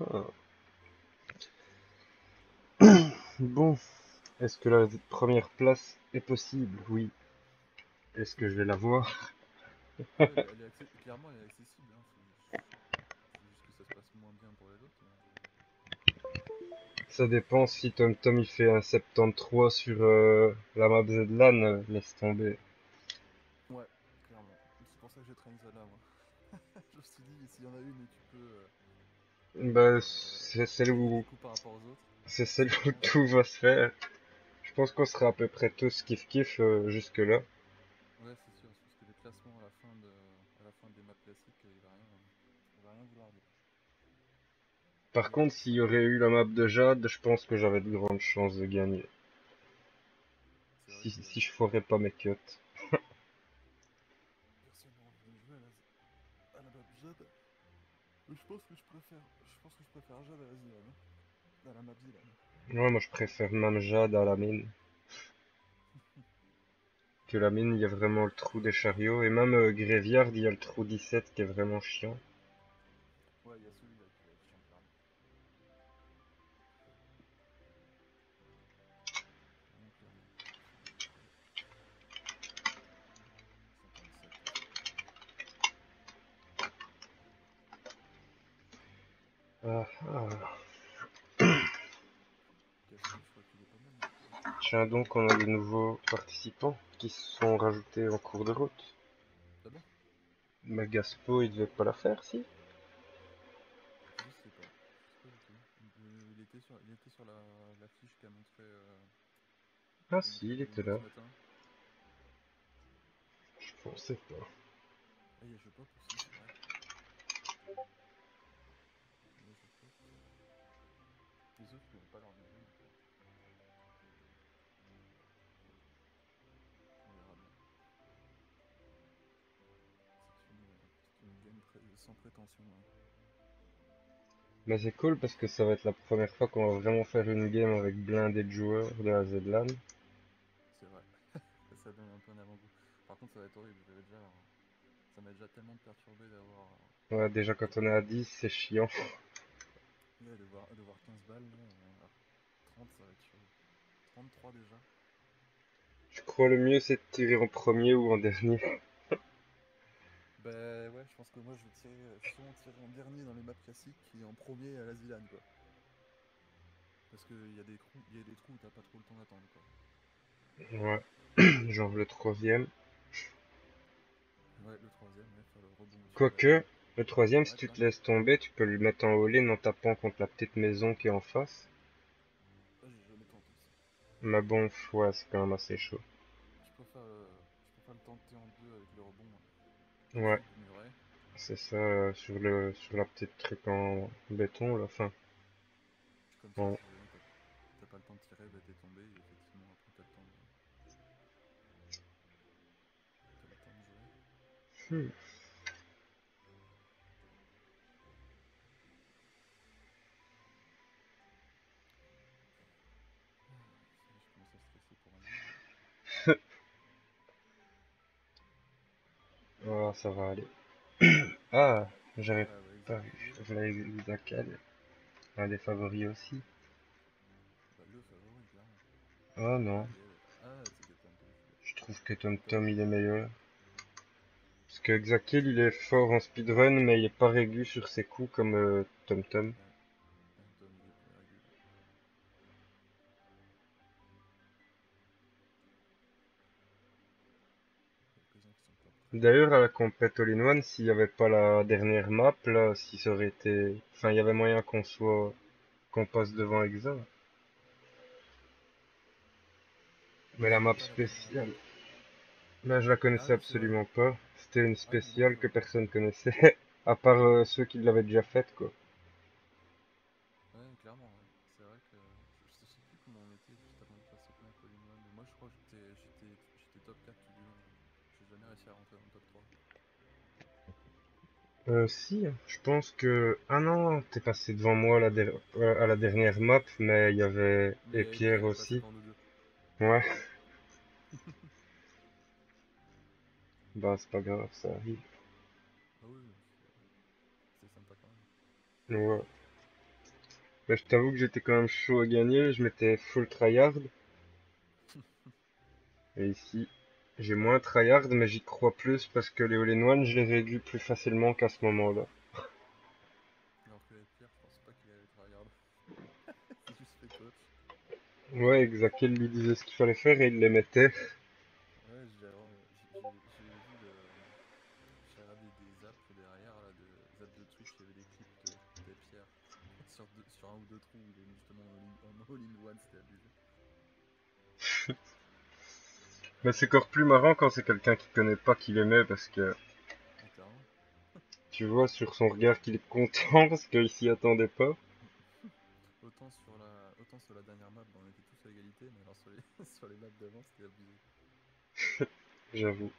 Ah. Bon, est-ce que la première place est possible? Oui. Est-ce que je vais la voir? Ouais, accé- clairement elle est accessible. Hein. C'est c'est juste que ça se passe moins bien pour les autres. mais- Ça dépend si TomTom il fait un 73 sur euh, la map ZLAN, euh, laisse tomber. Ouais, clairement. C'est pour ça que j'ai traîné ça là, moi. je me suis dit, s'il y en a une tu peux euh, Bah, c'est celle où, c'est celle où tout va se faire. Je pense qu'on sera à peu près tous kiff kiff euh, jusque là. Ouais, c'est sûr, parce que les classements à la fin, de, à la fin des maps classiques, il va rien, il va rien vouloir dire. Par contre, s'il y aurait eu la map de Jade, je pense que j'avais de grandes chances de gagner. Si, si je foirais pas mes cuts. personnellement, je vais jouer à la, à la map Jade. Je pense que je préfère, pense que je préfère Jade à la hein. La map Zilan. Ouais, moi je préfère même Jade à la mine. Que la mine, il y a vraiment le trou des chariots. Et même euh, Gréviard, il y a le trou 17 qui est vraiment chiant. Tiens donc, on a de nouveaux participants qui se sont rajoutés en cours de route. Ah bon? Mais Gaspo, il devait pas la faire, si? Je sais pas. Il, était sur, il était sur la, la fiche qu'a montré. Euh, Ah si, il était là. Je pensais pas. Ah, il y a je sans prétention. hein. Mais c'est cool parce que ça va être la première fois qu'on va vraiment faire une game avec blindé de joueurs de la ZLAN. C'est vrai. ça donne un peu un avant-goût. Par contre, ça va être horrible. Déjà, ça m'a déjà tellement perturbé d'avoir. euh, Ouais, déjà quand on est à 10, c'est chiant. ouais, de, voir, de voir 15 balles. Euh, à 30, ça va être chaud. 33 déjà. Je crois le mieux c'est de tirer en premier ou en dernier. Bah ouais, je pense que moi je vais tirer, euh, souvent tirer en dernier dans les maps classiques et en premier à la Zilan quoi. Parce qu'il y, a des trous- y a des trous où t'as pas trop le temps d'attendre quoi. Ouais, genre le troisième. Ouais, le troisième, ouais, faire le rebond. Quoique, le troisième, si Ouais, tu te laisses tomber, tu peux le mettre en all-in en tapant contre la petite maison qui est en face. Ah, j'ai jamais tenté ça. Mais bon, ouais, c'est quand même assez chaud. Je préfère, Ouais, C'est muret. c'est ça, euh, sur le sur la petite truc en béton, là, enfin. Comme ça, si jamais t'as t'as pas le temps de tirer, bah t'es tombé et effectivement après t'as le temps de. T'as le temps de jouer. Oh, ça va aller. Ah, j'avais Ah pas vu. Je l'avais vu. Un des favoris aussi. bah. Oh non, Ah, de je trouve que TomTom il est meilleur. Parce que Xakiel il est fort en speedrun, mais il est pas régu sur ses coups comme euh, TomTom. Tom, D'ailleurs, à la compète All-in-One, s'il n'y avait pas la dernière map, là, si ça aurait été... Enfin, il y avait moyen qu'on soit... qu'on passe devant Exa. Mais la map spéciale... Là, je la connaissais absolument pas. C'était une spéciale que personne connaissait, à part euh, ceux qui l'avaient déjà faite, quoi. Euh, si, je pense que... Ah non, t'es passé devant moi à la, der- euh, à la dernière map, mais il y avait... Mais Et Pierre Pierre est passé aussi. devant nous deux. Ouais, bah c'est pas grave, ça arrive. Ah oui, c'est c'est sympa quand même. Ouais. Bah, je t'avoue que j'étais quand même chaud à gagner, je m'étais full tryhard. Et ici, j'ai moins tryhard, mais j'y crois plus parce que les all-in-one, je les réduis plus facilement qu'à ce moment-là. Alors que Pierre, je pense pas qu'il tryhard. C'est juste. Ouais, Exakel lui disait ce qu'il fallait faire et il les mettait. Mais c'est encore plus marrant quand c'est quelqu'un qui connaît pas qui les met parce que tu vois sur son regard qu'il est content parce qu'il s'y attendait pas. Autant sur la, autant sur la dernière map, bah, on était tous à égalité, mais alors sur les, sur les maps d'avant, c'était abusé. J'avoue.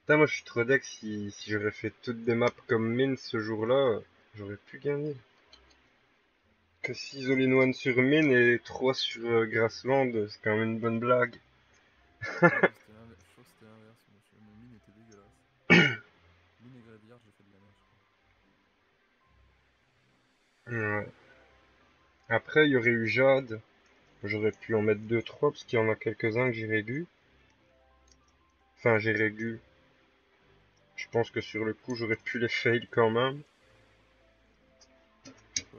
Putain, moi je suis trop deck si, si j'aurais fait toutes des maps comme Min ce jour-là, j'aurais pu gagner. Que 6 all-in-one sur Min et 3 sur euh, Grassland, c'est quand même une bonne blague. Ouais, c'était l'inverse- je crois que c'était l'inverse, monsieur. Mon mine était dégueulasse. mine et gravillard, j'ai fait de la merde, je crois. Ouais. Après, il y aurait eu Jade. J'aurais pu en mettre 2-3 parce qu'il y en a quelques-uns que j'ai régu. Enfin, j'ai régu. Je pense que sur le coup, j'aurais pu les fail quand même.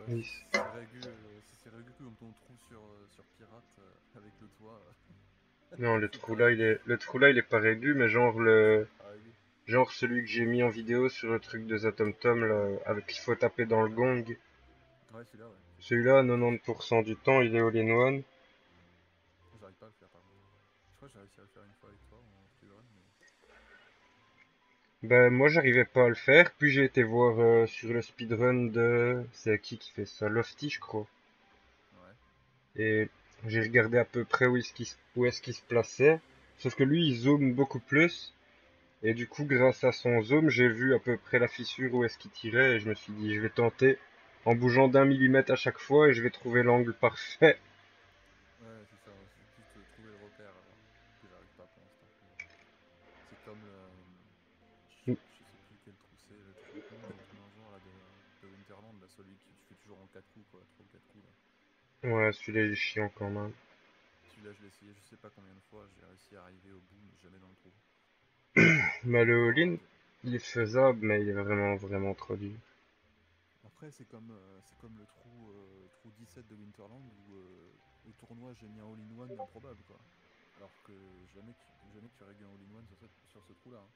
Oui. c'est euh, comme ton trou sur, euh, sur pirate euh, avec le toit. Non, le trou là, il est, le trou là, il est pas régu, mais genre le, ah, genre celui que j'ai mis en vidéo sur le truc de Zatomtom là, avec qu'il faut taper dans le gong. Ouais, celui-là, ouais. Celui-là, 90% du temps, il est all-in-one. J'arrive Ben, moi, j'arrivais pas à le faire. Puis j'ai été voir euh, sur le speedrun de, c'est qui qui fait ça? Lofty, je crois. Ouais. Et j'ai regardé à peu près où est-ce qu'il se, où est-ce qu'il se plaçait. Sauf que lui, il zoome beaucoup plus. Et du coup, grâce à son zoom, j'ai vu à peu près la fissure où est-ce qu'il tirait. Et je me suis dit, je vais tenter en bougeant d'un millimètre à chaque fois et je vais trouver l'angle parfait. Ouais, c'est ça, c'est plus de trouver le repère alors, que j'arrive pas pour l'instant. C'est comme le. Je, Mm. je sais plus quel trou c'est, le trou 11 ou un genre là, de, de Winterland, là, celui que tu fais toujours en 4 coups, quoi, 3 ou 4 coups là. Ouais, celui-là, il est chiant quand même. Celui-là, je l'ai essayé, je sais pas combien de fois, j'ai réussi à arriver au bout, mais jamais dans le trou. Mais le all-in, il est faisable, mais il est vraiment, vraiment trop dur. Après, c'est comme, euh, c'est comme le trou, euh, trou 17 de Winterland où euh, au tournoi j'ai mis un all-in-one improbable quoi. Alors que jamais tu, jamais tu règles un all-in-one sur, cette- sur ce trou là.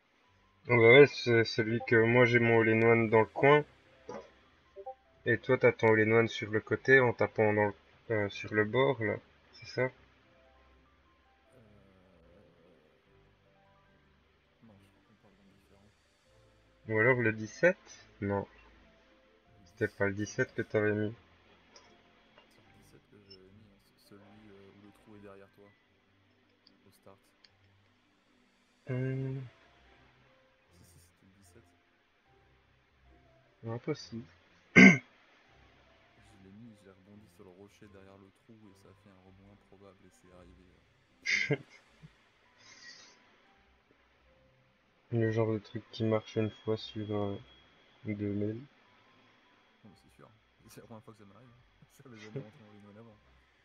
Ah Bah ouais, c'est celui que moi j'ai mon all-in-one dans le coin. Et toi, t'as ton all-in-one sur le côté en tapant dans le, euh, sur le bord, là. C'est ça? Euh... Non, je. Ou alors le 17? Non, c'était pas le 17 que t'avais mis. C'est le 17 que j'avais mis, hein, celui euh, où le trou est derrière toi. Au start. Hum, Si, si, c'était le 17. impossible. Je l'ai mis, j'ai rocher derrière le trou et ça a fait un rebond improbable et c'est arrivé. euh, Le genre de truc qui marche une fois sur euh, 2000. Non, mais c'est sûr. C'est la première fois que ça m'arrive. Ça m'est jamais rentré en ligne avant.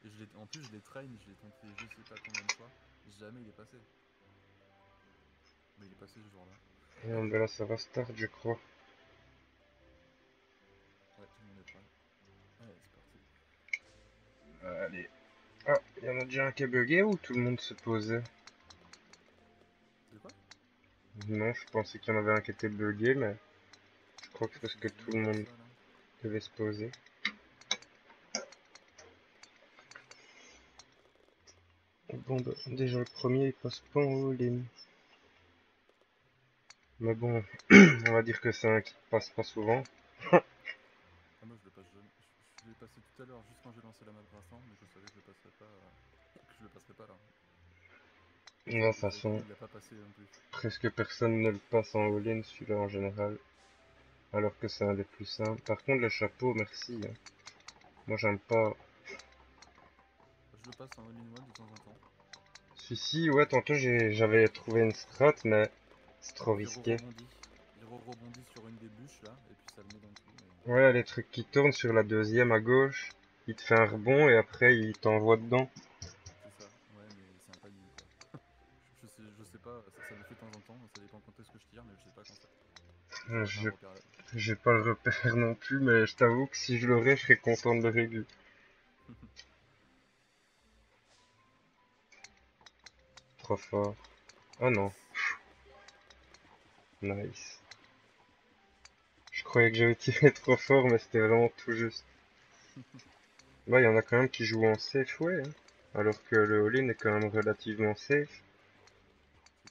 Et je en plus, je l'ai train, je l'ai tenté je sais pas combien de fois. Jamais il est passé. Mais il est passé ce jour-là. Et ben là, ça va start, je crois. Parti. Allez. Ah, il y en a déjà un qui est bugué ou tout le monde se posait? De quoi? Non, je pensais qu'il y en avait un qui était bugué, mais je crois que c'est parce que tout le monde devait se poser. Bon, bah, déjà le premier il passe pas en all-in. Mais bon, on va dire que c'est un qui passe pas souvent. Ah, moi je le passe jamais. Je, je l'ai passé tout à l'heure, juste quand j'ai lancé la map Vincent, mais je savais que je le passerais pas. euh, que je le passerais pas là. De toute façon, Il l'a pas passé non plus. presque personne ne le passe en all-in celui-là en général. Alors que c'est un des plus simples. Par contre, le chapeau, merci. hein. Moi, j'aime pas. Je le passe en all-in-one de temps en temps. Celui-ci, ouais, tantôt j'avais trouvé une strat, mais c'est trop risqué. rebondit. Rebondit sur une des bûches là, et puis ça le met dans le trou. et- Ouais, les trucs qui tournent sur la deuxième à gauche, il te fait un rebond et après il t'envoie dedans. C'est ça, ouais, mais c'est un quoi. je, sais, je sais pas, ça, ça le fait de temps en temps, ça dépend quand est-ce que je tire, mais je sais pas quand ça. Euh, Je j'ai pas le repère non plus, mais je t'avoue que si je l'aurais, je serais content de le régler. Trop fort. Oh non. Nice. Je croyais que j'avais tiré trop fort, mais c'était vraiment tout juste. Bah, il y en a quand même qui jouent en safe, ouais. hein. Alors que le all-in est quand même relativement safe.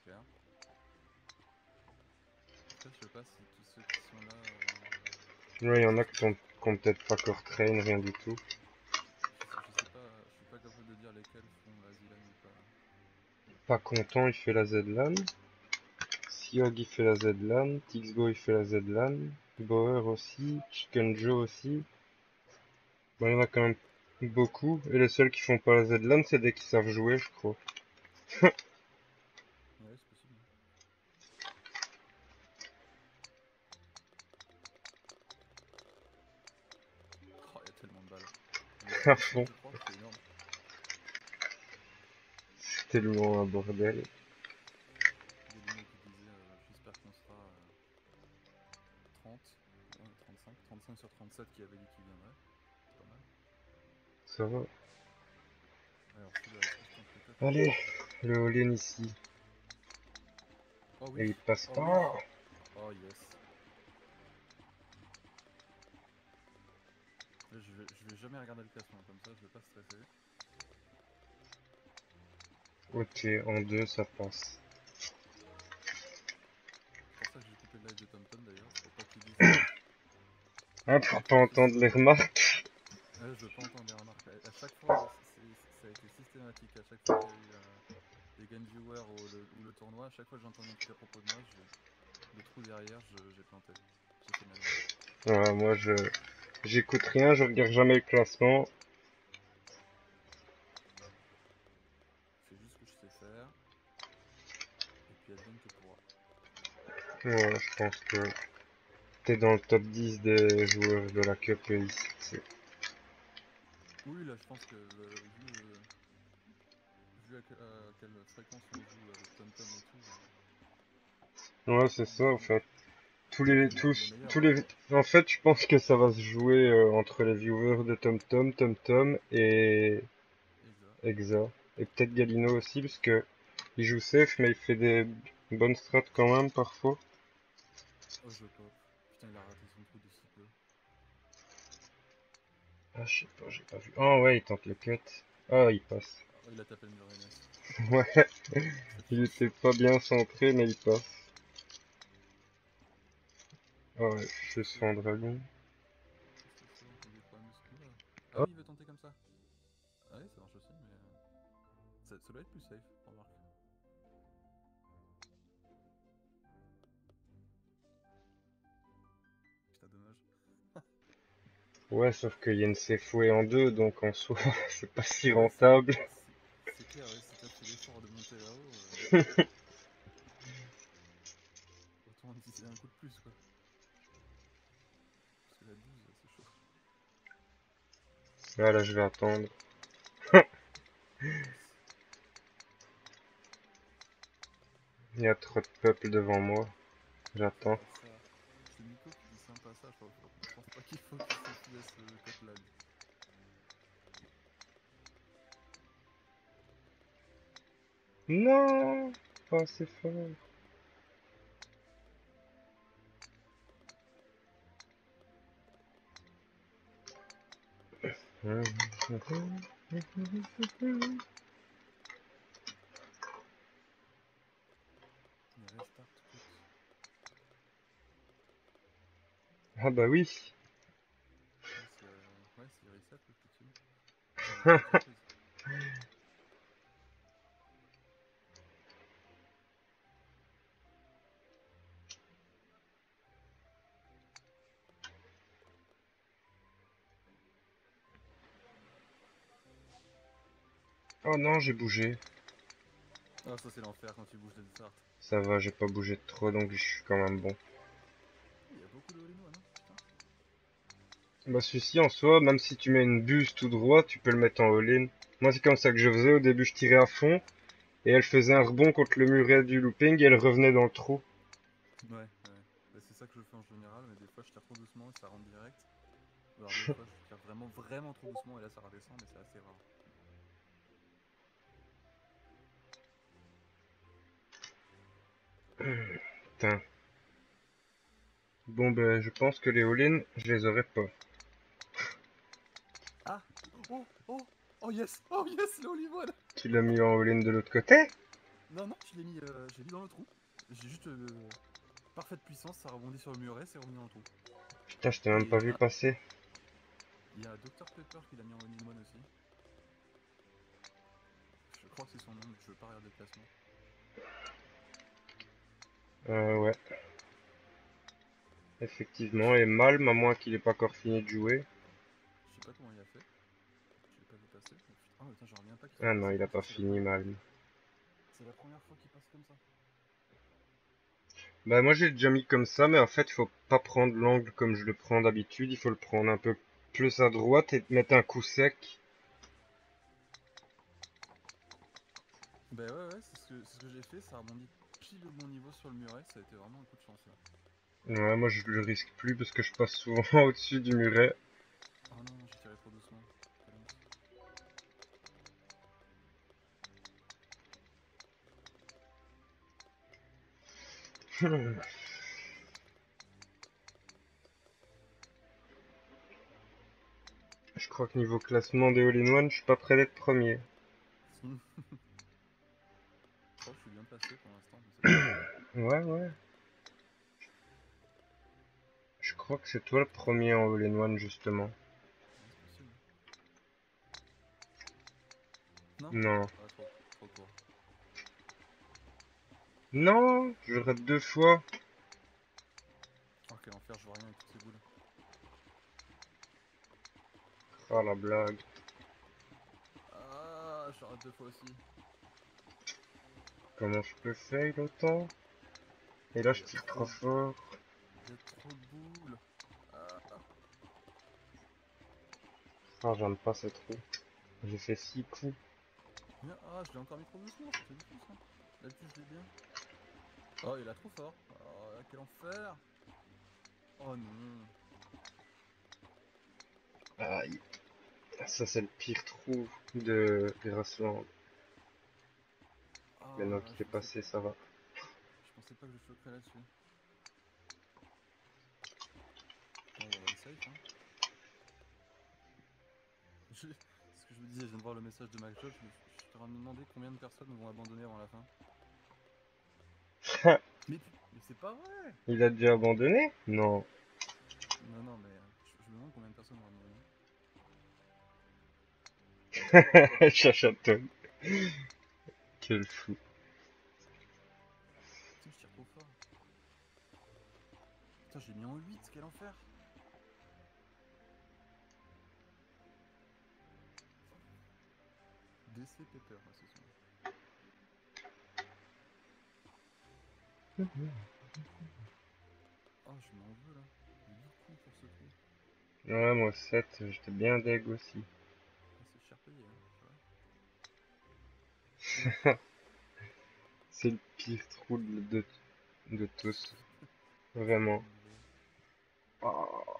Clair. Après, je sais pas si tous ceux qui sont là. euh, Ouais, il y en a qui ont, qui ont peut-être pas core train, rien du tout. je, sais, pas, je suis pas capable de dire lesquels font la Zilan ou pas. Pas content, il fait la Z-LAN. Siog, il fait la Z-LAN. Tixgo, il fait la Z-LAN. Bauer aussi. Chicken Joe aussi. Bah, il y en a quand même beaucoup. Et les seuls qui font pas la Z-LAN, c'est des qui savent jouer, je crois. Ouais, c'est possible. Oh, il y a tellement de balles. À fond. C'est tellement un bordel. Allez, le all-in ici. Oh Et oui, il passe Oh pas. oui. oh yes. Là, je vais, je vais jamais regarder le classement comme ça, je vais pas stresser. Ok, en deux, ça passe. C'est pour ça que j'ai coupé le live de TomTom d'ailleurs, pour pas qu'il dise. Ah, pour pas entendre les remarques. Ouais, je veux pas entendre des remarques. À chaque fois, c'est- ça a été systématique. À chaque fois qu'il y a eu des game viewers ou le, ou le tournoi, à chaque fois que truc à propos de moi, je, le trou derrière, j'ai planté. Ouais, moi, je j'écoute rien, je regarde jamais le classement. Fais juste ce que je sais faire. Et puis advienne que pourra. Ouais, je pense que t'es dans le top 10 des joueurs de la Cup ici. Oui, là, je pense que euh, vu, euh, vu à, à quelle fréquence on joue avec TomTom et tout, Ouais, c'est ça, en fait. Tous les, tous, tous les, en fait, je pense que ça va se jouer euh, entre les viewers de TomTom, TomTom et exact. Exa. Et peut-être Galino aussi, parce que il joue safe, mais il fait des bonnes strats quand même, parfois. Oh, je pop. Putain, il a raté Ah, je sais pas, j'ai pas vu. Ah ouais, il tente le cut. Ah, il passe. Oh, il a tapé le mur. Ouais, il était pas bien centré, mais il passe. Ah ouais, je suis en dragon. Ah Oh. il veut Ouais, sauf qu'il y a une Sefoué en deux, donc en soi, c'est pas si rentable. C'est c'est clair, ouais, si t'as fait l'effort de monter là-haut. euh, Autant utiliser un coup de plus, quoi. Parce que la 12, c'est chaud. Ah, là, je vais attendre. Il y a trop de peuple devant moi. J'attends. C'est Nico qui dit sympa ça, je pense pas qu'il faut qu'il là. Non, pas assez fort. Ah bah oui. Ouais, c'est euh, ouais, c'est reset le petit. Ça va être une surprise. Oh non, j'ai bougé. Ah, ça c'est l'enfer quand tu bouges des starts. Ça va, j'ai pas bougé de trop, donc je suis quand même bon. beaucoup de all-in-one, hein putain. Bah celui-ci en soi, même si tu mets une buse tout droit, tu peux le mettre en all-in. Moi c'est comme ça que je faisais, au début je tirais à fond, et elle faisait un rebond contre le muret du looping et elle revenait dans le trou. Ouais, ouais. Bah, c'est ça que je fais en général, mais des fois je tire trop doucement et ça rentre direct. Alors des fois je tire vraiment, vraiment trop doucement et là ça redescend, mais c'est assez rare. Putain. Bon ben je pense que les all-in, je les aurais pas. Ah Oh Oh yes Oh yes, le all-in-one Tu l'as mis en all-in de l'autre côté? Non, non, je l'ai mis, euh, je l'ai mis dans le trou. J'ai juste euh, parfaite puissance, ça rebondit sur le muret, c'est revenu dans le trou. Putain, je t'ai même pas vu passer. Il y a Dr Pepper qui l'a mis en all-in-one aussi. Je crois que c'est son nom, mais je veux pas regarder le placement. Euh ouais. Effectivement, et Malm, à moins qu'il ait pas encore fini de jouer. Je sais pas comment il a fait. Je l'ai pas vu passer. mais putain- Ah, putain, reviens pas Ah non, il a pas fini Malm. C'est la première fois qu'il passe comme ça. Bah moi j'ai déjà mis comme ça, mais en fait il faut pas prendre l'angle comme je le prends d'habitude, il faut le prendre un peu plus à droite et mettre un coup sec. Bah ouais, ouais, c'est ce que, c'est ce que j'ai fait, ça a rebondi pile au bon niveau sur le muret, ça a été vraiment un coup de chance là. Ouais, moi je le risque plus parce que je passe souvent au-dessus du muret. Oh non, j'ai Je crois que niveau classement des all-in-one, je suis pas prêt d'être premier. je crois que je suis bien placé pour l'instant. Ouais, ouais. Je crois que c'est toi le premier en all-in-one justement. Non? Non. Non, je rate deux fois. Oh, quel enfer, je vois rien avec toutes ces boules. Oh la blague. Ah, je rate deux fois aussi. Comment je peux fail autant? Et là je tire trop fort. J'ai trop de boules. Ah. Ah j'aime pas ce trou. J'ai fait six coups. Bien. Ah, je l'ai encore mis trop doucement, c'était du tout ça. D'habitude, je l'ai bien. Oh, il a trop fort. Oh, quel enfer. Oh non. Aïe. Ça c'est le pire trou de Grassland. Ah, Maintenant qu'il est passé, ça va. Je pensais pas que je choquerais là-dessus. Safe, hein. Je... Ce que je me disais, je viens de voir le message de Mac Job, je me suis je suis en train de me demander combien de personnes vont abandonner avant la fin. mais c'est pas vrai Il a déjà abandonné? Non. Non, non, mais je, je me demande combien de personnes vont abandonner. Chachaton. Quel fou. Putain, je tire trop fort. Putain, j'ai mis en 8, quel enfer DC Pepper, là, ce son. Oh, je m'en veux là. J'ai 10 coups pour ce trou. Ouais, moi 7, j'étais bien deg aussi. Ah, c'est cher payé, hein, tu vois. C'est le pire trou de, de, de tous. Vraiment. Oh.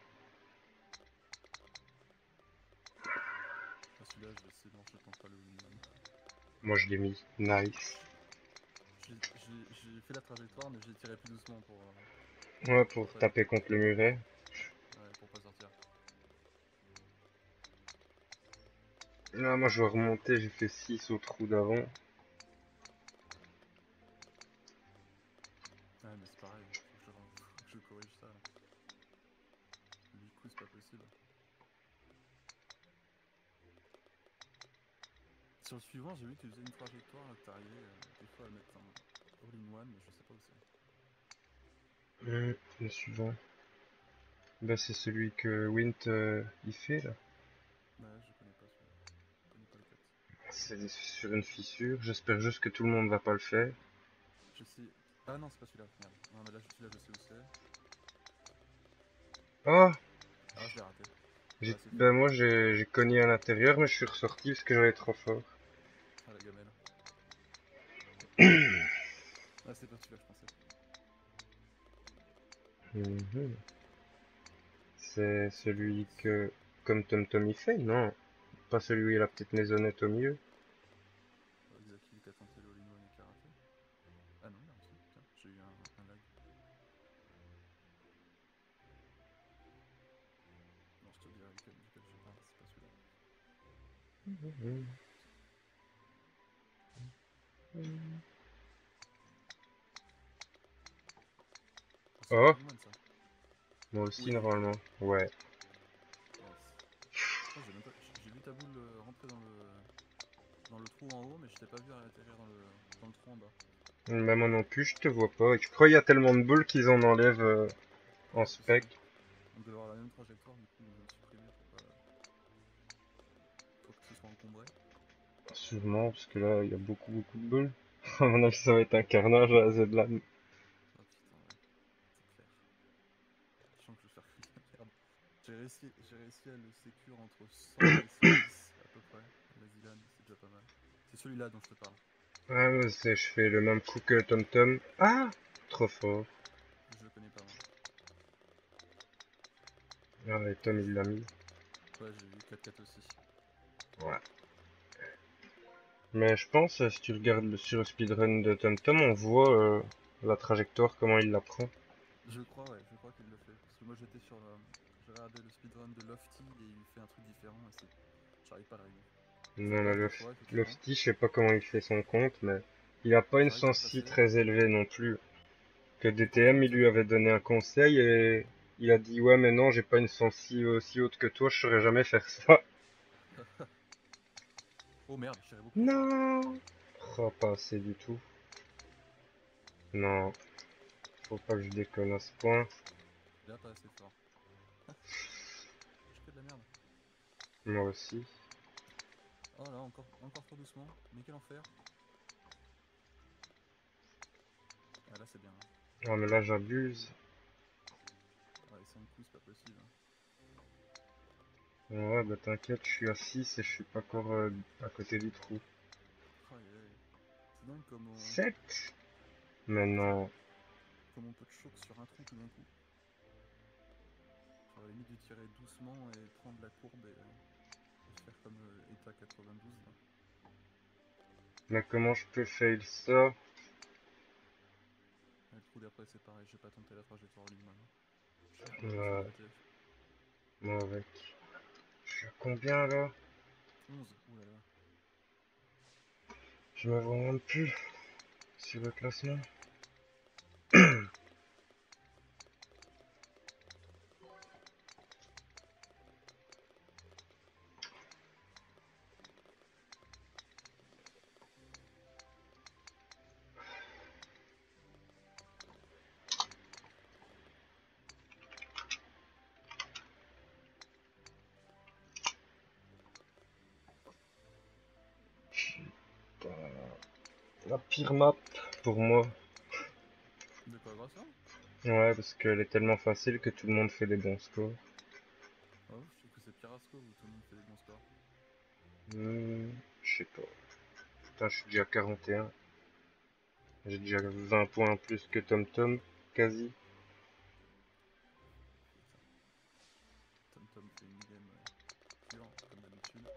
Ah, celui-là, je vais essayer le. Moi je l'ai mis. Nice. Fait la trajectoire, mais j'ai tiré plus doucement pour, euh, Ouais, pour taper contre le muret. ouais, pour pas sortir. Là, moi je vais remonter, j'ai fait 6 au trou d'avant. Ouais, mais c'est pareil, faut que je, faut que je corrige ça. là. 8 coups, c'est pas possible. Sur le suivant, j'ai vu que tu faisais une trajectoire, t'arrivais euh, des fois à mettre un all-in-one, mais je sais pas où c'est. Hum, le suivant. Bah c'est celui que Wint euh, il fait là. Ouais, je connais pas celui-là. C'est sur une fissure. J'espère juste que tout le monde va pas le faire. Je sais. Ah non, c'est pas celui-là, merde. Non, mais là, celui-là, je sais où c'est. Oh, Ah, je l'ai raté. Ah, ben moi j'ai cogné à l'intérieur, mais je suis ressorti parce que j'allais trop fort. Ah, la gamelle. ah. Mhm. C'est celui que, comme Tom Tom y fait, non? Pas celui où il a la petite maisonnette au milieu. Oh. Moi aussi Oui. normalement. Ouais. J'ai vu ta boule euh, rentrer dans le, dans le trou en haut, mais je t'ai pas vu atterrir dans le, dans le trou en bas. Ben moi non plus, je te vois pas. Je crois qu'il y a tellement de boules qu'ils en enlèvent euh, en spec. On devait avoir la même trajectoire, du coup, ils ont supprimé pour pas, pour que ce soit encombré. Sûrement, parce que là, il y a beaucoup, beaucoup de boules. À mon avis, ça va être un carnage à la Z-Lan. Ah putain, ouais. C'est clair. Je sens que je vais faire la merde. J'ai réussi, j'ai réussi à le sécure entre 100 et 110 à peu près. La Zilan, c'est déjà pas mal. C'est celui-là dont je te parle. Ah, je fais le même coup que Tom Tom. Ah Trop fort. Je le connais pas moi. Ah, et Tom, il l'a mis. Ouais, j'ai vu 4-4 aussi. Ouais. Mais je pense, euh, si tu regardes le, sur le speedrun de Tom Tom, on voit euh, la trajectoire, comment il la prend. Je crois, ouais, je crois qu'il le fait. Parce que moi j'étais sur le. Le speedrun de Lofty et il fait un truc différent et c'est. J'arrive pas à le. Non, effectivement. Lofty, je sais pas comment il fait son compte, mais il a pas une sensi très élevée non plus. Que DTM, il lui avait donné un conseil et il a dit ouais mais non j'ai pas une sensi aussi haute que toi, je saurais jamais faire ça. Oh merde, je beaucoup. Non Oh pas assez du tout. Non. Faut pas que je déconne à ce point. Là, pas assez fort. Je fais de la merde. Moi aussi. Oh là, encore, encore trop doucement. Mais quel enfer. Ah là, c'est bien. hein. Mais là j'abuse. Ouais, 5 coups, c'est pas possible. hein. Ouais bah t'inquiète, je suis à 6 et je suis pas encore euh, à côté du trou. Oh. C'est dingue comme on, 7 Mais non. comme on peut te choquer sur un trou tout d'un coup. J'aurais limite dû tirer doucement et prendre la courbe et, euh, et faire comme ETA 92. Là. Mais comment je peux fail ça? Et le trou d'après, c'est pareil, j'ai pas tenté la trajectoire en ligne maintenant. Ouais. Moi avec. Je suis à combien là? 11, oulala. Je me vois même plus sur le classement. Map pour moi. De quoi, Ouais, parce qu'elle est tellement facile que tout le monde fait des bons scores. Oh, je trouve que c'est Pirasco où tout le monde fait des bons scores. Hmm, je sais pas. Putain, je suis déjà à 41. J'ai déjà 20 points en plus que Tom Tom, quasi. Tom Tom fait une game euh, pure, comme d'habitude.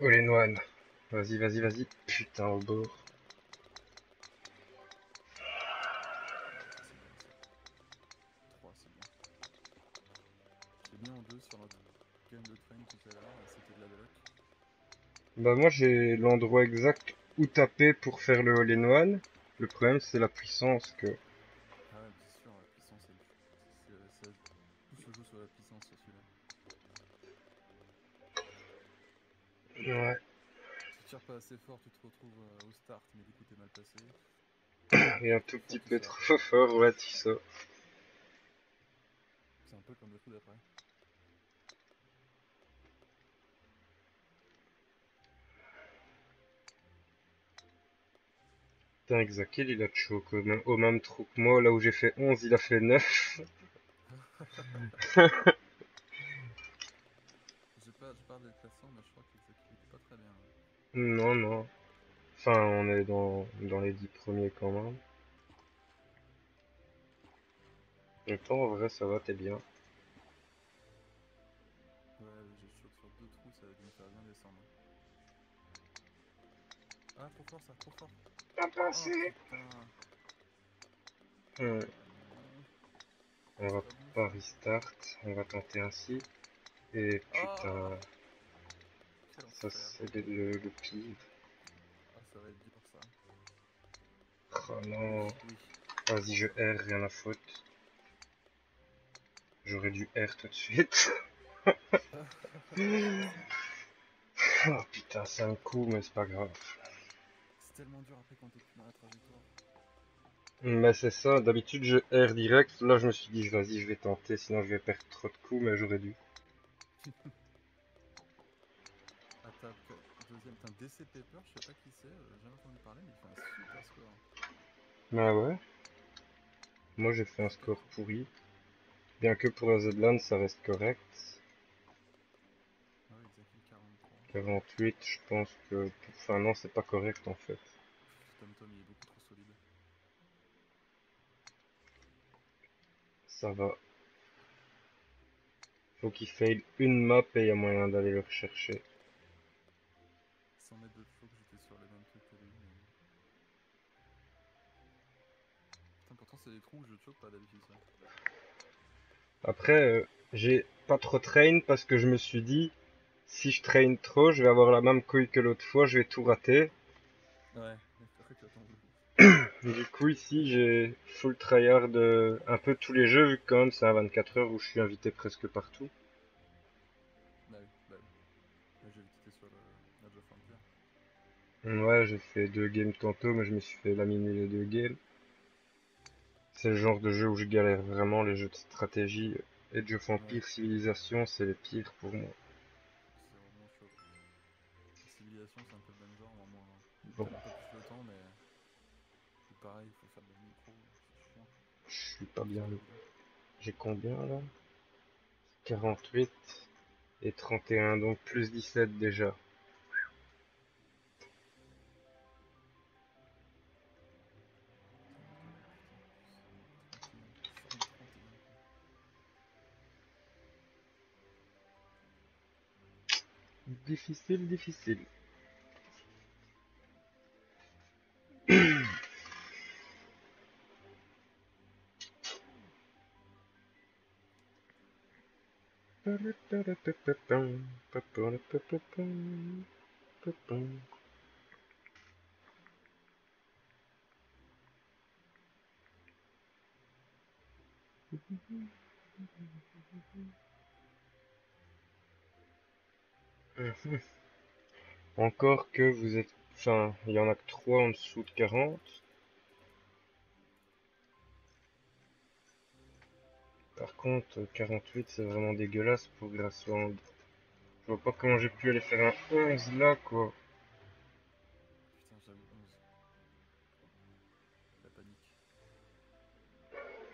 All in one. Vas-y, vas-y, vas-y. Putain, au bord. C'est bien ça. 3, c'est bien. J'ai mis en 2 sur notre game de train tout à l'heure et c'était de la bloc. Bah moi j'ai l'endroit exact où taper pour faire le all-in-one. Le problème c'est la puissance que... Et un tout petit peu trop fort, ouais, tu sais. C'est un peu comme le coup d'après. Putain, Xakil, il a choke au même, au même trou que moi. Là où j'ai fait 11, il a fait 9. J'ai pas, j'ai pas regardé le classement, mais je crois Xaki était pas très bien. Non, non. Enfin, on est dans, dans les 10 premiers quand même. Et toi, en vrai, ça va, t'es bien. Ouais, j'ai choc sur deux trous, ça a dû me faire bien descendre. Ah, trop fort ça, trop fort. Pas Oh putain. Hmm, On va Pas restart, on va tenter ainsi. Et putain, Quel ça c'est le, le, le pire. Ça va être dur ça. Oh non, Oui. vas-y, je R, rien à faute. J'aurais dû R tout de suite. Oh putain, c'est un coup, mais c'est pas grave. C'est tellement dur après quand t'es dans la trajectoire. Mais c'est ça, d'habitude je R direct, là je me suis dit vas-y je vais tenter, sinon je vais perdre trop de coups, mais j'aurais dû. un DC Paper, je sais pas qui c'est, euh, j'ai jamais entendu parler, mais il fait un super score. Bah ouais. Moi j'ai fait un score pourri. Bien que pour la Zedland ça reste correct. Ah oui, Xaki 43. 48, je pense que... Enfin non, c'est pas correct en fait. Tom Tom, il est beaucoup trop solide. Ça va. Faut qu'il fail une map et il y a moyen d'aller le rechercher. Des trous où je choke pas d'habitude ça. Après, euh, j'ai pas trop train parce que je me suis dit, si je train trop, je vais avoir la même couille que l'autre fois, je vais tout rater. Ouais, Du coup, ici, j'ai full tryhard de un peu tous les jeux, vu que quand même c'est un 24 heures où je suis invité presque partout. Bah bah Empire. Ouais, j'ai fait deux games tantôt, mais je me suis fait laminer les deux games. C'est le genre de jeu où je galère vraiment, les jeux de stratégie. Age of Empire, Civilisation, c'est les pires pour moi. C'est vraiment chaud. Civilisation, c'est un peu le même genre, en moins. Bon, Pas plus le temps, mais. C'est pareil, il faut faire de la micro, c'est chiant. je suis pas bien. J'ai combien là? 48 et 31, donc plus 17 déjà. Difficile, difficile. Mhm. Encore que vous êtes... Enfin, il y en a que 3 en dessous de 40. Par contre, 48, c'est vraiment dégueulasse pour Grassland. Je vois pas comment j'ai pu aller faire un 11 là, quoi. Putain, j'avoue 11. La panique.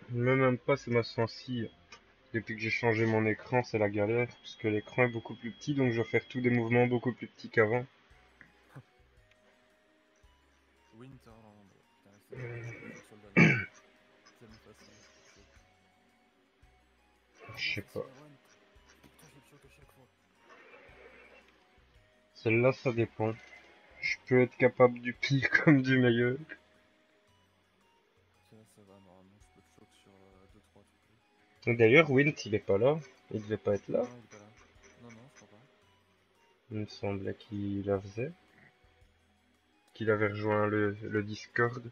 Même, même pas, c'est ma sensi. Depuis que j'ai changé mon écran, c'est la galère, parce que l'écran est beaucoup plus petit, donc je dois faire tous des mouvements beaucoup plus petits qu'avant. Je sais pas. Celle-là, ça dépend. Je peux être capable du pire comme du meilleur. D'ailleurs, Wint, il est pas là. Il devait pas être là. Non, il est pas là. Non, non, je crois pas. Il me semblait qu'il la faisait. Qu'il avait rejoint le, le Discord. Je vais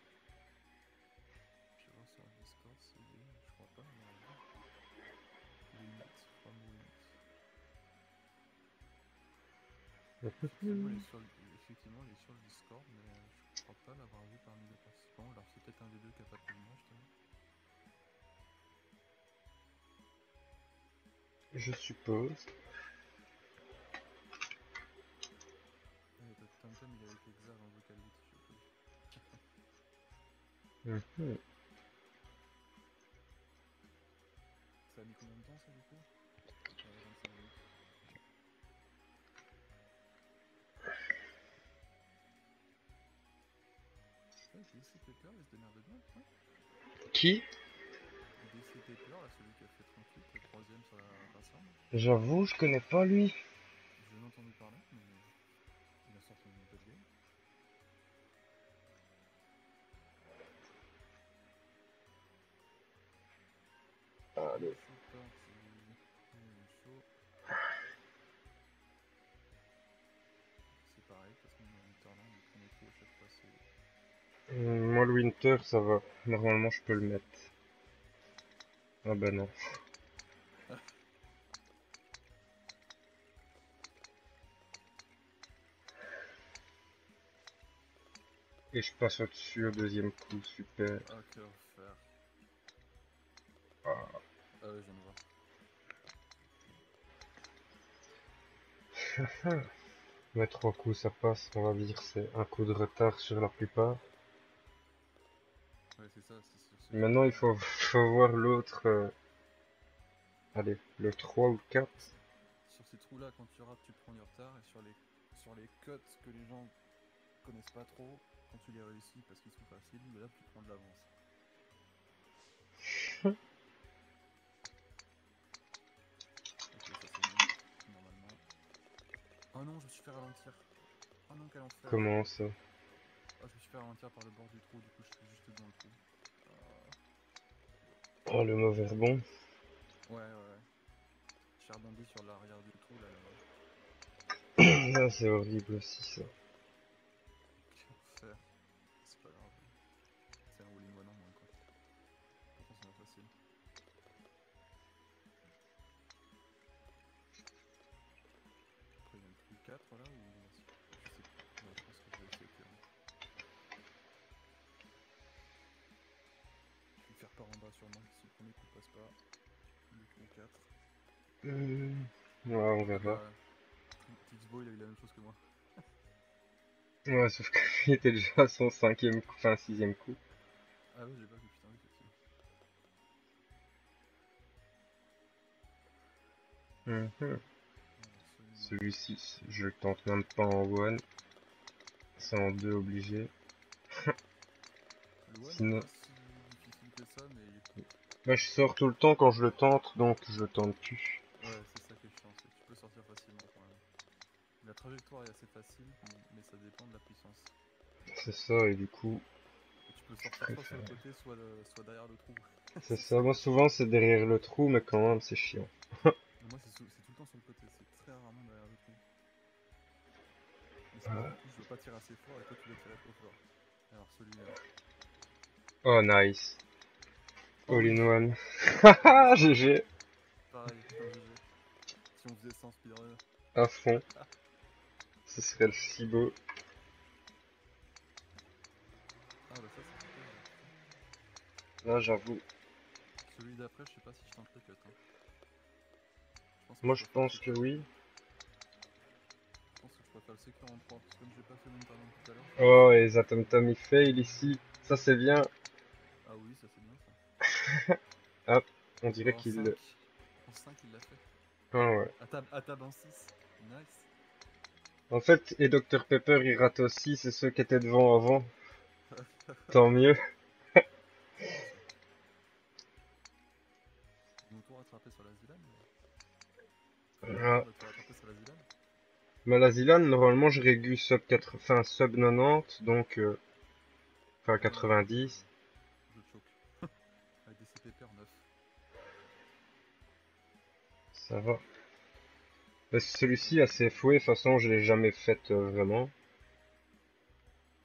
voir sur le Discord. Je crois pas, sais plus. Mhm. Ça a mis combien de temps ça du coup? 25 minutes. Ouais, DC Pepper, il se démerde bien, hein Qui? J'avoue, je connais pas lui. J'en ai entendu parler, mais il a sorti une nouvelle game. Allez. C'est pareil, parce qu'on est en Winterland, le premier trou à chaque fois c'est... Moi, le Winter, ça va. Normalement, je peux le mettre. Ah bah non. Et je passe au-dessus au deuxième coup, super. Ah, quel enfer. Ah. Ah ouais, je viens de voir. Mais trois coups, ça passe, on va dire, c'est un coup de retard sur la plupart. Ouais, c'est ça, c'est. Maintenant, il faut, faut voir l'autre. euh, Allez, le 3 ou le 4. Sur ces trous-là, quand tu rates, tu prends du retard, et sur les, sur les cuts que les gens connaissent pas trop, quand tu les réussis parce qu'ils sont faciles, bah là tu prends de l'avance. ok, ça c'est bon, normalement. Oh non, je me suis fait ralentir. Oh non, quel enfer. Comment ça Oh, je me suis fait ralentir par le bord du trou, du coup je suis juste dans le trou. Oh, le mauvais rebond. Ouais, ouais, ouais. J'ai rebondi sur l'arrière du trou là. là. Ah, c'est horrible aussi, ça. Hum, Ouais, on verra. Ouais. Tixbo il a eu la même chose que moi. Ouais, sauf qu'il était déjà à son cinquième coup, enfin sixième coup. Ah ouais, j'ai pas vu, putain, oui, effectivement. Mhm. Celui-là. Celui-ci, je le tente même pas en one. C'est en deux obligé. Le one, Sinon- c'est pas si difficile que ça, mais il est- Bah, je sors tout le temps quand je le tente, donc je le tente plus. ouais, c'est ça qui est chiant, c'est que tu peux sortir facilement quand même. La trajectoire est assez facile, mais- ça dépend de la puissance. C'est ça, et du coup, Et tu peux sortir soit sur le côté, soit, le- soit derrière le trou. c'est ça. Moi, souvent, c'est derrière le trou, mais quand même, c'est chiant. Moi, c'est tout le temps sur le côté, c'est très rarement derrière le trou. Mais c'est coup, je veux pas tirer assez fort et toi, tu veux tirer trop fort. Alors, celui-là. Oh, nice. All in one. Haha, GG. Pareil, GG. Si on faisait ça en speedrun. À fond. Ce serait le si beau. Ah, bah ça, c'est super. Là, j'avoue. Celui d'après, je sais pas si je tente le cut. Hein. Je pense Moi, je pense que oui. Je pense que je préfère le secure en 3, parce que comme j'ai pas fait Winterland tout à l'heure. Oh, et Zatom Tom, il fail ici. Ça, c'est bien. Ah oui, ça c'est bien ça. On dirait qu'il... 5, en 5 il l'a fait. Ah ouais. À tab, à tab en 6. Nice. En fait, et Dr Pepper, il rate aussi, c'est ceux qui étaient devant avant. Tant mieux. Ah. Mais la Zilan, normalement, je régule sub 80, enfin, sub 90, donc, euh, enfin, 90. Je choke. Avec des CPP en 9. Ça va. Celui-ci, a ses fouets, de toute façon, je l'ai jamais fait euh, vraiment.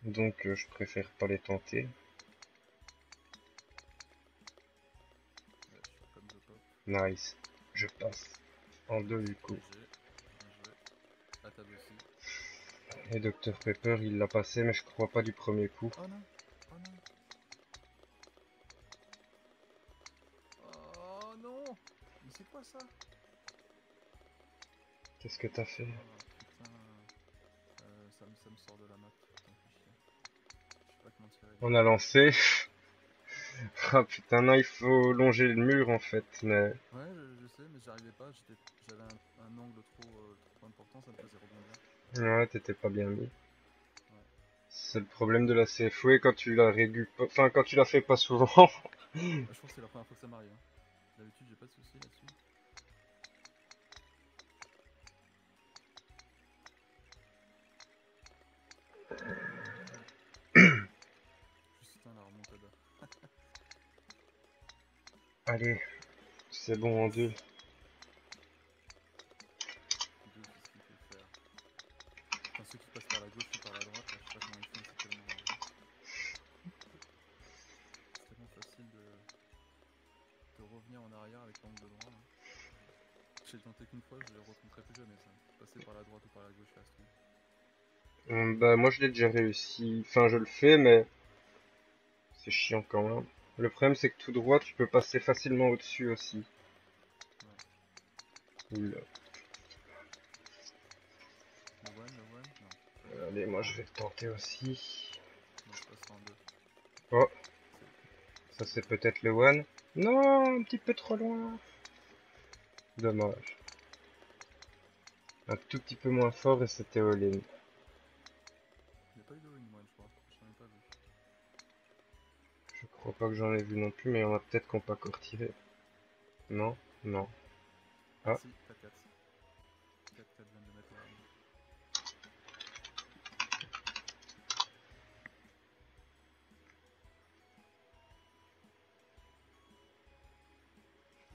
Donc, euh, je préfère pas les tenter. Nice. Je passe. En deux, du coup. Et Dr Pepper, il l'a passé, mais je crois pas du premier coup. Oh non. Oh non. Oh non. Mais c'est quoi ça? Qu'est-ce que t'as fait putain. Euh, ça, me, ça me sort de la map. Putain. Je sais pas. On a lancé. Ah putain, non, il faut longer le mur en fait, mais... Ouais, je, je sais, mais j'arrivais pas, j'avais un, un angle trop, euh, trop important, ça me faisait rebondir. Ouais, t'étais pas bien mis. C'est le problème de la CFW quand tu la régules pas... Enfin, quand tu la fais pas souvent. Bah, je crois que c'est la première fois que ça m'arrive. Hein. D'habitude, j'ai pas de soucis là-dessus. Allez, c'est bon en deux. L'ai déjà réussi. Enfin je le fais mais c'est chiant quand même. Le problème c'est que tout droit tu peux passer facilement au-dessus aussi. Oula. Allez moi je vais tenter aussi. deux. Ça c'est peut-être le one. Non, un petit peu trop loin. Dommage. Un tout petit peu moins fort et c'était all-in. Je crois pas que j'en ai vu non plus, mais on a peut-être qu'on pas encore tiré. Non Non. Ah. Si, 4-4. 4-4 vient de mettre la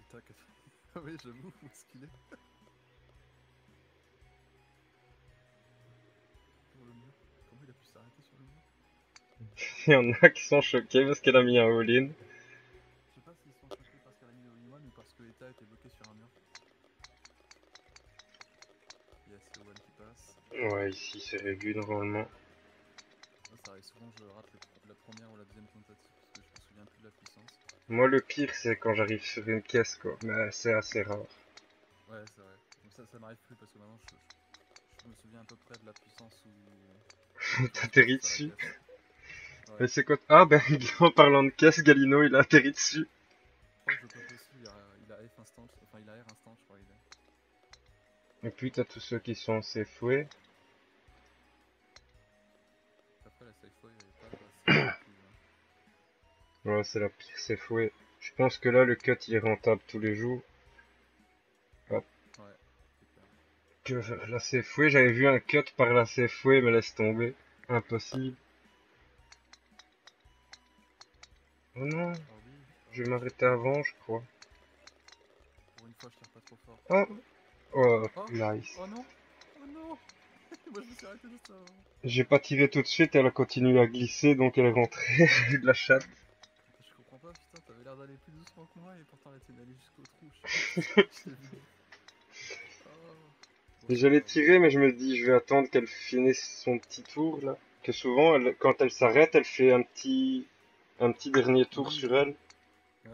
Tac. Ah oui, j'avoue, où est-ce qu'il est Il y en a qui sont choqués parce qu'elle a mis un all-in. Je sais pas s'ils sont choqués parce qu'elle a mis win one ou parce que l'État était bloqué sur un mur. Yes, le one qui passe. Ouais, ici c'est régu normalement. Moi, ça arrive souvent, je rate le- la première ou la deuxième tentative parce que je me souviens plus de la puissance. Moi le pire c'est quand j'arrive sur une caisse quoi, mais c'est assez rare. Ouais, c'est vrai. Donc ça, ça m'arrive plus parce que maintenant je, je- je me souviens à peu près de la puissance où. T'atterris dessus. Ouais. c'est quoi Ah ben en parlant de caisse, Galino il a atterri dessus. Je tape il a, il a F instant, enfin il a R instant, je crois. Il a. Et puis t'as tous ceux qui sont assez fouets. Après la safe way, elle est pas assez. plus, Ouais, c'est la pire, c'est fouet. Je pense que là le cut il est rentable tous les jours. euh, Ouais. Que la c'est fouet, j'avais vu un cut par la c'est fouet, mais laisse tomber. Impossible. Oh non, je vais m'arrêter avant, je crois. pour une fois, je tire pas trop fort. Oh, oh Oh. nice. Oh non Oh non Moi je me suis arrêté juste avant. J'ai pas tiré tout de suite, elle a continué à glisser, donc elle est rentrée de la chatte. Je comprends pas, putain, t'avais l'air d'aller plus doucement que moi et pourtant elle était allée jusqu'au trou. Oh. J'allais grave. tirer, mais je me dis, je vais attendre qu'elle finisse son petit tour, là. Que souvent, elle- quand elle s'arrête, elle fait un petit, un petit dernier tour Oui. sur elle. Ouais,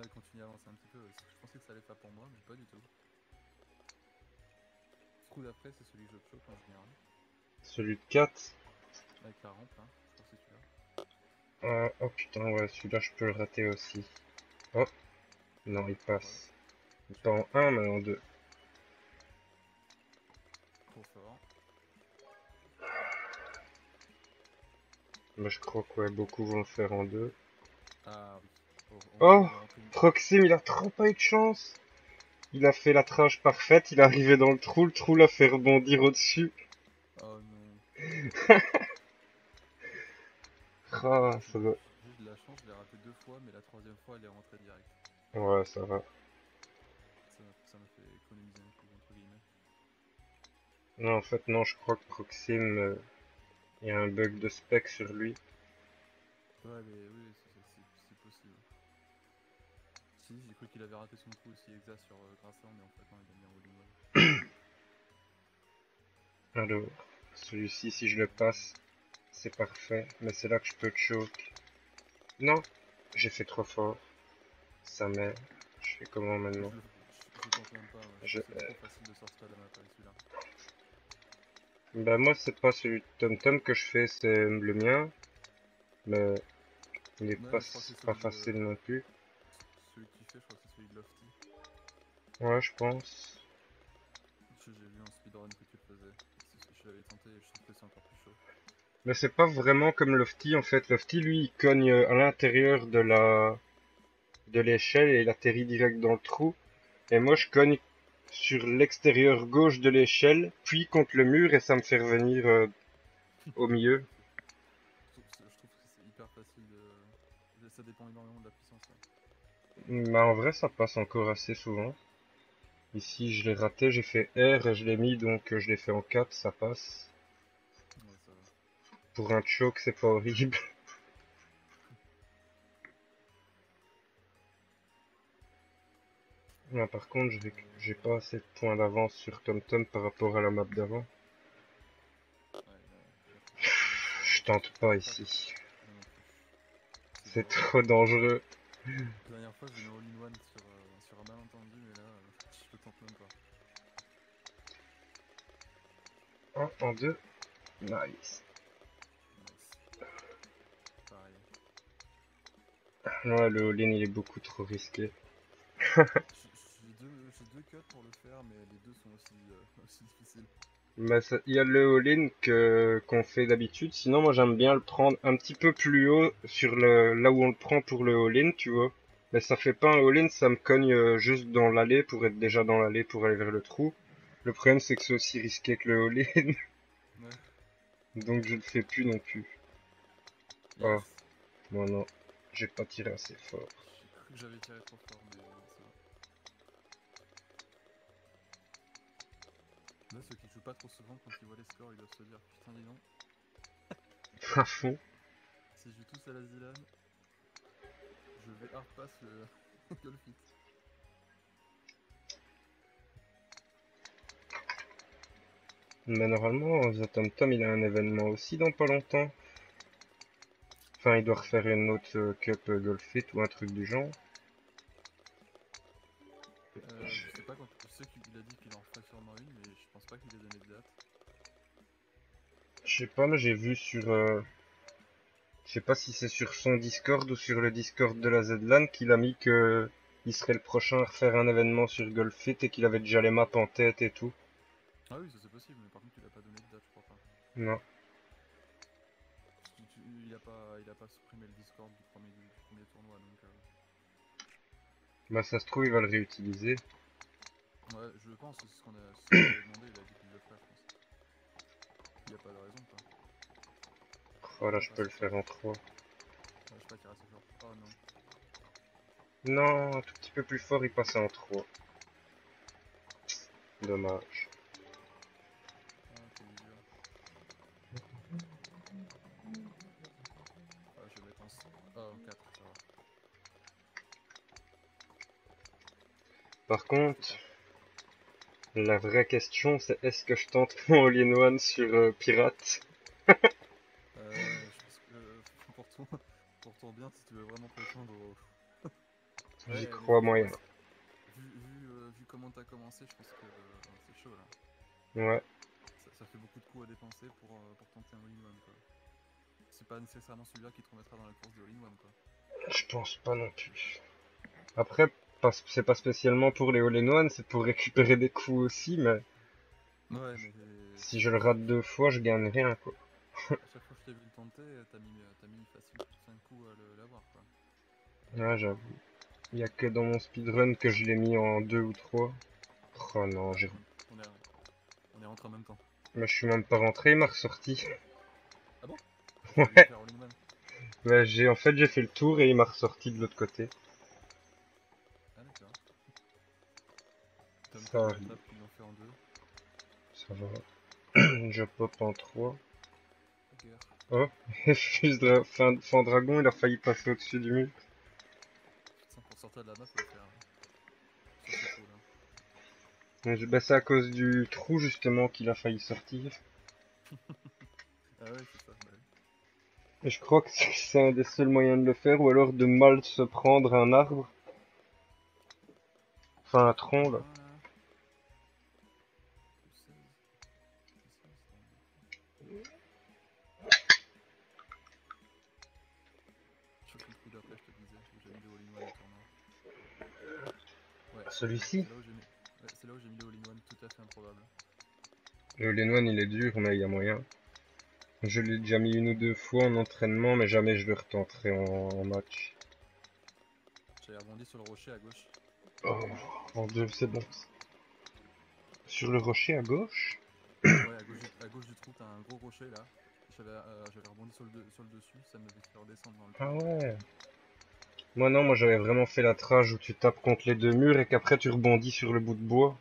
elle continue à avancer un petit peu. ouais. Je pensais que ça allait faire pour moi, mais pas du tout. Ce coup d'après, c'est celui que je chope en général. Celui de 4. Avec la rampe, hein. Je crois que c'est celui-là. Euh, oh putain, ouais, celui-là, je peux le rater aussi. Oh. Non, il passe. Pas en 1, mais en 2. Trop fort. Mais je crois que ouais, beaucoup vont le faire en 2. Ah. Oh, Oh, Proxim, il a trop pas eu de chance. Il a fait la tranche parfaite, il est arrivé dans le trou, le trou l'a fait rebondir au-dessus. Oh non. Ah, ça va. J'ai eu de la chance, je l'ai raté deux fois, mais la troisième fois, elle est rentrée direct. Ouais, ça va. Ça m'a fait économiser un coup, entre guillemets. Non, en fait, non, je crois que Proxim, euh, il y a un bug de spec sur lui. Ouais, mais oui, Si, j'ai cru qu'il avait raté son coup aussi exact sur euh, Grassan, mais en fait, non, il a mis un all-in one. Alors, celui-ci, si je le passe, c'est parfait. Mais c'est là que je peux choke. Non, j'ai fait trop fort. Ça met. Je fais comment maintenant Je, je, c'est trop facile de sortir de la map celui-là. Bah moi, c'est pas celui de TomTom que je fais, c'est le mien. Mais il est Ouais, pas, de- facile non plus. Je crois que c'est celui de Lofty. Ouais, je pense. J'ai j'ai vu en speedrun que tu le faisais. Je l'avais tenté et je trouve que c'est encore plus chaud. Mais c'est pas vraiment comme Lofty en fait. Lofty lui il cogne euh, à l'intérieur de la de l'échelle et il atterrit direct dans le trou. Et moi je cogne sur l'extérieur gauche de l'échelle, puis contre le mur et ça me fait revenir euh, au milieu. Mais en vrai ça passe encore assez souvent. Ici je l'ai raté, j'ai fait R et je l'ai mis donc euh, je l'ai fait en 4, ça passe. Ouais, ça va. Pour un choke c'est pas horrible. Là, par contre, j'ai pas assez de points d'avance sur TomTom par rapport à la map d'avant. Je tente pas ici. C'est trop dangereux. La dernière fois, j'ai mis all-in-one sur, euh, sur un malentendu, mais là, euh, je le tente même pas. 1 en 2. Nice. Nice. Pareil. Ouais, le all-in il est beaucoup trop risqué. J'ai deux, deux cuts pour le faire, mais les deux sont aussi, euh, aussi difficiles. Ça- il y a le all-in que qu'on fait d'habitude. Sinon, moi j'aime bien le prendre un petit peu plus haut sur le là où on le prend pour le all-in, tu vois. Mais ça fait pas un all-in, ça me cogne euh, juste dans l'allée pour être déjà dans l'allée pour aller vers le trou. Le problème c'est que c'est aussi risqué que le all-in, Ouais. donc je le fais plus non plus. Yes. Oh. Non, non, j'ai pas tiré assez fort. J'ai cru que j'avais tiré trop fort, mais euh. Là, ceux qui pas trop souvent, quand ils voient les scores, ils doivent se dire Putain, dis donc, À fond. si je joue tous à la Zilan, je vais hard pass le Golfit. Mais normalement, The Tom Tom il a un événement aussi dans pas longtemps. Enfin, il doit refaire une autre euh, Cup euh, Golf Fit ou un truc du genre. Pas qu'il ait donné de date. Je sais pas, mais j'ai vu sur. euh, Je sais pas si c'est sur son Discord ou sur le Discord de la Zlan qu'il a mis que il serait le prochain à refaire un événement sur Golf Fit et qu'il avait déjà les maps en tête et tout. Ah oui, ça c'est possible, mais par contre, il a pas donné de date, je crois pas. Non. Il, a pas, il a pas supprimé le Discord du premier, du premier tournoi, donc. euh, Bah ça se trouve, il va le réutiliser. Ouais, je pense, c'est ce qu'on a, ce demandé, il a dit qu'il le ferait, je pense. Il y a pas de raison, quoi. Voilà, je peux le faire en 3. Ouais, je sais pas qu'il reste toujours. Oh non. Non, un tout petit peu plus fort, il passe en 3. Dommage. Ah, quel dur. Je vais mettre en. s- en 4, ça va. Par contre, la vraie question c'est est-ce que je tente mon all-in-one sur euh, Pirate? Euh, je pense que euh, pour ton, pour ton bien, si tu veux vraiment prétendre au. J'y crois moyen. Vu, vu, euh, vu comment t'as commencé, je pense que euh, c'est chaud là. Ouais. Ça, ça fait beaucoup de coups à dépenser pour, pour tenter un all-in-one quoi. C'est pas nécessairement celui-là qui te remettra dans la course de all-in-one quoi. Je pense pas non plus. Après, pas- c'est pas spécialement pour les all-in-one, c'est pour récupérer des coups aussi, mais Ouais, mais si je le rate deux fois, je gagne rien quoi. à chaque fois que je t'ai vu le tenter, euh, t'as mis, euh, t'as mis facile 5 coups à l'avoir quoi. Ouais, j'avoue. Il y a que dans mon speedrun que je l'ai mis en deux ou trois. Oh non, j'ai... On est, on est rentré en même temps. Mais je suis même pas rentré, il m'a ressorti. Ouais. faire all-in-one Ouais, j'ai, en fait, j'ai fait le tour et il m'a ressorti de l'autre côté. Ça arrive. Fait en deux. Ça va. je pop en trois. Guerre. Oh, Fuse dra- fin, fin dragon, il a failli passer au-dessus du mur. Putain, pour sortir de la map, faut le faire. hein. Cool, hein. Bah, c'est à cause du trou justement qu'il a failli sortir. Ah ouais, c'est ça. Bah, oui. Et je crois que c'est c'est un des seuls moyens de le faire, ou alors de mal se prendre un arbre. Enfin, un tronc là. Celui-ci C'est là où j'ai mis, le all-in-one tout à fait improbable. Le Lenoine il est dur, mais il y a moyen. Je l'ai déjà mis une ou deux fois en entraînement, mais jamais je le retenterai en, en match. J'avais rebondi sur le rocher à gauche. Oh mon dieu, c'est bon. Sur le rocher à gauche? Ouais, à gauche, du, à gauche du trou, t'as un gros rocher là. J'avais euh, rebondi sur le, de- sur le dessus, ça me fait redescendre dans le Ah trou. ouais. Moi non, moi j'avais vraiment fait la trage où tu tapes contre les deux murs et qu'après tu rebondis sur le bout de bois.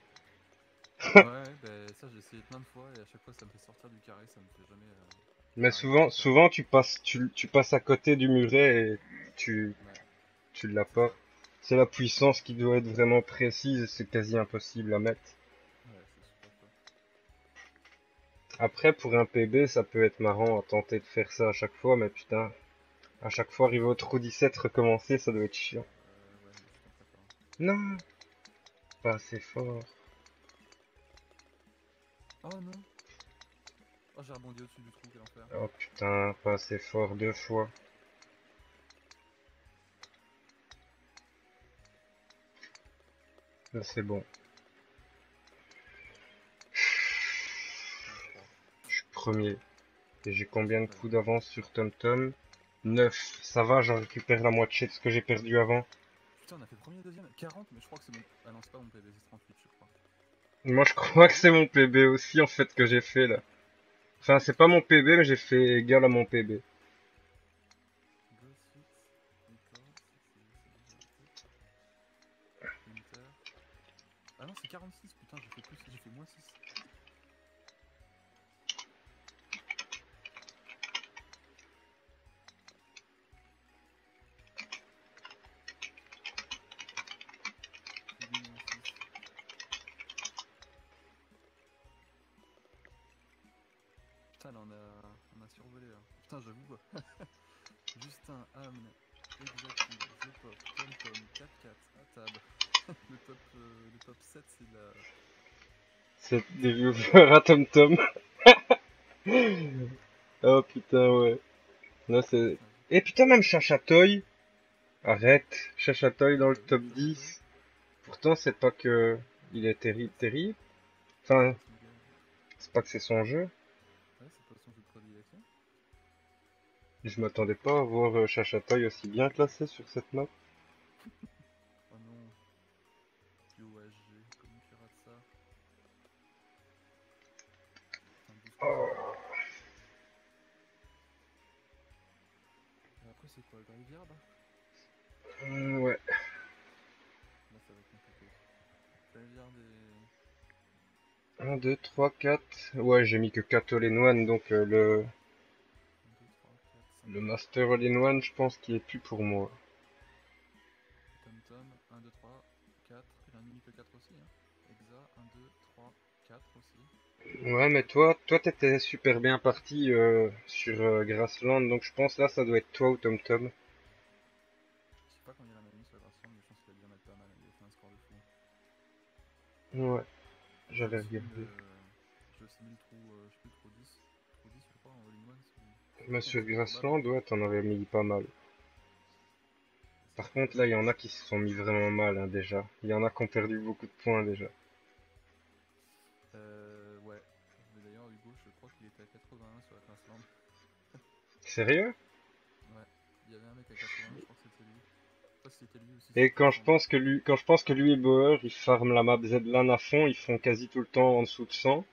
ouais, ouais, ben ça j'ai essayé plein de fois et à chaque fois ça me fait sortir du carré, ça me fait jamais. euh, Mais souvent, souvent tu passes, tu, tu passes à côté du muret et tu, ouais. tu l'as pas. C'est la puissance qui doit être vraiment précise, c'est quasi impossible à mettre. Ouais, c'est super quoi. Après, pour un PB, ça peut être marrant à tenter de faire ça à chaque fois, mais putain, à chaque fois arriver au trou 17, recommencer, ça doit être chiant. Non, pas assez fort. Oh non Oh j'ai rebondi au-dessus du trou, quel enfer. Oh putain, pas assez fort deux fois. Là, c'est bon. Je suis premier. Et j'ai combien de coups d'avance sur TomTom 9. Ça va, j'en récupère la moitié de ce que j'ai perdu avant. Putain, on a fait premier deuxième. 40, mais je crois que c'est mon. Ah non, c'est pas mon PB, c'est 38, je crois. Moi, je crois que c'est mon PB aussi, en fait, que j'ai fait là. Enfin, c'est pas mon PB, mais j'ai fait égal à mon PB. 7, c'est la. C'est des viewers à TomTom. oh putain, ouais. Là, c'est... Et putain, même Chachatoy. Arrête, Chachatoy dans le top 10. Pourtant, c'est pas que il est terrible, terrible. Enfin, c'est pas que c'est son jeu. Ouais, c'est pas son jeu de prédilection. Je m'attendais pas à voir euh, Chachatoy aussi bien classé sur cette map. Rivière là Hum, ouais. Là, ça va être compliqué. Rivière des. 1, 2, 3, 4. Ouais, j'ai mis que 4 all-in-one, donc euh, le, 1, 2, 3, 4, 5. le Master all-in-one, je pense qu'il est plus pour moi. Tom Tom, 1, 2, 3, 4. Il en a mis que 4 aussi. Hein. Exa, 1, 2, 3, 4 aussi. Ouais, mais toi, toi, t'étais super bien parti euh, sur euh, Grassland, donc je pense là, ça doit être toi ou TomTom. Je Ouais, j'avais regardé. euh, je sais plus, le trou 10. Trou 10, je crois, en all-in-one. c'est- Mais sur c'est pas mal. Grassland, ouais, t'en avais mis pas mal. Par contre, là, il y en a qui se sont mis vraiment mal, hein, déjà. Il y en a qui ont perdu beaucoup de points, déjà. Euh, ouais. Mais d'ailleurs, Hugo, je crois qu'il était à 81 sur la Grassland. Sérieux? C'était lui aussi. Et quand je pense que lui, quand je pense que lui et Bauer, ils farment la map Z-Lan à fond, ils font quasi tout le temps en dessous de 100.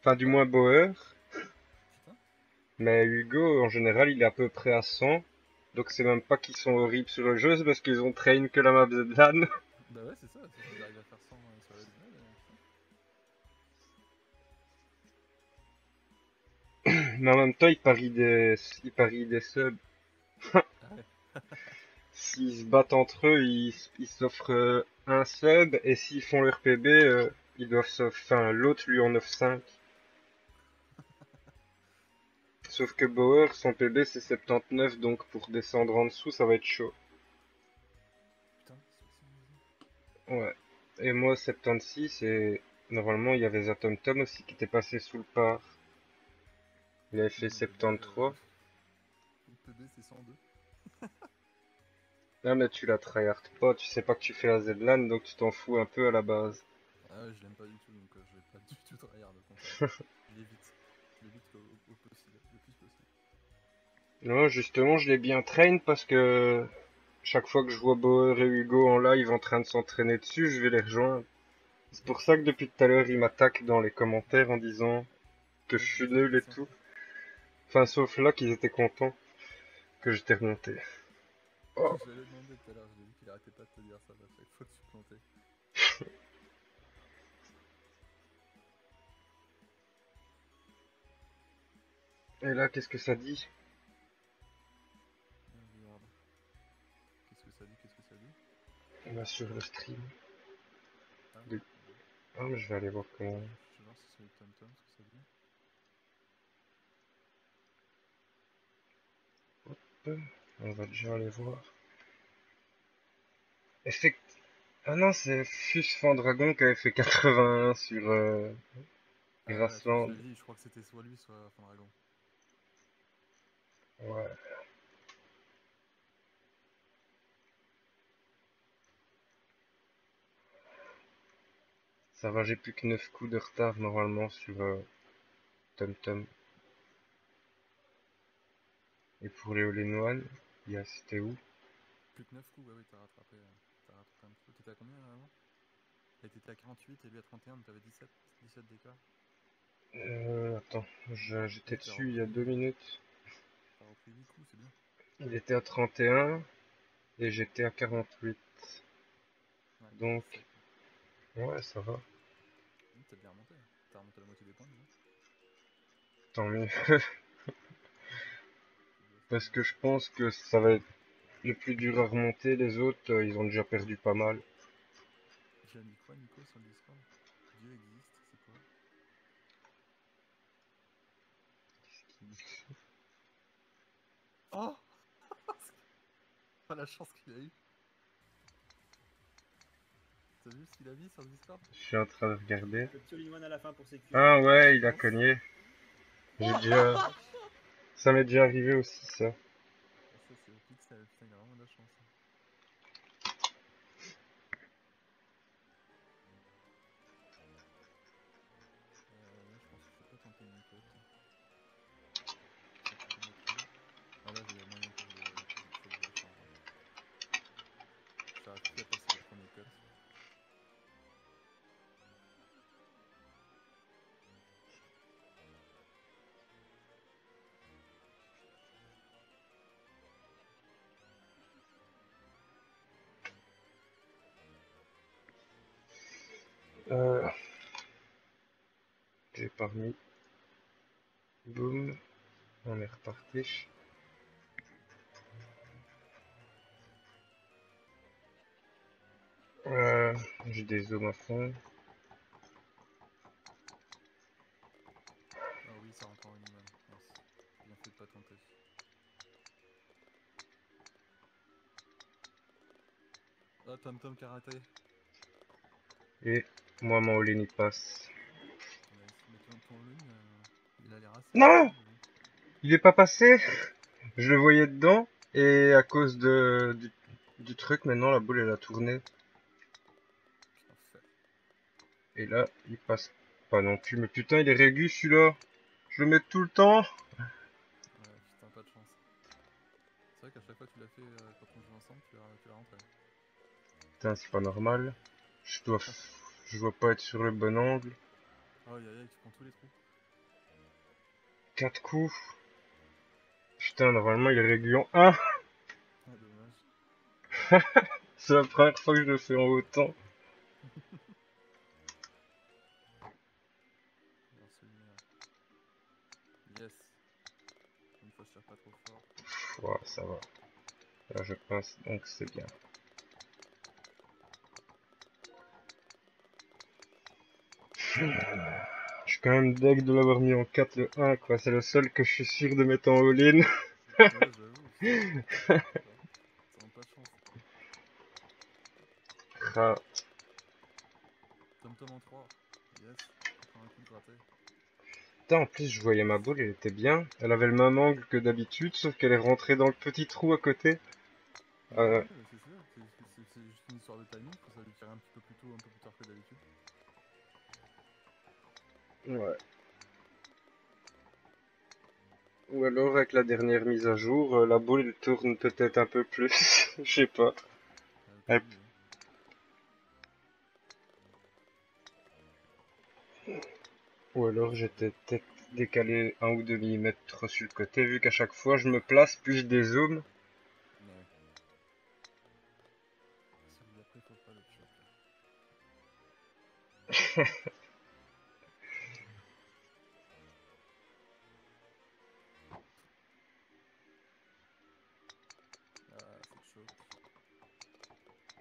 Enfin, du moins Bauer. Mais Hugo, en général, il est à peu près à 100. Donc c'est même pas qu'ils sont horribles sur le jeu, c'est parce qu'ils ont train que la map Z-Lan. Bah ouais, c'est ça. c'est qu'ils arrivent à faire 100 sur la Grassland, putain. Mais en même temps, il parie des, il parie des subs. S'ils se battent entre eux, ils s'offrent euh, un sub, et s'ils font leur PB, euh, ils doivent s'offrir, enfin, l'autre lui en offre 5. Sauf que Bauer, son PB c'est 79, donc pour descendre en dessous, ça va être chaud. Ouais. Et moi, 76, et normalement, il y avait Zatom Tom aussi qui était passé sous le par. Il avait fait Le PB, 73. euh, Le PB, c'est 102. Non, mais tu la tryhard pas, tu sais pas que tu fais la Z-LAN, donc tu t'en fous un peu à la base. Ah ouais, je l'aime pas du tout, donc euh, je vais pas du tout tryhard au contraire. Je l'évite. Je l'évite au, au possible, le plus possible. Non, justement, je l'ai bien train parce que chaque fois que je vois Bauer et Hugo en live en train de s'entraîner dessus, je vais les rejoindre. C'est pour ça que depuis tout à l'heure, ils m'attaquent dans les commentaires en disant que je suis nul et tout. Enfin, sauf là qu'ils étaient contents que j'étais remonté. Oh. Je l'ai demandé tout à l'heure, j'ai vu qu'il arrêtait pas de te dire ça à chaque fois que tu plantais. Et là, qu'est-ce que ça dit? Qu'est-ce que ça dit Qu'est-ce que ça dit? On va sur le stream. Ah. Ah, mais je vais aller voir comment. Je vais voir si c'est le TomTom ce que ça dit. On va déjà aller voir. Effect... Ah non, c'est Fus Fandragon qui avait fait 81 sur euh, Ah, Grassland. je crois que c'était soit lui, soit Fandragon. Ouais. Ça va, j'ai plus que 9 coups de retard normalement sur euh, TomTom. Et pour les All in One, il y a c'était où? Plus que 9 coups, bah oui, t'as rattrapé, euh, t'as rattrapé un petit peu. T'étais à combien là, avant T'étais à 48 et lui à 31, donc t'avais 17, 17 d'écart. euh, Attends, je- j'étais dessus il y a 2 minutes. T'as repris 8 coups, c'est bien. Il était à 31 et j'étais à 48. Ouais, Donc- 17. Ouais, ça va. T'as bien remonté. T'as remonté la moitié des points, déjà. Tant mieux. Parce que je pense que ça va être le plus dur à remonter. Les autres, euh, ils ont déjà perdu pas mal. J'ai mis quoi, Nico, sur le Discord Dieu existe, c'est quoi? Oh Pas la chance qu'il a eu. T'as vu ce qu'il a mis sur le Discord? Je suis en train de regarder. Le petit à la fin pour sécuriser. Ah ouais, il a cogné. J'ai déjà... Ça m'est déjà arrivé aussi, ça. Euh... J'ai pas remis. Boum. On est reparti. Euh, j'ai des zooms à fond. Ah oui, ça rentre en. Mince. Bien fait de pas tenter. Ah, Tom Tom Karaté. Et moi, mon all-in, il passe. Non. Il est pas passé Je le voyais dedans, et à cause de, du, du truc, maintenant, la boule, elle a tourné. Et là, il passe pas non plus. Mais putain, il est régu, celui-là Je le mets tout le temps putain. C'est vrai qu'à chaque fois que tu l'as fait euh, quand on joue ensemble, tu l'as tu l'as rentré. Putain, c'est pas normal. Je dois... Je dois pas être sur le bon angle. Oh, aïe aïe aïe, tu prends tous les trous. 4 coups. Putain, normalement, il est régu en 1 Ah, dommage. C'est la première fois que je le fais en autant. Yes. Une fois, je tire pas trop fort. Ouais, ça va. Là, je pense donc c'est bien. Je suis quand même deg de l'avoir mis en 4 le 1, quoi. C'est le seul que je suis sûr de mettre en all-in. Ouais. Ah, Tom Tom en 3. Yes. Putain, en plus, je voyais ma boule, elle était bien. Elle avait le même angle que d'habitude, sauf qu'elle est rentrée dans le petit trou à côté. Euh, Ouais, c'est juste une histoire de timing, ça lui tirer un petit peu plus tôt, un peu plus tard que d'habitude. Ouais. Ou alors avec la dernière mise à jour, euh, la boule tourne peut-être un peu plus, je sais pas. Ou alors j'étais peut-être décalé un ou deux millimètres sur le côté, vu qu'à chaque fois je me place, puis je dézoome.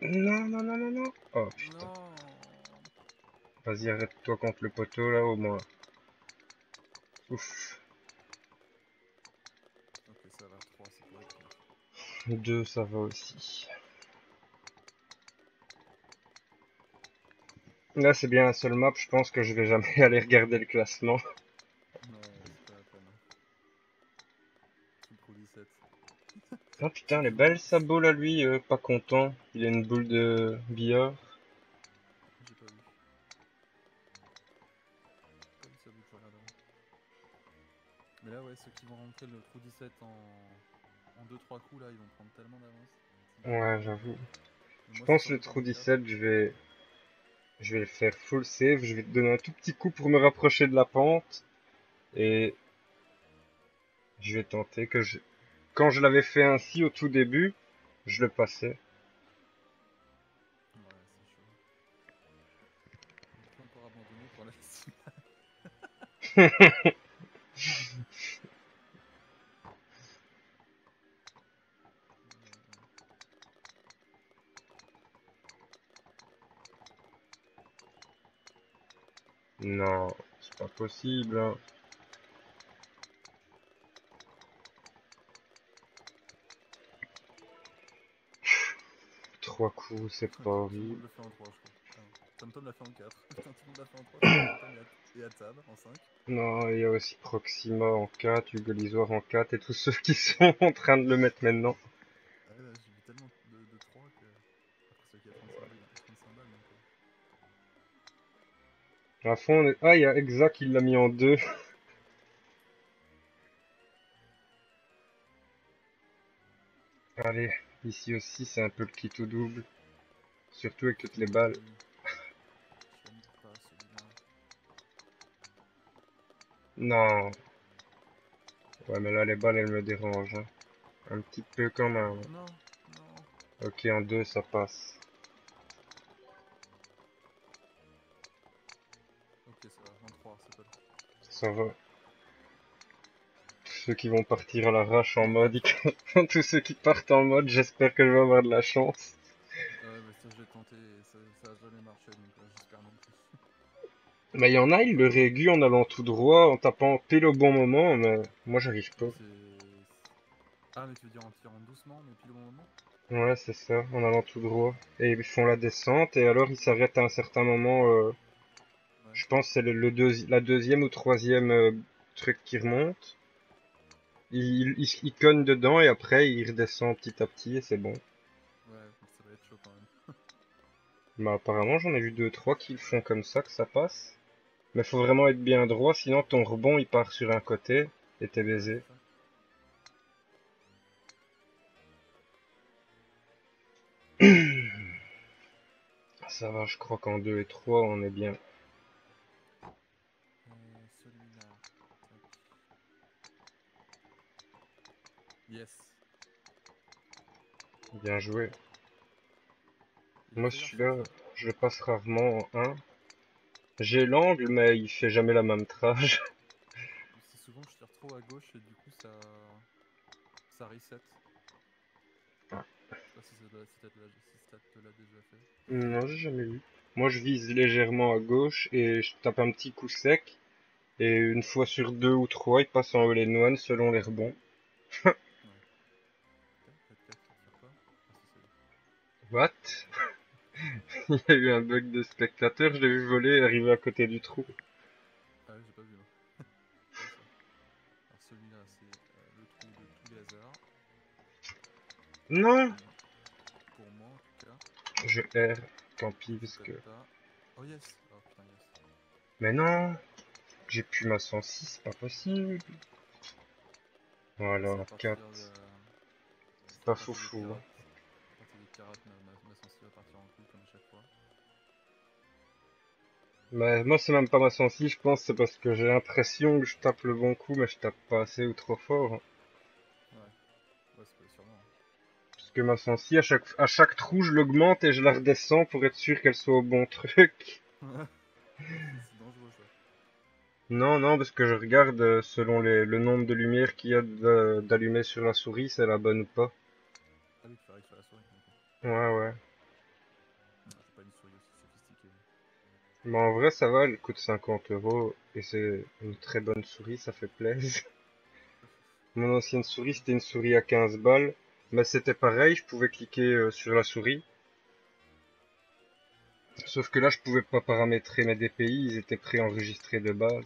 Non, non, non, non, non. Oh putain. Vas-y, arrête-toi contre le poteau là au moins. Ouf. Ok, ça va, 3, c'est pour être pire. Deux, ça va aussi. Là, c'est bien la seule map, je pense que je vais jamais aller regarder le classement. Oh putain, elle est belle sa boule à lui, euh, pas content. Il a une boule de billard. Mais là, ouais, ceux qui vont rentrer le trou 17 en, en 2-3 coups, là, ils vont prendre tellement d'avance. Ouais, j'avoue. Je pense le trou mon cas. 17, je vais... Je vais le faire full save, je vais te donner un tout petit coup pour me rapprocher de la pente. Et... Je vais tenter que je... Quand je l'avais fait ainsi au tout début, je le passais. Ouais, c'est Non, c'est pas possible. hein. Trois coups, c'est pas horrible. le fait en 3, je crois. Tom Tom l'a fait en 4. Putain, tout le monde l'a fait en 3. Tom Tom et Atab en 5. Non, il y a aussi Proxima en 4, Hugo Lisoire en 4 et tous ceux qui sont en train de le mettre maintenant. Ah ouais, j'ai vu tellement de, de 3 que. Après, celui qui a 35 balles, il a 35 balles. Donc, euh, À fond, on est... Ah, il y a Exa qui l'a mis en 2. Allez, ici aussi c'est un peu le kit ou double. Surtout avec toutes les balles. Non. Ouais, mais là les balles elles me dérangent. hein. Un petit peu quand même. Non, non. Ok, en 2 ça passe. Ok, ça va. En 3, c'est pas le. Ça va. Ceux qui vont partir à l'arrache en mode, tous ceux qui partent en mode, j'espère que je vais avoir de la chance. Ouais, mais ça, je l'ai tenté et ça, ça a jamais marché, donc euh, j'espère non plus. Mais il y en a, ils le régu en allant tout droit, en tapant pile au bon moment, mais moi j'arrive pas. Ah, mais tu veux dire en tirant doucement, mais pile au bon moment? Ouais, c'est ça, en allant tout droit. Et ils font la descente, et alors ils s'arrêtent à un certain moment, euh, Ouais. je pense que c'est le, le deuxi- la deuxième ou troisième euh, truc qui remonte. Ils cognent dedans, et après ils redescendent petit à petit, et c'est bon. Ouais, ça va être chaud quand même. Mais apparemment j'en ai vu deux trois qui le font comme ça, que ça passe. Mais faut vraiment être bien droit, sinon ton rebond il part sur un côté, et t'es baisé. Ça va, je crois qu'en 2 et 3 on est bien. Yes. Bien joué. Moi celui-là, je le passe rarement en 1. J'ai l'angle, mais il fait jamais la même trage. C'est souvent je tire trop à gauche et du coup ça. ça reset. Ah. Je sais pas si ça doit- si l'a déjà fait. Non, j'ai jamais vu. Moi je vise légèrement à gauche et je tape un petit coup sec. Et une fois sur deux ou trois, il passe en all one selon les rebonds. What Il y a eu un bug de spectateur, je l'ai vu voler et arriver à côté du trou. Ah oui, j'ai pas vu moi. Ça. Alors celui-là c'est euh, le trou de tous les hasards. Non Je erre, tant pis, parce que... Oh yes Oh putain, yes. Mais non J'ai plus ma 106, c'est pas possible. Voilà, C'est à partir 4. de- C'est pas foufou. hein. Mais moi, c'est même pas ma 106, je pense, c'est parce que j'ai l'impression que je tape le bon coup, mais je tape pas assez ou trop fort. hein. Ouais, c'est pas sûrement. hein. Parce que ma 106, à chaque, à chaque trou, je l'augmente et je la redescends pour être sûr qu'elle soit au bon truc. c'est dangereux ça. Non, non, parce que je regarde euh, selon les, le nombre de lumières qu'il y a d'allumées sur la souris, c'est la bonne ou pas. Ah oui, tu fais sur la souris. Ouais, ouais. Mais en vrai, ça va, elle coûte 50 euros et c'est une très bonne souris, ça fait plaisir. Mon ancienne souris, c'était une souris à 15 balles, mais c'était pareil, je pouvais cliquer euh, sur la souris. Sauf que là, je pouvais pas paramétrer mes DPI, ils étaient préenregistrés de base.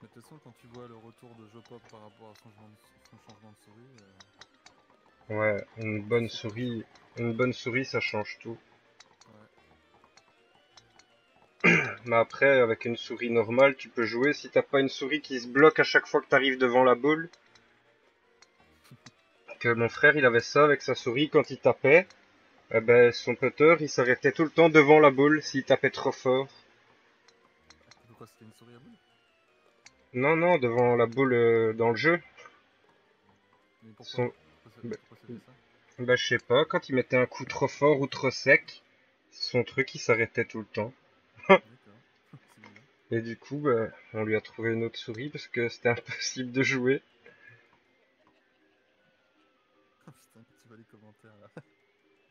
Mais de toute façon, quand tu vois le retour de Jopop par rapport à son changement de, son changement de souris, euh, Ouais, une bonne souris, une bonne souris, ça change tout. Mais après, avec une souris normale, tu peux jouer. Si t'as pas une souris qui se bloque à chaque fois que t'arrives devant la boule. Que mon frère, il avait ça avec sa souris quand il tapait. Eh ben, son putter, il s'arrêtait tout le temps devant la boule s'il tapait trop fort. Pourquoi c'était une souris à boule? Non, non, devant la boule euh, dans le jeu. Mais pourquoi? Son... Pourquoi pourquoi ça Bah, je sais pas, quand il mettait un coup trop fort ou trop sec, son truc, il s'arrêtait tout le temps. Et du coup, bah, on lui a trouvé une autre souris parce que c'était impossible de jouer. Oh putain, tu vois les commentaires là.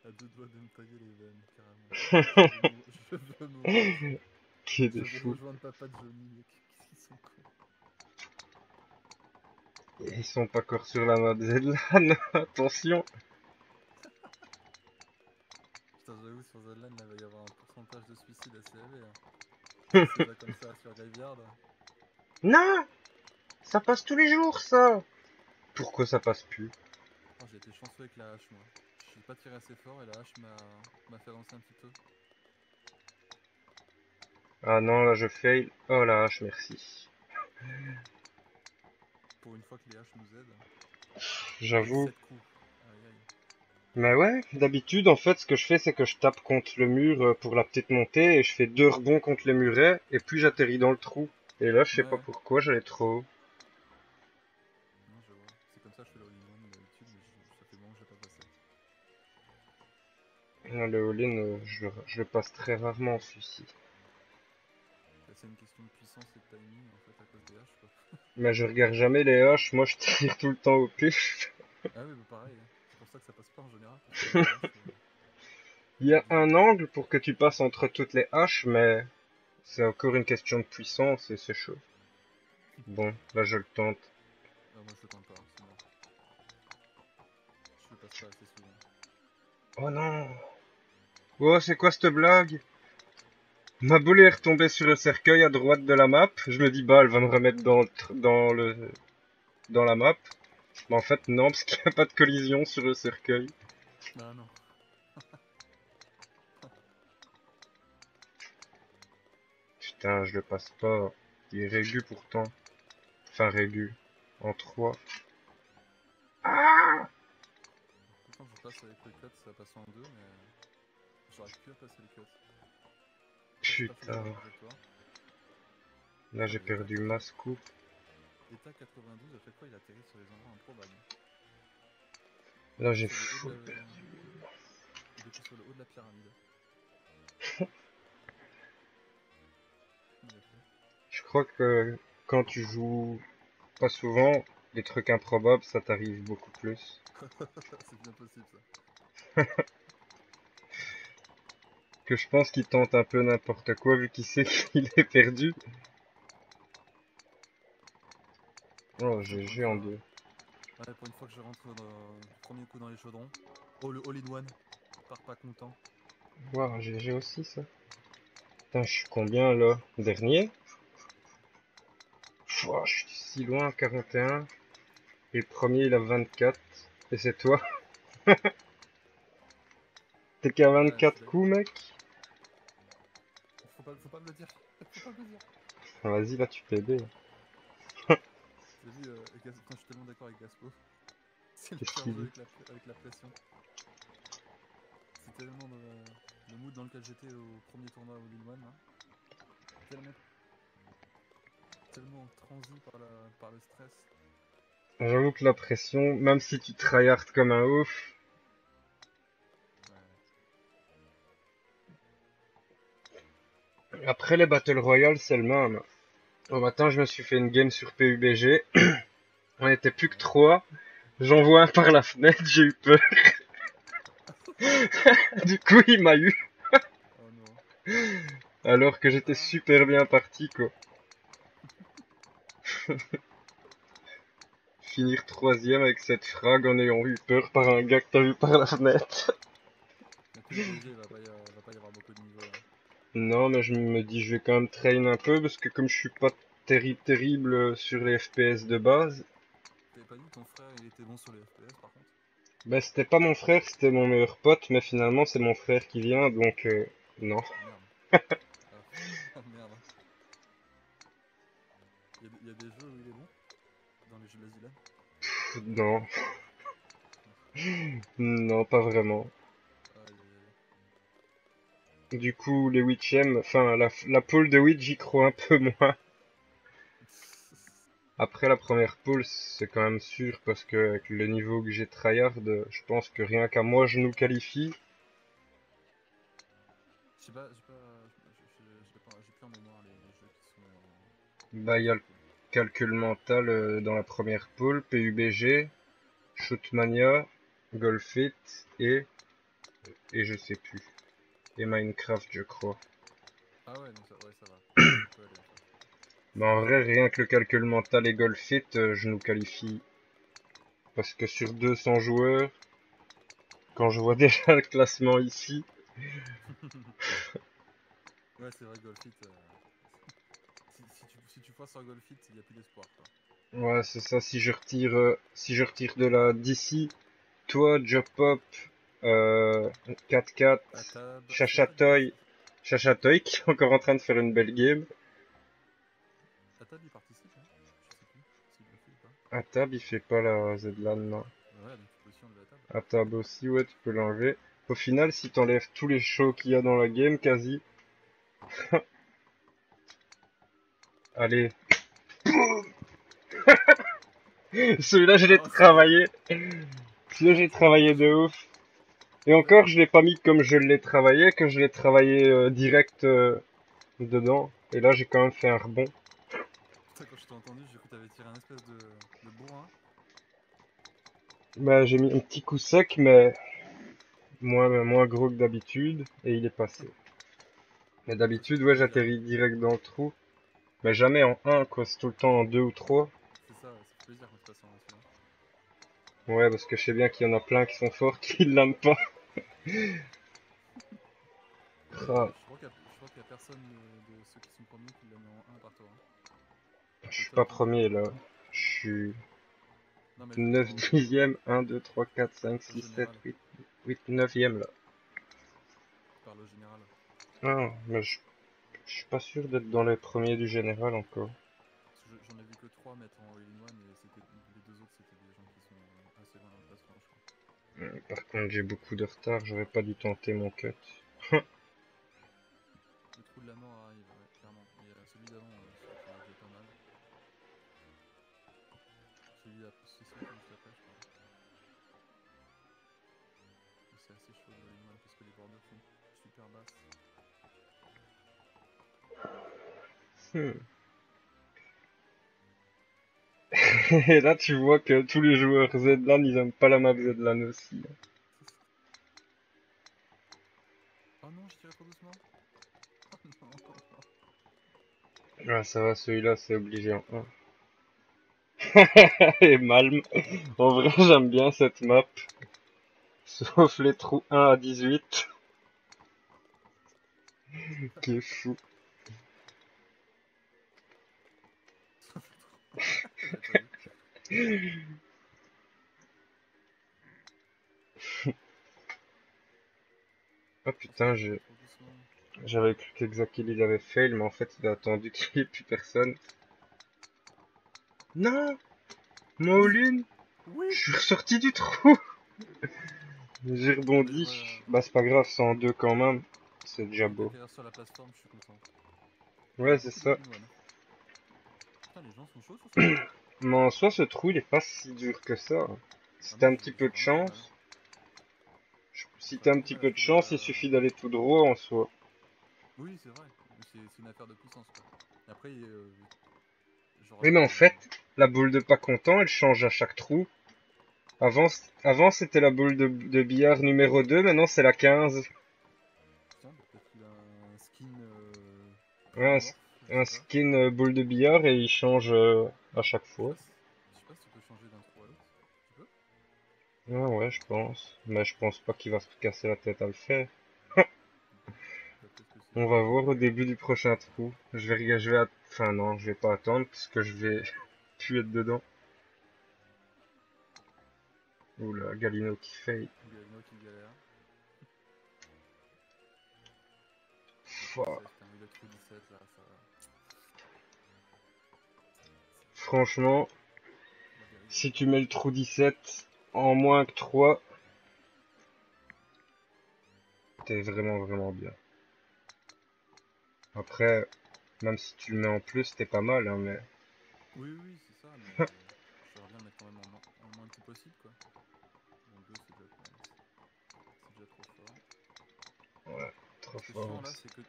À deux doigts de me tailler les veines, carrément. Je veux, mourir. Qui est Je des veux fous. rejoindre papa Johnny, mec. Qu'est-ce qu'ils sont cons. Ils sont pas encore sur la map Zedlan, attention. Putain, j'avoue, sur Zedlan, là, il va y avoir un pourcentage de suicide assez élevé. Hein. C'est là comme ça sur Graveyard. Non Ça passe tous les jours, ça Pourquoi ça passe plus? Oh, j'ai été chanceux avec la hache, moi. J'ai pas tiré assez fort et la hache m'a m'a fait avancer un petit peu. Ah non, là je fail. Oh la hache, merci. Pour une fois que les haches nous aident. J'avoue. Mais ouais, d'habitude, en fait, ce que je fais, c'est que je tape contre le mur euh, pour la petite montée et je fais deux rebonds contre les murets et puis j'atterris dans le trou. Et là, je sais pas pourquoi, j'allais trop haut. Non, je vois. C'est comme ça que je fais le all-in-one d'habitude, mais je- ça fait longtemps que j'ai pas passé. Non, Le all-in, euh, je, le- je le passe très rarement, celui-ci. Là, C'est une question de puissance et de timing en fait à cause des haches quoi. Mais je regarde jamais les haches, moi je tire tout le temps au pif. Ah oui, bah pareil. hein. C'est pour ça que ça passe pas en général. parce que les haches, Il y a un angle pour que tu passes entre toutes les haches, mais c'est encore une question de puissance et c'est chaud. Bon, là je le tente. Ah, moi je le tente pas, c'est mort. Je le passe pas assez souvent. Oh non Oh, c'est quoi cette blague? Ma boule est retombée sur le cercueil à droite de la map. Je me dis, bah, elle va me remettre dans le, tr- dans le, dans la map. Mais en fait, non, parce qu'il n'y a pas de collision sur le cercueil. Ah non. Putain, je le passe pas. Il est régu pourtant. Enfin, régu. En 3. Ah Pourtant je passe avec le cut, ça passe en deux, mais j'arrive plus à passer le cut. Putain. Là, j'ai perdu ma scoop. État 92, à chaque fois il atterrit sur les endroits improbables. Là, j'ai fou. Il était sur le haut de la pyramide. Je crois que quand tu joues pas souvent, les trucs improbables, ça t'arrive beaucoup plus. c'est bien possible ça. Que je pense qu'il tente un peu n'importe quoi vu qu'il sait qu'il est perdu. Oh, GG en deux. Ouais, pour une fois que je rentre dans le premier coup dans les chaudrons. Oh le all-in-one. Je pars pas content. Wow, GG aussi ça. Putain, je suis combien là? Dernier? Pouah, Je suis si loin, 41. Et le premier il a 24. Et c'est toi? T'es qu'à Ouais, 24 je sais. coups, mec? Faut pas, faut pas me le dire. Faut pas me le dire. Vas-y, là, tu peux aider. T'as vu, euh, quand je suis tellement d'accord avec Gaspo, c'est le dit avec la, pr- avec la pression. C'est tellement le, le mood dans lequel j'étais au premier tournoi au League One. Là. Tellement, tellement transi par, la, par le stress. J'avoue que la pression, même si tu tryhard comme un ouf, après les Battle Royale, c'est le même. Au matin, je me suis fait une game sur PUBG. On était plus que trois. J'en vois un par la fenêtre, j'ai eu peur. du coup, il m'a eu. Alors que j'étais super bien parti, quoi. Finir troisième avec cette frag en ayant eu peur par un gars que t'as vu par la fenêtre. Non, mais je me dis, je vais quand même train un peu parce que comme je suis pas terrible, terrible sur les FPS de base, T'avais pas dit que ton frère il était bon sur les FPS par contre? bah c'était pas mon frère, c'était mon meilleur pote, mais finalement c'est mon frère qui vient, donc euh, non. Ah, Merde. ah, ah, merde. Il y, a des- y a des jeux où il est bon? Dans les jeux de la Zilane Pff, Non. Non, pas vraiment. Du coup, les huitièmes, enfin la, la poule de 8, j'y crois un peu moins. Après la première poule, c'est quand même sûr parce que avec le niveau que j'ai tryhard, je pense que rien qu'à moi je nous qualifie. Je sais pas, j'ai pas, je- je- je- j'ai pas- j'ai plus en mémoire les, les jeux qui sont. Bah, il y a le calcul mental euh, dans la première poule, PUBG, Shootmania, Golfit et et je sais plus. Et Minecraft, je crois. Ah ouais, donc ça, ouais, ça va. Mais en vrai, rien que le calcul mental et Golfit, euh, je nous qualifie. Parce que sur 200 joueurs, quand je vois déjà le classement ici, Ouais, c'est vrai, Golfit. euh, si, si, tu, si tu foires sur Golfit, il n'y a plus d'espoir. ouais, c'est ça, si je retire, euh, si je retire de la d'ici, toi, Jopop, euh, 4-4, Atab, Chachatoy, Chachatoy qui est encore en train de faire une belle game. Atab, il participe, hein Je sais plus s'il le fait ou pas. Atab, il fait pas la Zlan, non. Ouais, donc tu peux aussi enlever Atab. Atab aussi, ouais, tu peux l'enlever. Au final, si t'enlèves tous les shows qu'il y a dans la game, quasi. Allez. Celui-là, je l'ai Oh, travaillé. Celui-là, j'ai travaillé de ouf. Et encore, je l'ai pas mis comme je l'ai travaillé, que je l'ai travaillé euh, direct euh, dedans. Et là, j'ai quand même fait un rebond. Putain, quand je t'ai entendu, j'ai cru que t'avais tiré un espèce de, de bourrin. Bah, j'ai mis un petit coup sec, mais moins, moins gros que d'habitude, et il est passé. Mais d'habitude, ouais, j'atterris direct dans le trou. Mais jamais en 1, quoi, c'est tout le temps en 2 ou 3. C'est ça, fait plaisir passes en celui-là. Ouais, parce que je sais bien qu'il y en a plein qui sont forts qui l'aiment pas. Ah, Je crois qu'il y, a- personne de, ceux qui sont premiers qui l'a mis en 1 par toi. hein. je suis pas premier là. Je suis Non, mais 9 au- dixième, 1, 2, 3, 4, 5, 6, 7, 8, 8, 9ème là. je parle au général. Ah, mais je, je suis pas sûr d'être dans les premiers du général encore. J'en ai vu que 3 mettre en Par contre, j'ai beaucoup de retard, j'aurais pas dû tenter mon cut. Le trou de la mort arrive, ouais, clairement. Et euh, celui d'avant, euh, pas mal. Celui d'après, c'est est juste après, je crois. C'est assez chaud le all-in-one parce que les bordures sont super basses. Hmm. Et là, tu vois que tous les joueurs Zlan, ils aiment pas la map Zlan aussi. Oh non, je trop doucement. Oh non. Ah, ça va, celui-là, c'est obligé en 1. Et Malm. En vrai, j'aime bien cette map. Sauf les trous 1 à 18. Qui est fou. Ah putain, doucement. j'avais cru qu'Exakil il avait fail, mais en fait il a attendu qu'il n'y ait plus personne. Non Moi Oui Je suis ressorti du trou J'ai rebondi. Bah c'est pas grave, c'est en deux quand même. C'est déjà beau. Atterrir sur la plateforme, je suis content. Ouais, c'est ça. Putain, les gens sont chauds sur ça. Mais en soi, ce trou, il est pas si dur que ça. Si t'as un petit peu de chance, si t'as un petit peu de chance, il suffit d'aller tout droit en soi. Oui, c'est vrai. C'est une affaire de puissance. Quoi. Et après, euh, genre, Oui, mais en fait, la boule de pas content, elle change à chaque trou. Avant, avant c'était la boule de, de billard numéro 2, maintenant c'est la 15. Tiens, peut-être qu'il a un skin. Euh, Ouais, un skin euh, boule de billard et il change euh, à chaque fois. je sais pas si tu peux changer d'un trou à l'autre. Tu peux? Ouais, ouais, je pense. Mais je pense pas qu'il va se casser la tête à le faire. Bah. On va voir au début du prochain trou. Je vais, je vais, enfin non, je vais pas attendre parce que je vais plus être dedans. Oula, Galino qui fait. Galino qui galère. Fuck. Franchement, si tu mets le trou 17 en moins que 3, t'es vraiment vraiment bien. Après, même si tu le mets en plus, t'es pas mal, hein, mais Oui, oui, c'est ça, mais j'aimerais bien mettre quand même en, moins- coups possible quoi. En 2 c'est déjà, c'est déjà trop fort. trop Ce chiant fort. là, c'est que.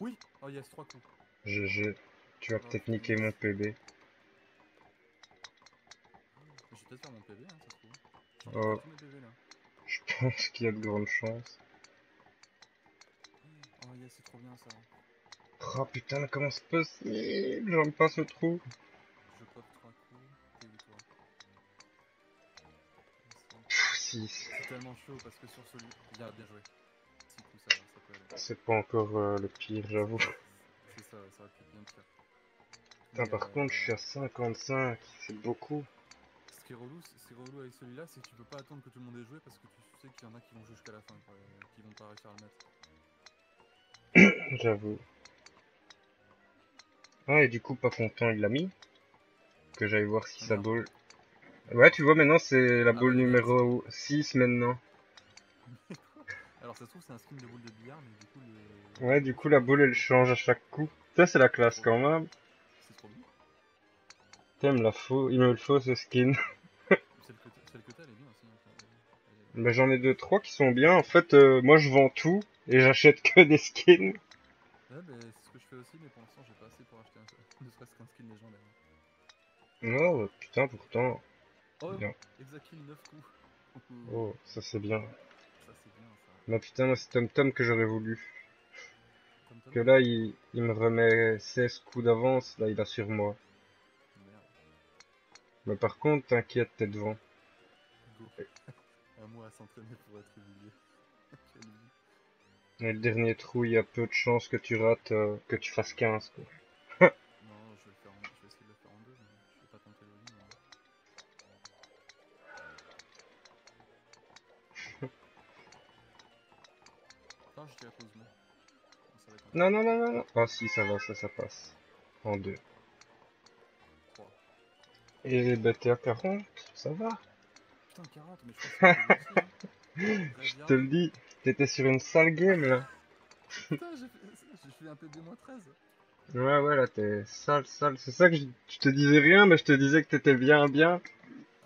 Oui Oh yes, 3 coups. GG. Tu vas peut-être niquer mon PB. Je vais peut-être faire mon PV, hein, ça se trouve. Oh. PV là. Je pense qu'il y a de grandes chances. Oh yes, c'est trop bien ça. Oh putain, comment c'est possible? J'aime pas ce trou. Je pop 3 coups, PV toi? Pff, 6. C'est tellement chaud parce que sur celui. Bien, bien joué. 6 coups, ça va, ça peut aller. C'est pas encore euh, le pire, j'avoue. C'est ça, ça pu être bien pire. Putain, par euh, contre, je suis à 55. C'est beaucoup. Ce qui est relou, c'est- relou avec celui-là, c'est que tu peux pas attendre que tout le monde ait joué parce que tu sais qu'il y en a qui vont jouer jusqu'à la fin, quoi, et qui vont pas réussir à le mettre. J'avoue. Ah, et du coup, pas content, il l'a mis. Que j'aille voir si sa boule. Ouais, tu vois, maintenant, c'est la Ah boule ouais, numéro 6 maintenant. Alors ça se trouve c'est un skin de boule de billard, mais du coup le... Ouais, du coup, la boule, elle change à chaque coup. Ça, c'est la classe quand même. T'aimes la faux. Il me le faut, ce skin. Celle que t'as- elle est bien aussi. Mais j'en ai deux, trois qui sont bien. En fait, euh, moi, je vends tout et j'achète que des skins. Ouais, bah, c'est ce que je fais aussi, mais pour l'instant j'ai pas assez pour acheter un... ne serait-ce qu'un skin légendaire. Non, euh, putain, pourtant. Oh, Bien. Exactly 9 coups. Oh, ça c'est bien. Ça c'est bien ça. Mais putain, moi, c'est Tom Tom que j'aurais voulu. Tom Tom Que là, il, il me remet 16 coups d'avance. Là, il a sur moi. Mais par contre, t'inquiète, t'es devant. Go. un mois à s'entraîner pour être vie. Et le dernier trou, il y a peu de chances que tu rates, euh, que tu fasses 15. Quoi. Non, je vais, le faire en... je vais essayer de le faire en deux, mais je vais pas tenter le win. hein. Attends, je dirais pause, moi. Non, non, non, non, non. Ah si, ça va, ça, ça passe. En deux. 3. Et BTA 40, ça va. Putain, 40, mais je crois que un peu hein. Je te le dis, t'étais sur une sale game là. Putain, j'ai fait... j'ai fait un PB-13. Ouais, ouais, là, t'es sale, sale. C'est ça que je, je te disais rien, mais je te disais que t'étais bien, bien.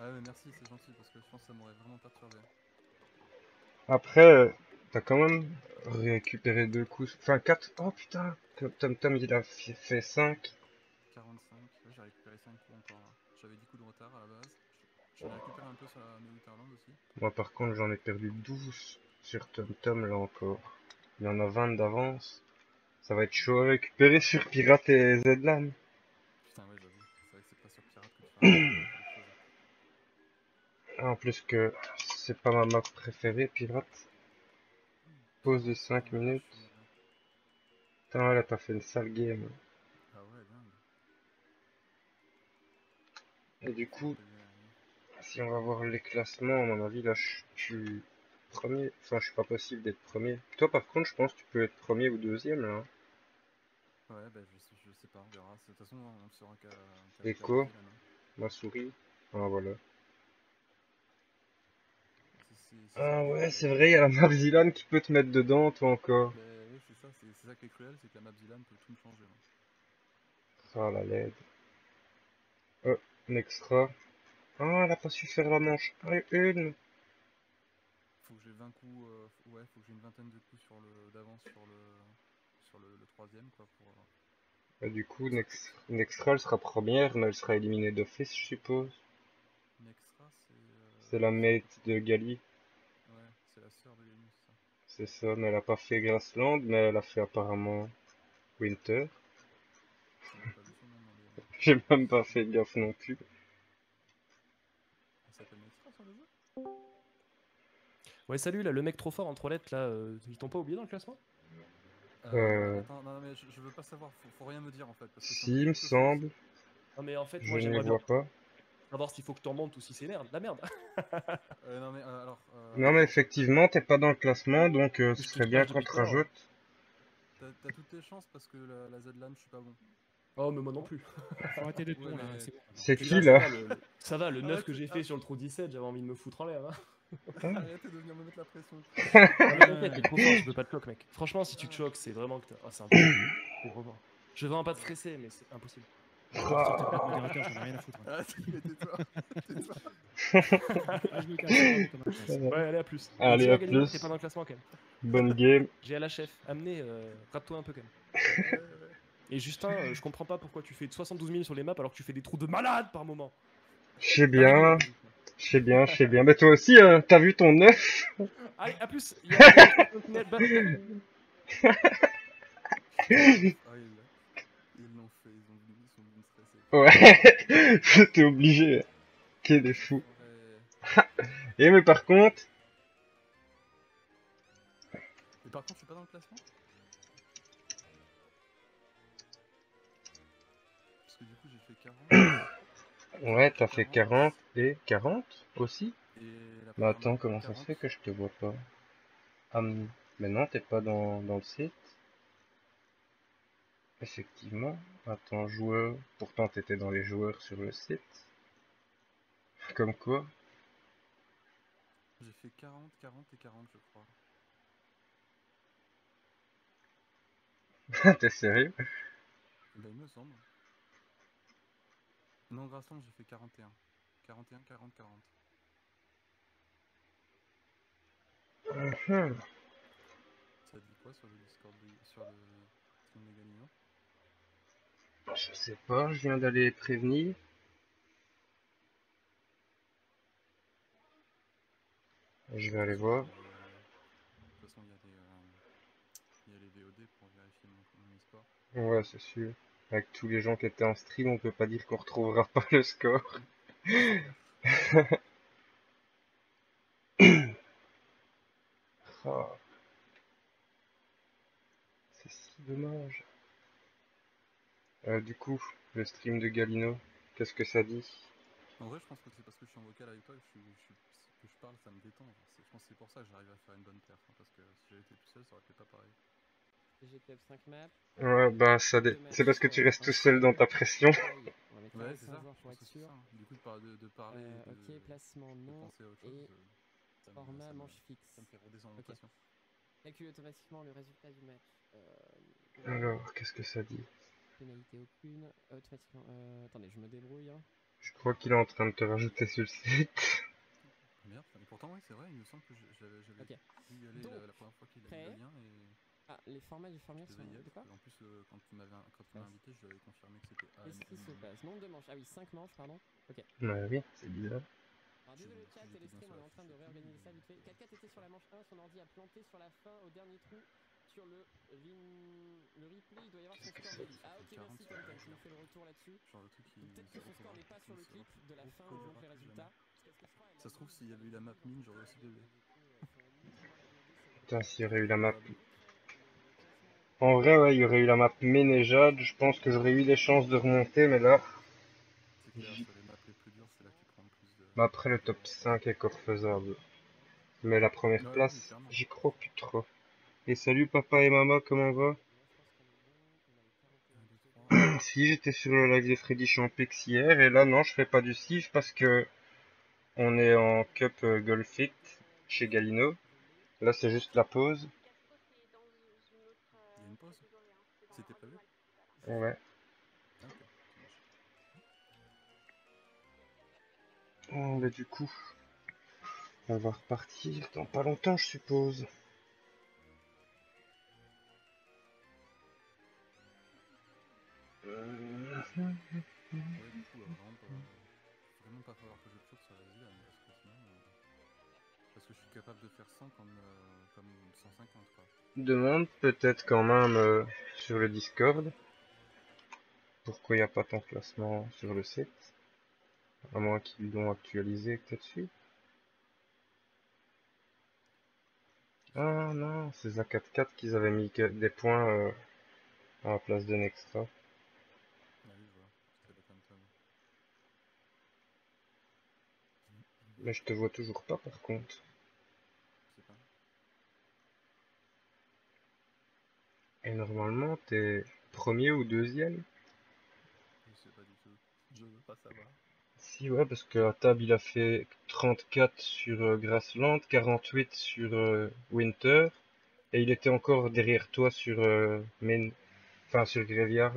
Ah ouais, merci, c'est gentil, parce que je pense que ça m'aurait vraiment perturbé. Après, euh, t'as quand même récupéré deux coups. Enfin, quatre. Oh putain, Tom Tom, il a fait 5. 45, J'en ai récupéré un peu sur la Méditerlande aussi. Moi, par contre, j'en ai perdu 12 sur Tom Tom là encore. Il y en a 20 d'avance. Ça va être chaud à récupérer sur Pirate et Zedlan. Putain, ouais, j'avoue. C'est vrai que c'est pas sur Pirate que tu fais. En plus que c'est pas ma map préférée, Pirate. Pause de 5 minutes. Putain, là, t'as fait une sale game. Ah ouais, dingue. Et du coup, si on va voir les classements, à mon avis, là, je suis premier. Enfin, je suis pas possible d'être premier. Toi, par contre, je pense que tu peux être premier ou deuxième, là. Ouais, bah je sais, je sais pas, on verra. De toute façon, on le saura qu'à. Echo. Ma souris. Ah, voilà. Ah ouais, c'est vrai, il y a la map Zilan qui peut te mettre dedans, toi, encore. Mais oui, c'est ça, c'est c'est ça qui est cruel, c'est que la map Zilan peut tout me changer. hein. Ah, la LED. Oh, une extra. Ah, elle a pas su faire la manche. Ah, une. Faut que j'ai 20 coups, euh, ouais, faut que j'ai une vingtaine de coups sur le d'avance sur le sur le, le troisième quoi pour. euh, Bah, du coup, une, ex- une extra, elle sera première, mais elle sera éliminée d'office, je suppose. Une extra, c'est. euh, C'est la mate de Gali. Ouais, c'est la sœur de Yannis, ça. C'est ça, mais elle a pas fait Grassland, mais elle a fait apparemment Winter. J'ai même pas fait gaffe non plus. Ouais, salut, là, le mec trop fort en trois lettres, là, euh, ils t'ont pas oublié dans le classement? Euh. Attends, non, non, mais je, je veux pas savoir, faut, faut rien me dire en fait. Parce que Si, c'est il me semble. Non, mais en fait, Je moi, ne j'aimerais les bien vois pas. savoir s'il faut que tu remontes ou si c'est merde. La merde Euh, non, mais euh, alors. euh, Non, mais effectivement, t'es pas dans le classement, donc euh, ce serait bien qu'on te rajoute. T'as toutes les chances parce que la, la Z-LAN, je suis pas bon. Oh, mais moi non plus. Faut arrêter de Ouais, là, c'est bon. C'est Et qui là, là? ça va, le, le- Ça va, le 9 Arrête, que j'ai ah. fait sur le trou 17, j'avais envie de me foutre en l'air. Hein. Arrêtez de venir me mettre la pression. Ah, mais t'inquiète, t'es trop fort, je peux pas te choquer, mec. Franchement, si tu te choques, c'est vraiment que t'as. Ah, c'est impossible. C'est fort. Je vais vraiment pas te stresser, mais c'est impossible. De modérateur, j'en ai rien à foutre. Ah, mais tais-toi. tais-toi. Ah, je me casse. Ouais, allez, à plus. Allez, à plus. T'es pas dans le classement quand même. Bonne game. J'ai à la chef. Amenez, euh, rate-toi un peu quand même. Et Justin, euh, je comprends pas pourquoi tu fais 72 000 sur les maps alors que tu fais des trous de malade par moment. Je sais bien, je sais bien, je sais bien. Mais toi aussi, hein, t'as vu ton 9 Allez, à plus. Il y a Ah. Ouais, j'étais obligé. Quel est fou. Et mais par contre, Mais par contre, je suis pas dans le classement? Parce que du coup, j'ai fait 40. Ouais, t'as fait 40 et 40 aussi première attends, comment ça se 40. fait que je te vois pas? Ah, mais non, t'es pas dans, dans le site. Effectivement. Attends, joueur. Pourtant, t'étais dans les joueurs sur le site. Comme quoi? J'ai fait 40, 40 et 40, je crois. T'es sérieux? Bah, il me semble. Non, Grassland, j'ai fait 41. 41, 40, 40. Mhm. Ça dit quoi sur le Discord de- sur le stream de Galino Je sais pas, je viens d'aller prévenir. Je vais aller voir. De toute façon, il y, a des, euh, il y a les VOD pour vérifier mon, mon. Ouais, c'est sûr. Avec tous les gens qui étaient en stream, on peut pas dire qu'on retrouvera pas le score. Ah. C'est si dommage. Euh, du coup, le stream de Galino, qu'est-ce que ça dit? En vrai, je pense que c'est parce que je suis en vocal avec toi que je, que je parle, ça me détend. Je pense que c'est pour ça que j'arrive à faire une bonne perf. hein, parce que si j'avais été tout seul, ça aurait été pas pareil. GTF 5 maps. Ouais, bah ça dé- c'est parce que tu restes tout seul dans ta pression. On va mettre Ouais, 45 c'est ça. pour pense être sûr. ça. Du coup, de, de, parler, Euh, de, ok, placement de non. à autre et euh, Format ça me- manche fixe. Ça me fait redescendre en Ok. pression. Calcule automatiquement le résultat du match. Euh, Alors, qu'est-ce que ça dit? Pénalité aucune. Automatiquement. Euh, attendez, je me débrouille. hein. Je crois qu'il est en train de te rajouter sur le site. Merde, et pourtant, oui, c'est vrai, il me semble que je- j'avais j'avais Ok. dû y aller Donc, la, la première fois qu'il a mis le lien et Ah, les formats du formulaire je sont. De quoi En plus, euh, quand tu m'avais quand tu m'as Ouais. invité, je lui avais confirmé que c'était Qu'est-ce qui se passe? Nombre de manches. Ah oui, 5 manches, pardon. Ouais, oui, c'est bizarre. Alors désolé le chat et les streams, on est en train de réorganiser ça vite fait. 4-4 était sur la manche 1, son ordi a planté sur la fin au dernier trou sur le, replay, il doit y avoir son score. Ça Ah ok 40 merci la tu me fais le retour là-dessus. Peut-être que son score n'est pas sur le clip de la fin, donc les résultats. Ça se trouve, s'il y avait eu la map mine, j'aurais aussi bébé. Putain, s'il y aurait eu la map. En vrai, ouais, il y aurait eu la map Ménéjade. Je pense que j'aurais eu des chances de remonter, mais là, C'est clair, sur les maps les plus dures, c'est là que tu prends le plus de. bah après le top 5 est encore faisable. Mais la première Ouais, place, j'y crois plus trop. Et salut papa et maman, comment va? Si, j'étais sur le live de Freddy Champix hier, et là, non, je fais pas du Steve parce que on est en Cup euh, Golf Fit chez Galino. Là, c'est juste la pause. Il y a une pause C'était prévu Ouais. Bah, du coup, on va repartir dans pas longtemps, je suppose. Euh, Ouais, du coup, euh, vraiment pas, vraiment pas falloir que je choque sur la Zilane, parce que sinon. euh, Parce que je suis capable de faire 100 comme, euh, comme 150, quoi. Demande peut-être quand même euh, sur le Discord pourquoi il n'y a pas ton classement sur le site? À moins qu'ils l'ont actualisé peut-être dessus. Ah non, c'est Zak44 qu'ils avaient mis des points euh, à la place de Nextra. Ah. Mais je te vois toujours pas par contre. Pas. Et normalement, t'es premier ou deuxième Je sais pas du tout. Si, ouais, parce que à table, il a fait 34 sur euh, Grassland, 48 sur euh, Winter, et il était encore derrière toi sur euh, Main... enfin sur Graveyard.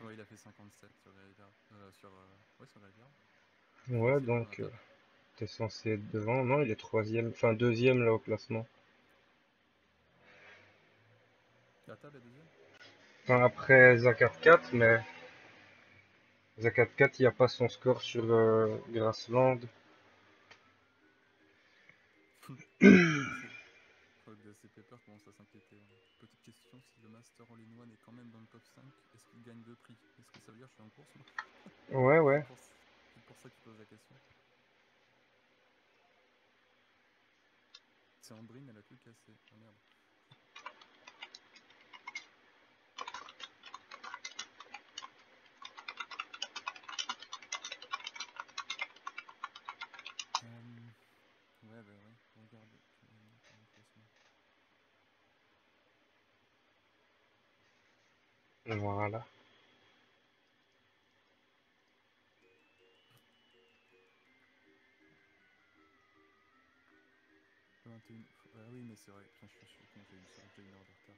Ouais, il a fait 57 sur Graveyard. Euh, sur. Euh... Ouais, sur Graveyard. Ouais, C'est donc euh, t'es censé être devant. Non, il est troisième, enfin deuxième là au classement. La table est deuxième? Enfin après Zakat4, mais Zakat4, il n'y a pas son score sur euh, Grassland. Hein. Petite question, si le Master All-in-One est quand même dans le top 5, est-ce qu'il gagne deux prix? Est-ce que ça veut dire que je suis en course moi? Ouais, ouais. C'est pour- C'est pour ça que tu poses la question. C'est Ambrine, elle a tout cassé. Oh merde. Euh, Ouais, bah ouais, regarde. euh, ton classement. Voilà. Le 21. Ah oui, mais c'est vrai. Putain, je suis con, j'ai une, j'ai une heure de retard.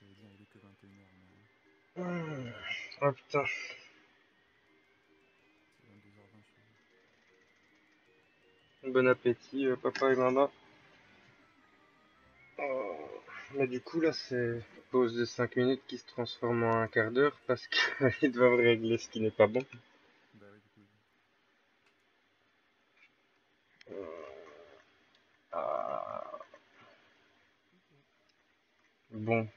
J'allais dire, il est que 21h, mais Hum. Oh putain. c'est 22h20 chez vous. Bon appétit, euh, papa et maman. Oh. Mais du coup, là, c'est pause de 5 minutes qui se transforme en un quart d'heure parce qu'ils doivent régler ce qui n'est pas bon. Bah oui, du coup. Ah. Bon.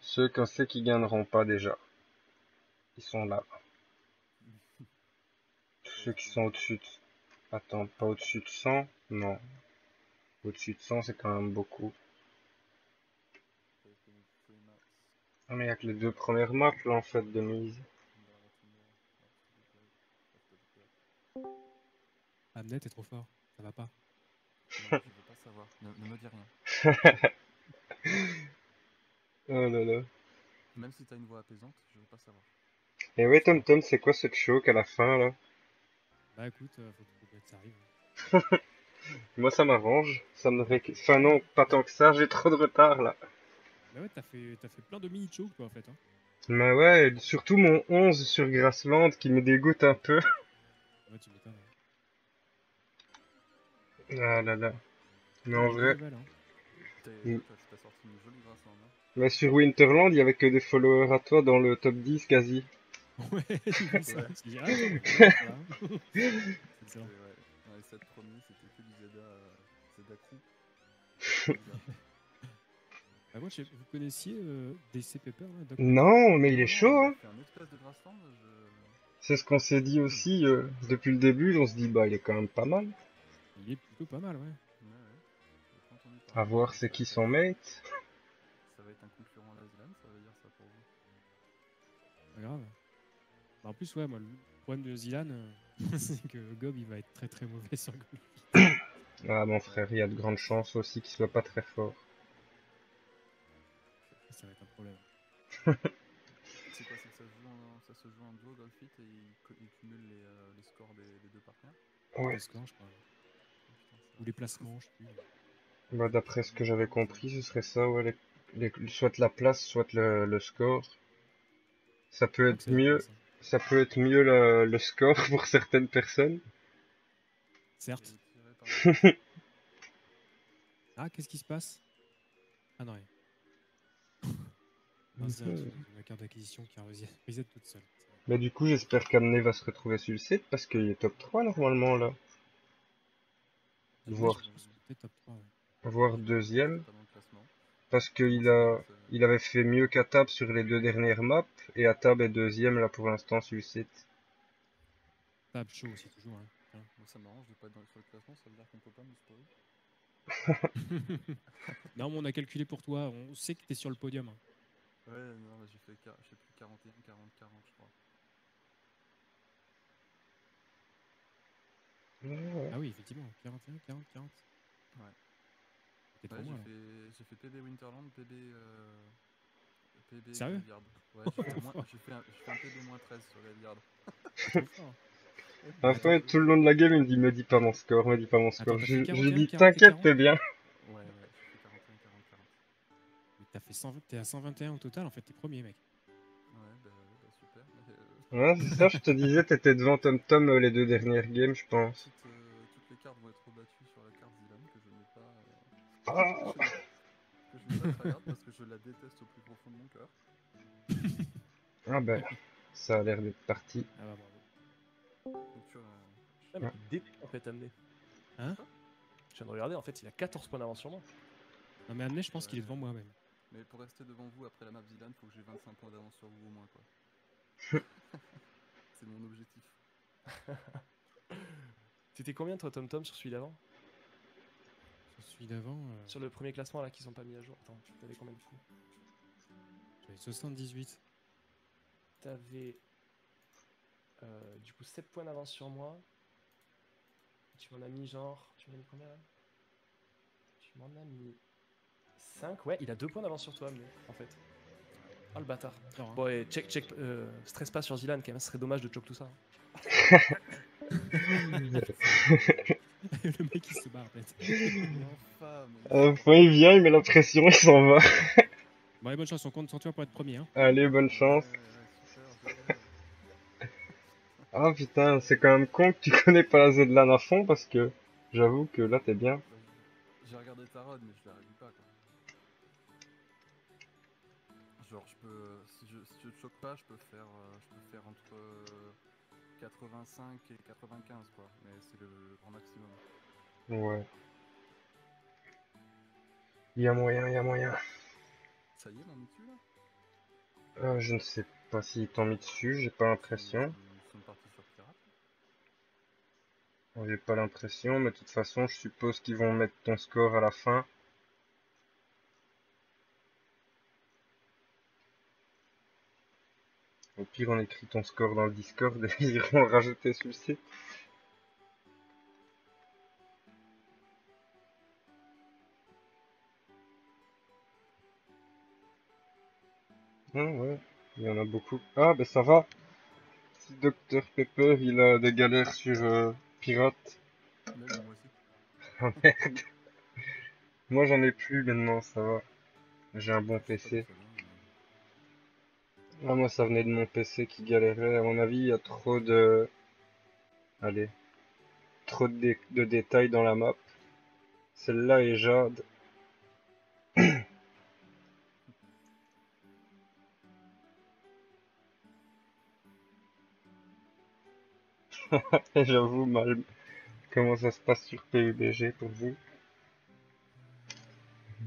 Ceux qu'on sait qui gagneront pas déjà. Ils sont là. Ceux qui sont au-dessus de... Attends, pas au-dessus de 100 Non. Au-dessus de 100, c'est quand même beaucoup. Ah, mais il y a que les deux premières maps, là, en fait, de mise. Amnet est trop fort, ça va pas. Non, je veux pas savoir. Ne, ne me dis rien. Oh là là. Même si t'as une voix apaisante, je veux pas savoir. Et ouais, Tom Tom, c'est quoi ce choke à la fin, là? Bah écoute, euh, faut, que ça arrive. Moi, ça m'arrange. Ça me ré... Enfin, non, pas tant que ça, j'ai trop de retard, là. Bah ouais, t'as fait, t'as fait plein de mini chokes toi en fait. Hein. Mais ouais, et surtout mon 11 sur Grassland qui me dégoûte un peu. Ouais, tu m'étonnes. Ah là là. Mais en vrai, hein. Mm. t'as sorti une jolie grâce en main. Mais sur Winterland, il y avait que des followers à toi dans le top 10 quasi. Ouais, il fait ça. Ouais. Ah. C'est excellent. Ouais, ouais. Les 7 premiers, c'était que du Zelda, euh, Zelda Crew. Moi, je sais- vous connaissiez euh, DC Pepper là, Non, mais il est chaud, hein. C'est ce qu'on s'est dit aussi euh, depuis le début. On se dit, bah, il est quand même pas mal. Il est plutôt pas mal, ouais. Ouais, ouais. À voir c'est qui son mate. Grave. Bah, en plus, ouais, moi, le problème de Zilan, euh, c'est que Gob il va être très très mauvais sur Golf. Ah, mon frère, il y a de grandes chances aussi qu'il soit pas très fort. Ça va être un problème. C'est quoi C'est que ça se joue en, ça se joue en duo Golfit et il, cumule les, euh, les scores des, des deux partenaires? Ouais. Je crois. Ou les placements, je sais plus. Bah, d'après ce que j'avais compris, ce serait ça, ouais, les- les- soit la place, soit le, le score. Ça peut être mieux, ça peut être mieux le, le score pour certaines personnes. Certes. Ah, qu'est-ce qui se passe? Ah non, rien. Non, c'est la carte d'acquisition qui a reset toute seule. Bah, du coup, j'espère qu'Amné va se retrouver sur le site parce qu'il est top 3 normalement là. Voir, Je pense que peut-être top 3, ouais. voir deuxième. Parce qu'il a, il avait fait mieux qu'Atab sur les deux dernières maps et Atab est deuxième là pour l'instant sur le site. Tab chaud aussi, toujours. Hein. Moi, ça m'arrange de pas être dans, sur le classement, ça veut dire qu'on peut pas me spoiler. non, mais on a calculé pour toi. On sait que t'es sur le podium. hein. Ouais, non, j'ai fait, quar- je sais plus, 41, 40, 40, je crois. Ah oui, effectivement. 41, 40, 40. Ouais. Ouais, j'ai fait, j'ai fait PB Winterland, PB. Euh, PB Sérieux? Graveyard. Ouais, j'ai fait, moins- j'ai fait, un, j'ai fait un PB moins 13 sur Graveyard. Fort. Enfin, tout le long de la game, il me dit, me dis pas mon score, me dis pas mon score. Attends, Je, fait je lui 41, dis, 40, t'inquiète, 40? t'es bien. Ouais, ouais, j'ai fait 41, 40, 40. Mais t'as fait 120, t'es à 121 au total. En fait, t'es premier, mec. Ouais, bah, ouais, bah super. Mais, euh, Ouais, c'est ça, je te disais, t'étais devant Tom Tom euh, les deux dernières games, je pense. Ah. que je n'ai pas parce que je la déteste au plus profond de mon cœur. Ah ben, ça a l'air d'être parti. Ah bah bravo. Donc, tu vois, Ah, mais en fait, amené. Hein Je viens de regarder, en fait, il a 14 points d'avance sur moi. Non, mais Amné, je pense qu'il est devant moi même. Mais pour rester devant vous après la map Zilan, faut que j'ai 25 points d'avance sur vous au moins quoi. C'est mon objectif. T'étais combien, toi, Tom Tom, sur celui d'avant? Je suis d'avant. euh, Sur le premier classement, là, qui sont pas mis à jour. Attends, t'avais combien de coups J'avais 78. T'avais euh, du coup 7 points d'avance sur moi. Tu m'en as mis genre. Tu m'en as mis combien là? Tu m'en as mis 5. Ouais, il a 2 points d'avance sur toi, mais en fait. Oh le bâtard. Hein. Bon, et check, check. euh, stress pas sur Zilan quand même, ce serait dommage de choke tout ça. le mec, il se barre, peut-être. Enfin, mais. Enfin, il vient, il met la pression, il s'en va. Bon, allez, bonne chance. On compte sur toi pour être premier. Hein. Allez, bonne chance. Ouais, ouais. Ah putain, c'est quand même con que tu connais pas la Zedlan à fond parce que j'avoue que là t'es bien. J'ai regardé ta rod, mais je la réduis pas quoi. Genre, je peux. Si je, si je te choque pas, je peux faire, euh, je peux faire entre euh, 85 et 95 quoi. Mais c'est le, le grand maximum. Ouais. Il y a moyen, il y a moyen. Ça y est, mon dessus là? Euh, je ne sais pas s'ils t'ont mis dessus, j'ai pas l'impression. Ils sont partis sur Pirate. J'ai pas l'impression, mais de toute façon, je suppose qu'ils vont mettre ton score à la fin. Au pire, on écrit ton score dans le Discord et ils iront le rajouter sur le site. Ah ouais, il y en a beaucoup. Ah, ben ça va. Si Dr Pepper, il a des galères sur euh, Pirate. Même moi aussi. Ah merde. Moi j'en ai plus maintenant, ça va. J'ai un bon PC. Ah, moi ça venait de mon PC qui galérait. À mon avis, il y a trop de. Allez. Trop de, de détails dans la map. Celle-là est Jade. J'avoue mal comment ça se passe sur PUBG pour vous?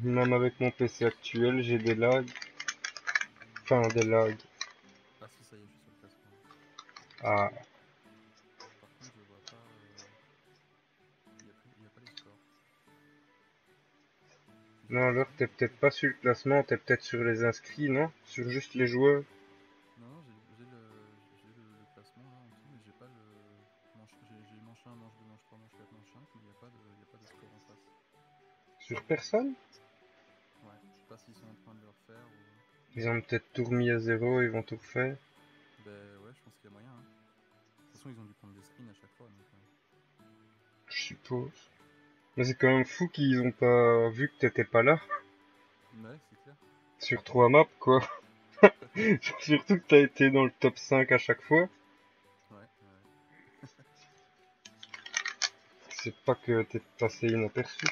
Même avec mon PC actuel, j'ai des lags. Enfin, des lags. Ah si, ça y est, je suis sur le classement. Ah, Par contre, je vois pas. Il n'y a, a pas les scores. non, alors t'es peut-être pas sur le classement, t'es peut-être sur les inscrits, non? Sur juste les joueurs Non, non, j'ai le, le, le classement là en dessous, mais j'ai pas le. J'ai manche 1, manche 2, manche 3, manche 4, manche 5, mais il n'y a, de- a pas de score Sur personne? Ils ont peut-être tout remis à zéro, ils vont tout refaire. Ben ouais, je pense qu'il y a moyen. Hein. De toute façon, ils ont dû prendre des screens à chaque fois. Donc, euh, Je suppose. Mais c'est quand même fou qu'ils ont pas vu que t'étais pas là. Ouais, c'est clair. Sur trois maps, quoi. Surtout que t'as été dans le top 5 à chaque fois. Ouais, ouais. C'est pas que t'es passé inaperçu.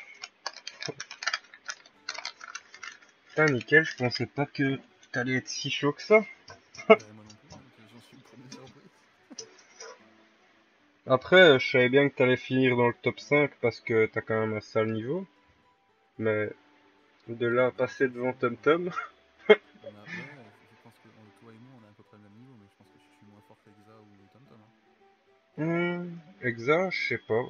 Putain, nickel, je pensais pas que t'allais être si chaud que ça. Après, euh, je savais bien que t'allais finir dans le top 5 parce que t'as quand même un sale niveau. Mais de là à passer devant Tom Tom, On a, ouais, je pense que toi et moi, on a à peu près le même niveau, mais je pense que je suis moins fort qu'Exa ou TomTom. Hein. Exa, je sais pas.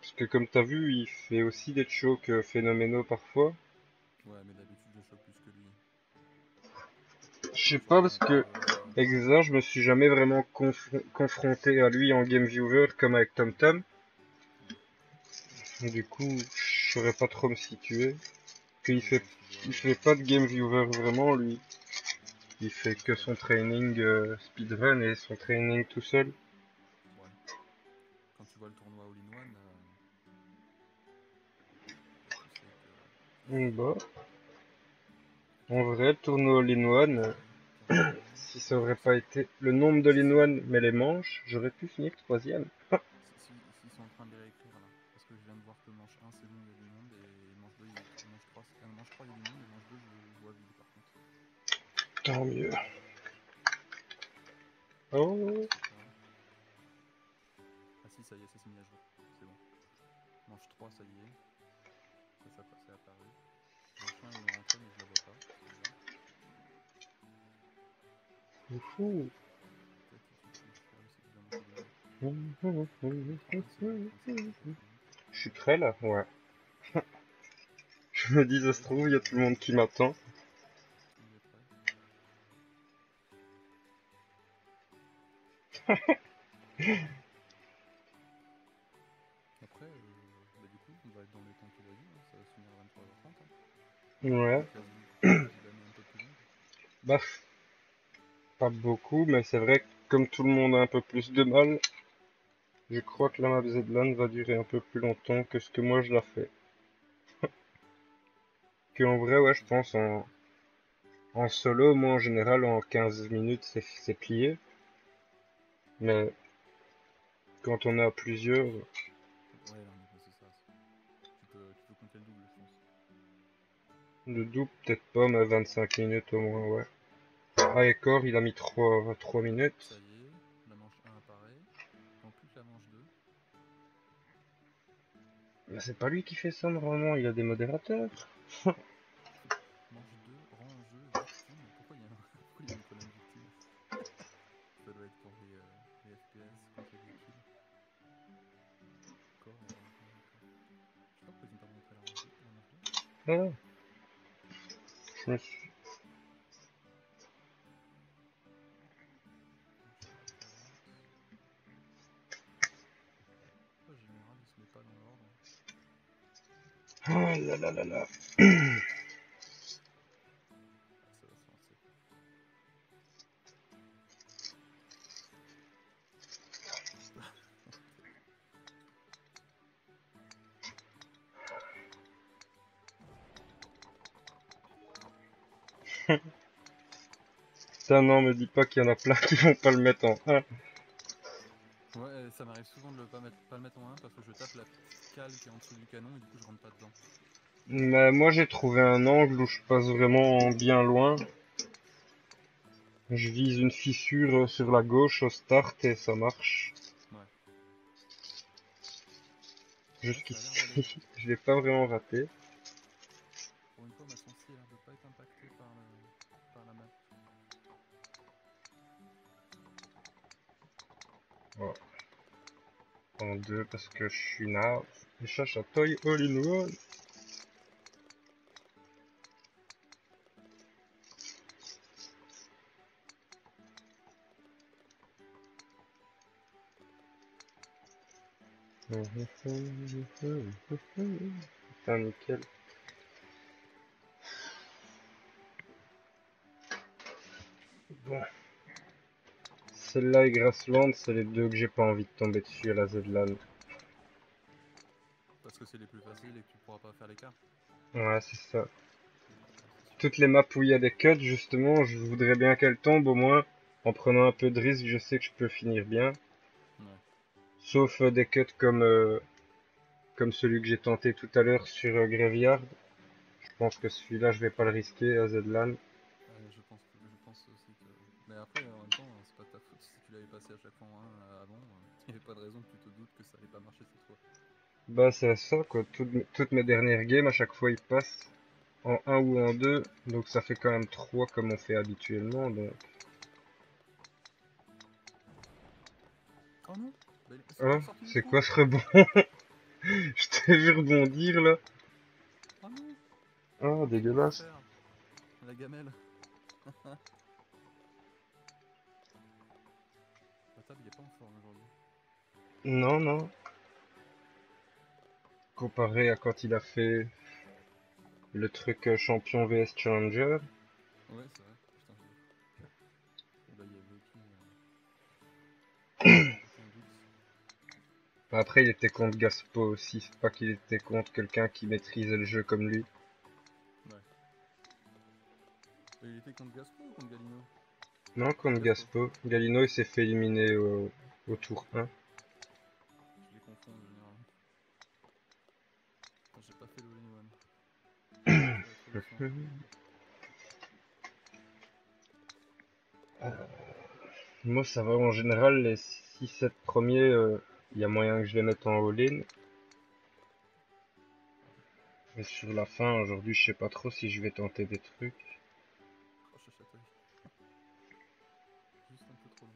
Parce que comme t'as vu, il fait aussi des chokes phénoménaux parfois. Ouais, mais sais pas parce que Euh, Exa, je me suis jamais vraiment confr- confronté à lui en game viewer comme avec TomTom. Du coup, je saurais pas trop me situer. Qu'il fait, il fait pas de game viewer vraiment lui. Il fait que son training euh, speedrun et son training tout seul. Ouais. Quand tu vois le tournoi All-in-One, euh... Hmm, Bah. En vrai, le tournoi All-in-One, euh, si ça aurait pas été le nombre de All-in-One mais les manches, j'aurais pu finir troisième. Si, si, s'ils sont en train de les réécrire là. Parce que je viens de voir que manche 1 c'est bon, il y a du monde, et manche 2, il y a, manche 3, c'est- euh, manche 3 il y a du monde, et manche 2 je, je vois vide par contre. Tant mieux. Oh. Ah si, ça y est, ça s'est mis à jour. C'est bon. Manche 3, ça y est. je suis prêt là Ouais. Je me dis, ça se trouve, il y a tout le monde qui m'attend. Après, euh, bah, du coup, on va être dans les temps qu'il a dit, hein, ça va se finir à 23h30. Hein. Ouais. Longue. Bah, pas beaucoup, mais c'est vrai que comme tout le monde a un peu plus de mal, je crois que la map Zedland va durer un peu plus longtemps que ce que moi je la fais. que en vrai, ouais, je pense en, en solo, moi en général, en 15 minutes, c'est plié. Mais quand on à plusieurs, Ouais, là, on est passé ça. c'est- Tu peux, tu peux compter le double, je pense. le double, peut-être pas, mais 25 minutes au moins, ouais. Ah, et Core, il a mis 3, 3 minutes. Ça y est, la manche 1 apparaît. En plus, la manche 2. Mais c'est pas lui qui fait ça normalement, il a des modérateurs. Manche 2, rang en là là non, me dis pas qu'il y en a plein qui vont pas le mettre en 1. Ouais, ça m'arrive souvent de le pas, le mettre en 1 parce que je tape la cale qui est en dessous du canon et du coup je rentre Mais moi j'ai trouvé un angle où je passe vraiment bien loin. Je vise une fissure sur la gauche au start et ça marche. Ouais. Jusqu'ici, je l'ai pas vraiment raté. Pour une fois, ma sensi a l'air de pas être impactée par, le, par la map. En deux parce que je suis naze. Et cherche un toy all in one. Putain, nickel. Bon. Celle-là et Grassland, c'est les deux que j'ai pas envie de tomber dessus à la Z-LAN. Parce que c'est les plus faciles et que tu pourras pas faire l'écart Ouais, c'est ça. Toutes les maps où il y a des cuts, justement, je voudrais bien qu'elles tombent, au moins, en prenant un peu de risque, je sais que je peux finir bien. Sauf euh, des cuts comme, euh, comme celui que j'ai tenté tout à l'heure sur euh, Graveyard. Je pense que celui-là, je vais pas le risquer à. Ouais, je pense, je pense aussi que. Mais après, en même temps, c'est pas de ta faute. Si tu l'avais passé à chaque fois en 1 avant, il n'y avait pas de raison que tu te doutes que ça allait pas marcher cette fois. Bah, c'est ça, quoi. Toutes, mes- toutes mes dernières games, à chaque fois, ils passent en 1 ou en 2. Donc, ça fait quand même 3 comme on fait habituellement. Donc, Oh non hein, c'est quoi ce rebond Je t'ai vu rebondir là. Oh Oh, dégueulasse. La gamelle. Non, non. Comparé à quand il a fait le truc euh, champion vs challenger. Ouais, c'est vrai. Après, il était contre Gaspo aussi. C'est pas qu'il était contre quelqu'un qui maîtrisait le jeu comme lui. Et il était contre Gaspo ou contre Galino? Non, contre Gaspo. Galino, il s'est fait éliminer au, au tour 1. Je les confonds en général. Putain, J'ai pas fait le All-in-One. Moi, ça va en général, les 6-7 premiers, il y a moyen que je les mette en all-in. Mais sur la fin, aujourd'hui, je sais pas trop si je vais tenter des trucs. Oh, je chatouille. Juste un peu trop long.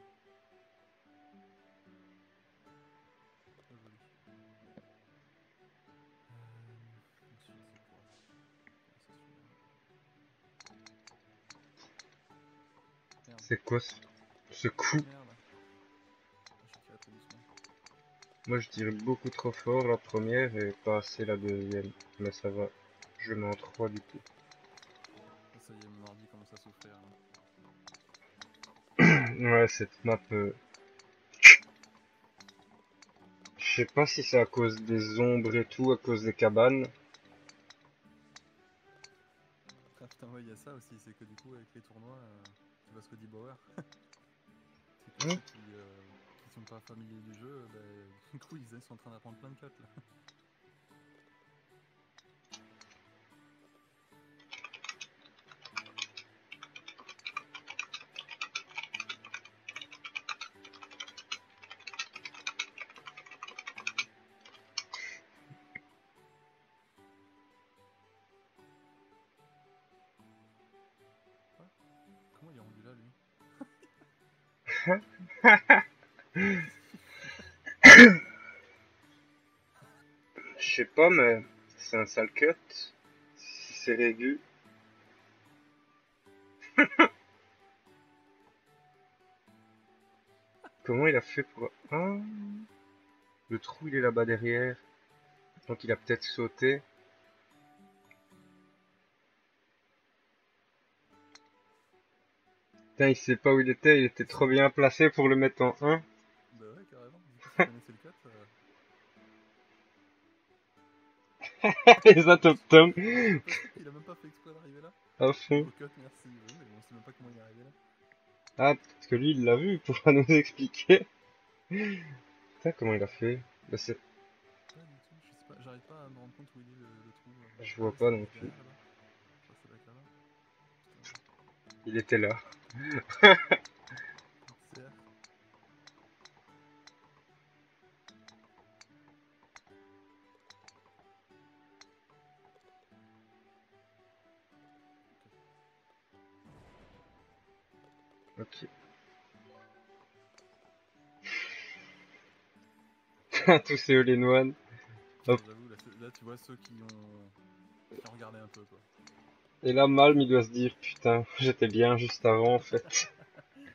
Pas joli. Euh, c'est quoi? C'est ce, ce coup? Merde. Moi, je dirais beaucoup trop fort la première et pas assez la deuxième. Mais ça va. Je mets en 3 du coup. Ça y est, mon ordi commence à souffrir. hein. Ouais, cette map. euh, Je sais pas si c'est à cause des ombres et tout, à cause des cabanes. Ah putain, ouais, il y a ça aussi, c'est que du coup, avec les tournois, euh, tu vois ce que dit Bauer. c'est ceux qui, euh, sont pas familiers du jeu, bah, du coup, ils sont en train d'apprendre plein de cuts là. Mais c'est un sale cut. C'est régu. Comment il a fait pour... Ah, le trou il est là-bas derrière. Donc il a peut-être sauté. Il sait pas où il était, il était trop bien placé pour le mettre en 1. Les autochtones il a même pas fait exprès d'arriver là. à fond. Au cut, merci. Oui, mais on sait même pas comment il est arrivé là. Ah, parce que lui, il l'a vu, il pourra nous expliquer. Putain, comment il a fait? Bah, c'est- je sais pas, j'arrive pas à me rendre compte où il est le, le trou. euh. Je vois pas non plus. Il était là. Ok. Tous ces all in one. Hop. J'avoue, là, là, tu vois ceux qui ont, qui ont regardé un peu quoi. Et là, Malm, il doit se dire, putain, j'étais bien juste avant, en fait.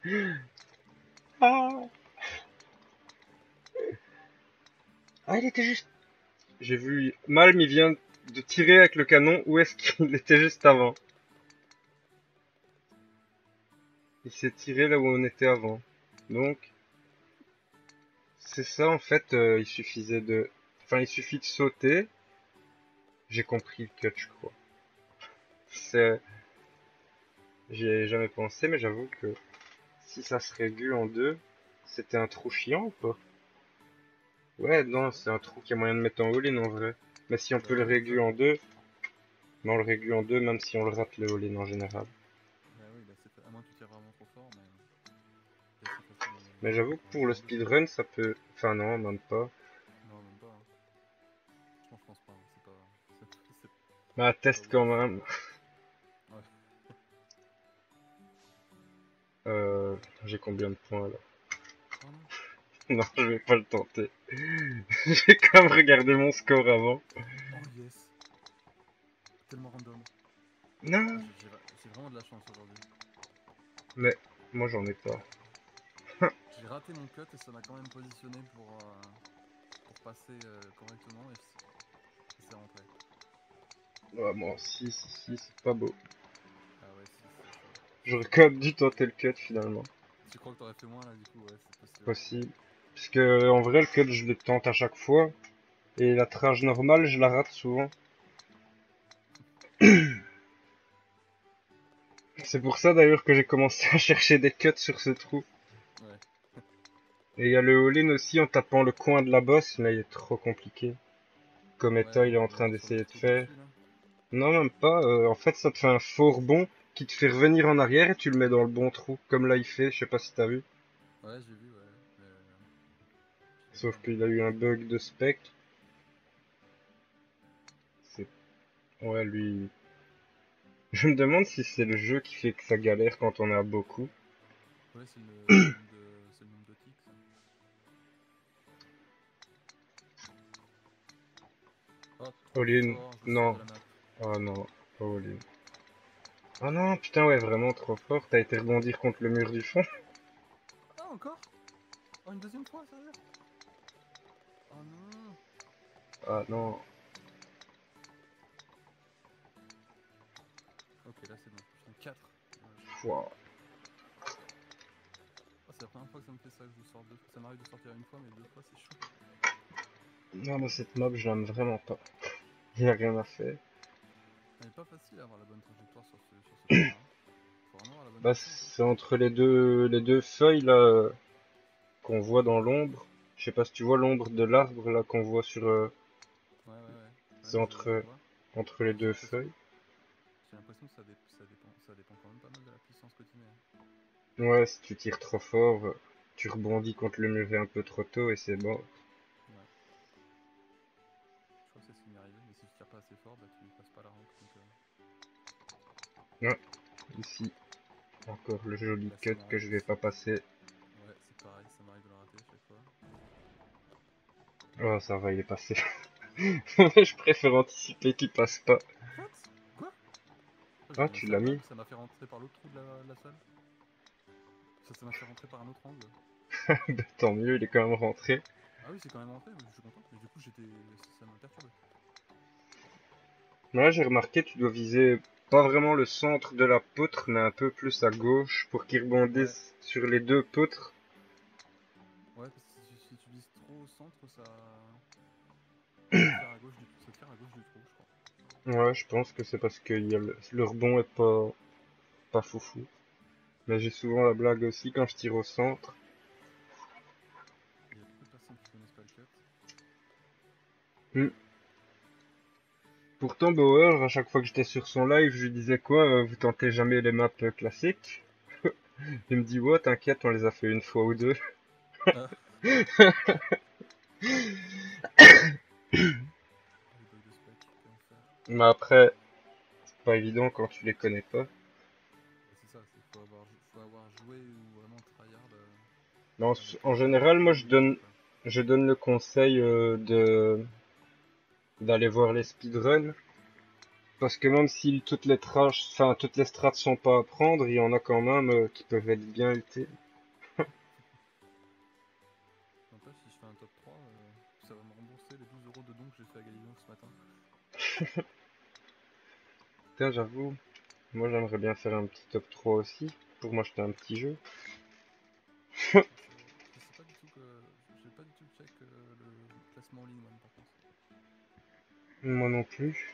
Ah Ah, il était juste... J'ai vu... Malm, il vient de tirer avec le canon. Où est-ce qu'il était juste avant? Il s'est tiré là où on était avant. Donc, c'est ça en fait, euh, il suffisait de... Enfin, il suffit de sauter. J'ai compris le cut, je crois. C'est... J'y ai jamais pensé, mais j'avoue que si ça se régule en deux, c'était un trou chiant ou pas? Ouais, non, c'est un trou qui a moyen de mettre en all-in en vrai. Mais si on peut le réguler en deux, mais on le régule en deux même si on le rate le all-in en général. Mais j'avoue que pour le speedrun, ça peut... Enfin non, même pas. Non, même pas. Hein. Je pense, je pense pas. hein, C'est pas. c'est- c'est- Bah teste quand même. Ouais. Euh... J'ai combien de points là Oh non. Non, je vais pas le tenter. J'ai quand même regardé mon score avant. Oh yes. Tellement random. Non J'ai j'ai vra- j'ai vraiment de la chance aujourd'hui. Moi j'en ai pas. J'ai raté mon cut et ça m'a quand même positionné pour, euh, pour passer euh, correctement et c'est- rentré. Ouais, moi 6 ici, c'est pas beau. Ah ouais, si, si, si. J'aurais quand même dû tenter le cut finalement. Tu crois que t'aurais fait moins là du coup? Ouais, c'est possible. Possible. Parce que en vrai, le cut je le tente à chaque fois. Et la trage normale, je la rate souvent. C'est pour ça d'ailleurs que j'ai commencé à chercher des cuts sur ce trou. Et il y a le all-in aussi en tapant le coin de la bosse, mais il est trop compliqué. Comme Eta, Ouais, il est en train d'essayer de faire. Non, même pas. euh, en fait, ça te fait un faux rebond qui te fait revenir en arrière et tu le mets dans le bon trou. Comme là, il fait, je sais pas si t'as vu. Ouais, j'ai vu, ouais. euh, Sauf qu'il a eu un bug de spec. C'est... Ouais, lui... Je me demande si c'est le jeu qui fait que ça galère quand on a beaucoup. Ouais, c'est le All-in, non. Oh non, all-in. Oh non, putain, ouais, vraiment trop fort. T'as été rebondir contre le mur du fond. Ah, encore Oh, une deuxième fois, sérieux Oh non Ah non. Ok, là c'est bon. Putain, 4. Pouah. c'est la première fois que ça me fait ça, que je sors deux fois. Ça m'arrive de sortir une fois, mais deux fois c'est chaud. Non, mais cette mob, je l'aime vraiment pas. Il a rien à faire. Elle est pas facile à avoir la bonne trajectoire sur ce, sur ce la bonne Bah, c'est entre les deux, les deux feuilles là qu'on voit dans l'ombre. Je sais pas si tu vois l'ombre de l'arbre là qu'on voit sur euh, Ouais, ouais, ouais. c'est entre- entre les deux feuilles. J'ai l'impression que ça, dé- ça, dépend, ça dépend quand même pas mal de la puissance que tu mets. hein. Ouais, si tu tires trop fort, tu rebondis contre le mur un peu trop tôt et c'est bon. Euh, Ici, encore le joli cut que je vais pas passer. Ouais, c'est pareil, ça m'arrive de le rater à chaque fois. Oh, ça va, il est passé. je préfère anticiper qu'il passe pas. Quoi? Ah, tu l'as mis Ça m'a fait rentrer par l'autre trou de la, de la salle. Ça, m'a fait rentrer par un autre angle. Bah, Tant mieux, il est quand même rentré. Ah oui, c'est quand même rentré, mais je suis content. Mais du coup, j'étais. ça- m'a perturbé. Là, j'ai remarqué, tu dois viser pas vraiment le centre de la poutre, mais un peu plus à gauche pour qu'il rebondisse sur les deux poutres. Ouais, parce que si, si tu vises trop au centre, ça. ça tire à gauche du, ça te tire à gauche du trou, je crois. Ouais, je pense que c'est parce que il y a le, le rebond est pas, pas foufou. Mais j'ai souvent la blague aussi quand je tire au centre. Il y a beaucoup de personnes qui connaissent pas le cut. Pourtant, Bauer, à chaque fois que j'étais sur son live, je lui disais quoi, euh, vous tentez jamais les maps classiques? Il me dit, ouais, t'inquiète, on les a fait une fois ou deux. Mais après, c'est pas évident quand tu les connais pas. C'est ça, il faut avoir, faut avoir joué ou vraiment tryhard. euh, Non, avec en général, moi, je donne, je donne le conseil euh, de d'aller voir les speedruns. Parce que même si toutes les trash, enfin, toutes les strats sont pas à prendre, il y en a quand même euh, qui peuvent être bien ultés. N'empêche, si je fais un top 3, euh, ça va me rembourser les 12 euros de dons que j'ai fait à Galileo ce matin. Putain, j'avoue, moi j'aimerais bien faire un petit top 3 aussi. pour m'acheter un petit jeu. Moi non plus.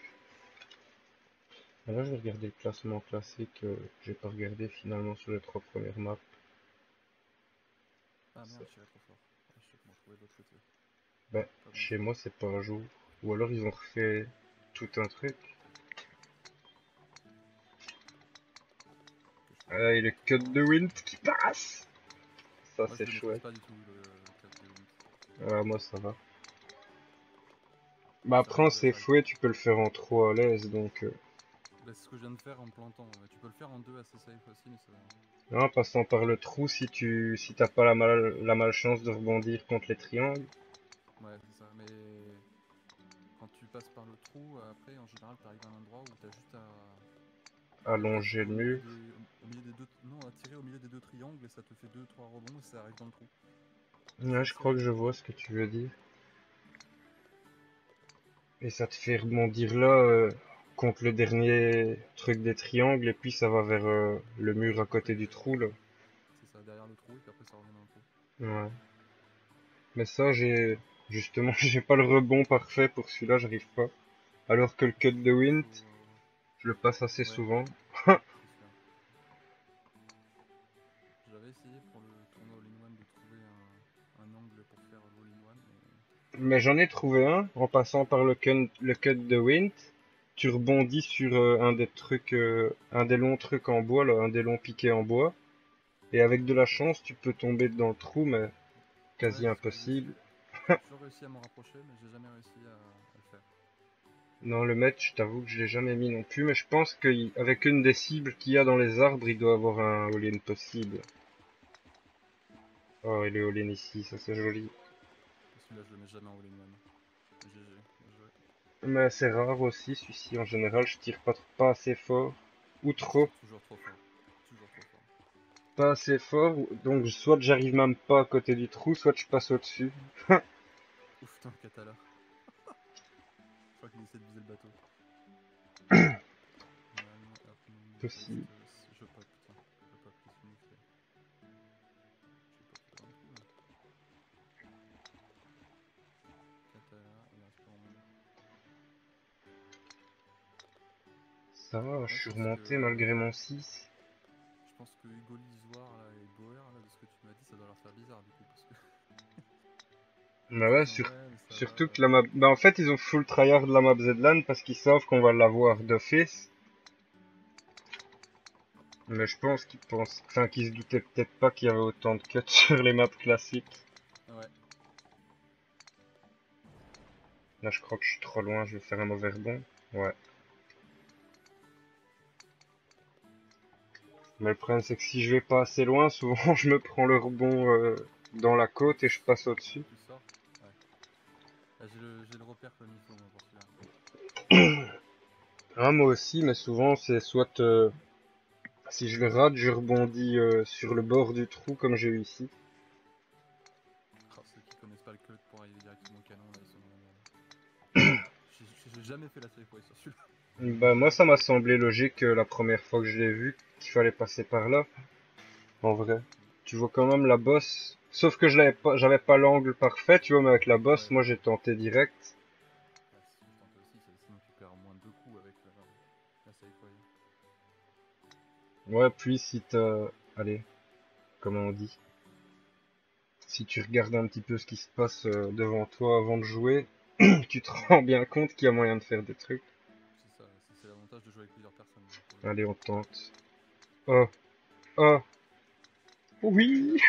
Là, je vais regarder le classement classique. euh, j'ai pas regardé finalement sur les trois premières maps. Ah merde, trop fort. Ah, je sais comment trouver de l'autre côté. Bah, Pas bon. Chez moi, c'est pas un jour. Ou alors ils ont refait tout un truc. Ah, et le cut de wind qui passe Ça, c'est chouette. pas du tout le, le cap de Wind. Ah, moi, ça va. Bah, après, en c'est fouet, tu peux le faire en 3 à l'aise, donc... euh, Bah, c'est ce que je viens de faire en plantant. Tu peux le faire en deux assez safe aussi, mais ça. Non, en passant par le trou, si tu si t'as pas la, mal, la malchance de rebondir contre les triangles. Ouais, c'est ça. Mais quand tu passes par le trou, euh, après, en général, tu arrives à un endroit où tu as juste à. Allonger le mur. des- Au milieu des deux. Non, à tirer au milieu des deux triangles et ça te fait deux, trois rebonds et ça arrive dans le trou. Ouais, je crois que je vois ce que tu veux dire. Et ça te fait rebondir là euh, contre le dernier truc des triangles et puis ça va vers euh, le mur à côté du trou là. C'est ça, derrière le trou et puis après ça revient dans le trou. Ouais. Mais ça j'ai justement j'ai pas le rebond parfait pour celui-là, j'arrive pas. Alors que le cut de wind, je le passe assez Ouais. souvent. Mais j'en ai trouvé un en passant par le cut, le cut de wind. Tu rebondis sur euh, un des trucs, euh, un des longs trucs en bois, là, un des longs piquets en bois. Et avec de la chance, tu peux tomber dans le trou, mais quasi Ouais, impossible. J'ai réussi à m'en rapprocher, mais j'ai jamais réussi à, à le faire. Dans le match, je t'avoue que je l'ai jamais mis non plus, mais je pense qu'avec une des cibles qu'il y a dans les arbres, il doit avoir un all-in possible. Oh, il est all-in ici, ça c'est joli. Celui-là, je le mets jamais en all-in-one. GG, bien joué. Mais c'est rare aussi, celui-ci en général, je tire pas, pas assez fort. Ou trop. Toujours trop fort. Toujours trop fort. pas assez fort, donc soit j'arrive même pas à côté du trou, soit je passe au-dessus. Ouf, putain, Katala. je crois qu'il essaie de viser le bateau. Possible. Ça va, je suis remonté malgré mon 6. Je pense que Hugo Lisoire là, et Bauer, là, de ce que tu m'as dit, ça doit leur faire bizarre du coup. Parce que... Bah ouais, sur- surtout va, que la map... Bah en fait, ils ont full tryhard la map Zlan parce qu'ils savent qu'on va l'avoir d'office. Mais je pense qu'ils pensent... Enfin, qu'ils se doutaient peut-être pas qu'il y avait autant de cuts sur les maps classiques. Ouais, Là, je crois que je suis trop loin, je vais faire un mauvais rebond. Ouais. Mais le problème, c'est que si je vais pas assez loin, souvent je me prends le rebond euh, dans la côte et je passe au-dessus. Ouais. J'ai le, le repère comme il faut moi, pour. Ah, moi aussi, mais souvent c'est soit euh, si je le rate, je rebondis euh, sur le bord du trou comme j'ai eu ici. Oh, ceux qui connaissent pas le cut pour aller directement au canon, là, ils sont. J'ai- jamais fait la safe way sur celui-là. Bah moi ça m'a semblé logique euh, la première fois que je l'ai vu qu'il fallait passer par là. En vrai, tu vois quand même la bosse. Sauf que je l'avais pas, j'avais pas l'angle parfait, tu vois, mais avec la bosse, Ouais. moi j'ai tenté direct. Ouais, si tu tentes aussi, c'est- sinon tu perds au moins deux coups avec la, la safe way. Ouais, puis si t'as, allez, comment on dit, si tu regardes un petit peu ce qui se passe euh, devant toi avant de jouer, tu te rends bien compte qu'il y a moyen de faire des trucs. Allez, on tente. Oh, oh, oui,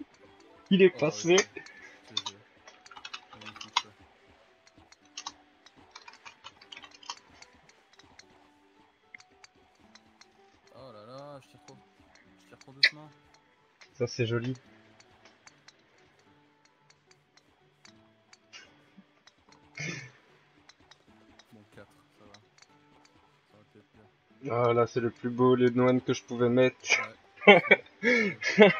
il est Oh, passé. Oh là là, je tire trop. Je tire trop doucement. Ça c'est joli. Ah là, c'est le plus beau lait de que je pouvais mettre. Ouais.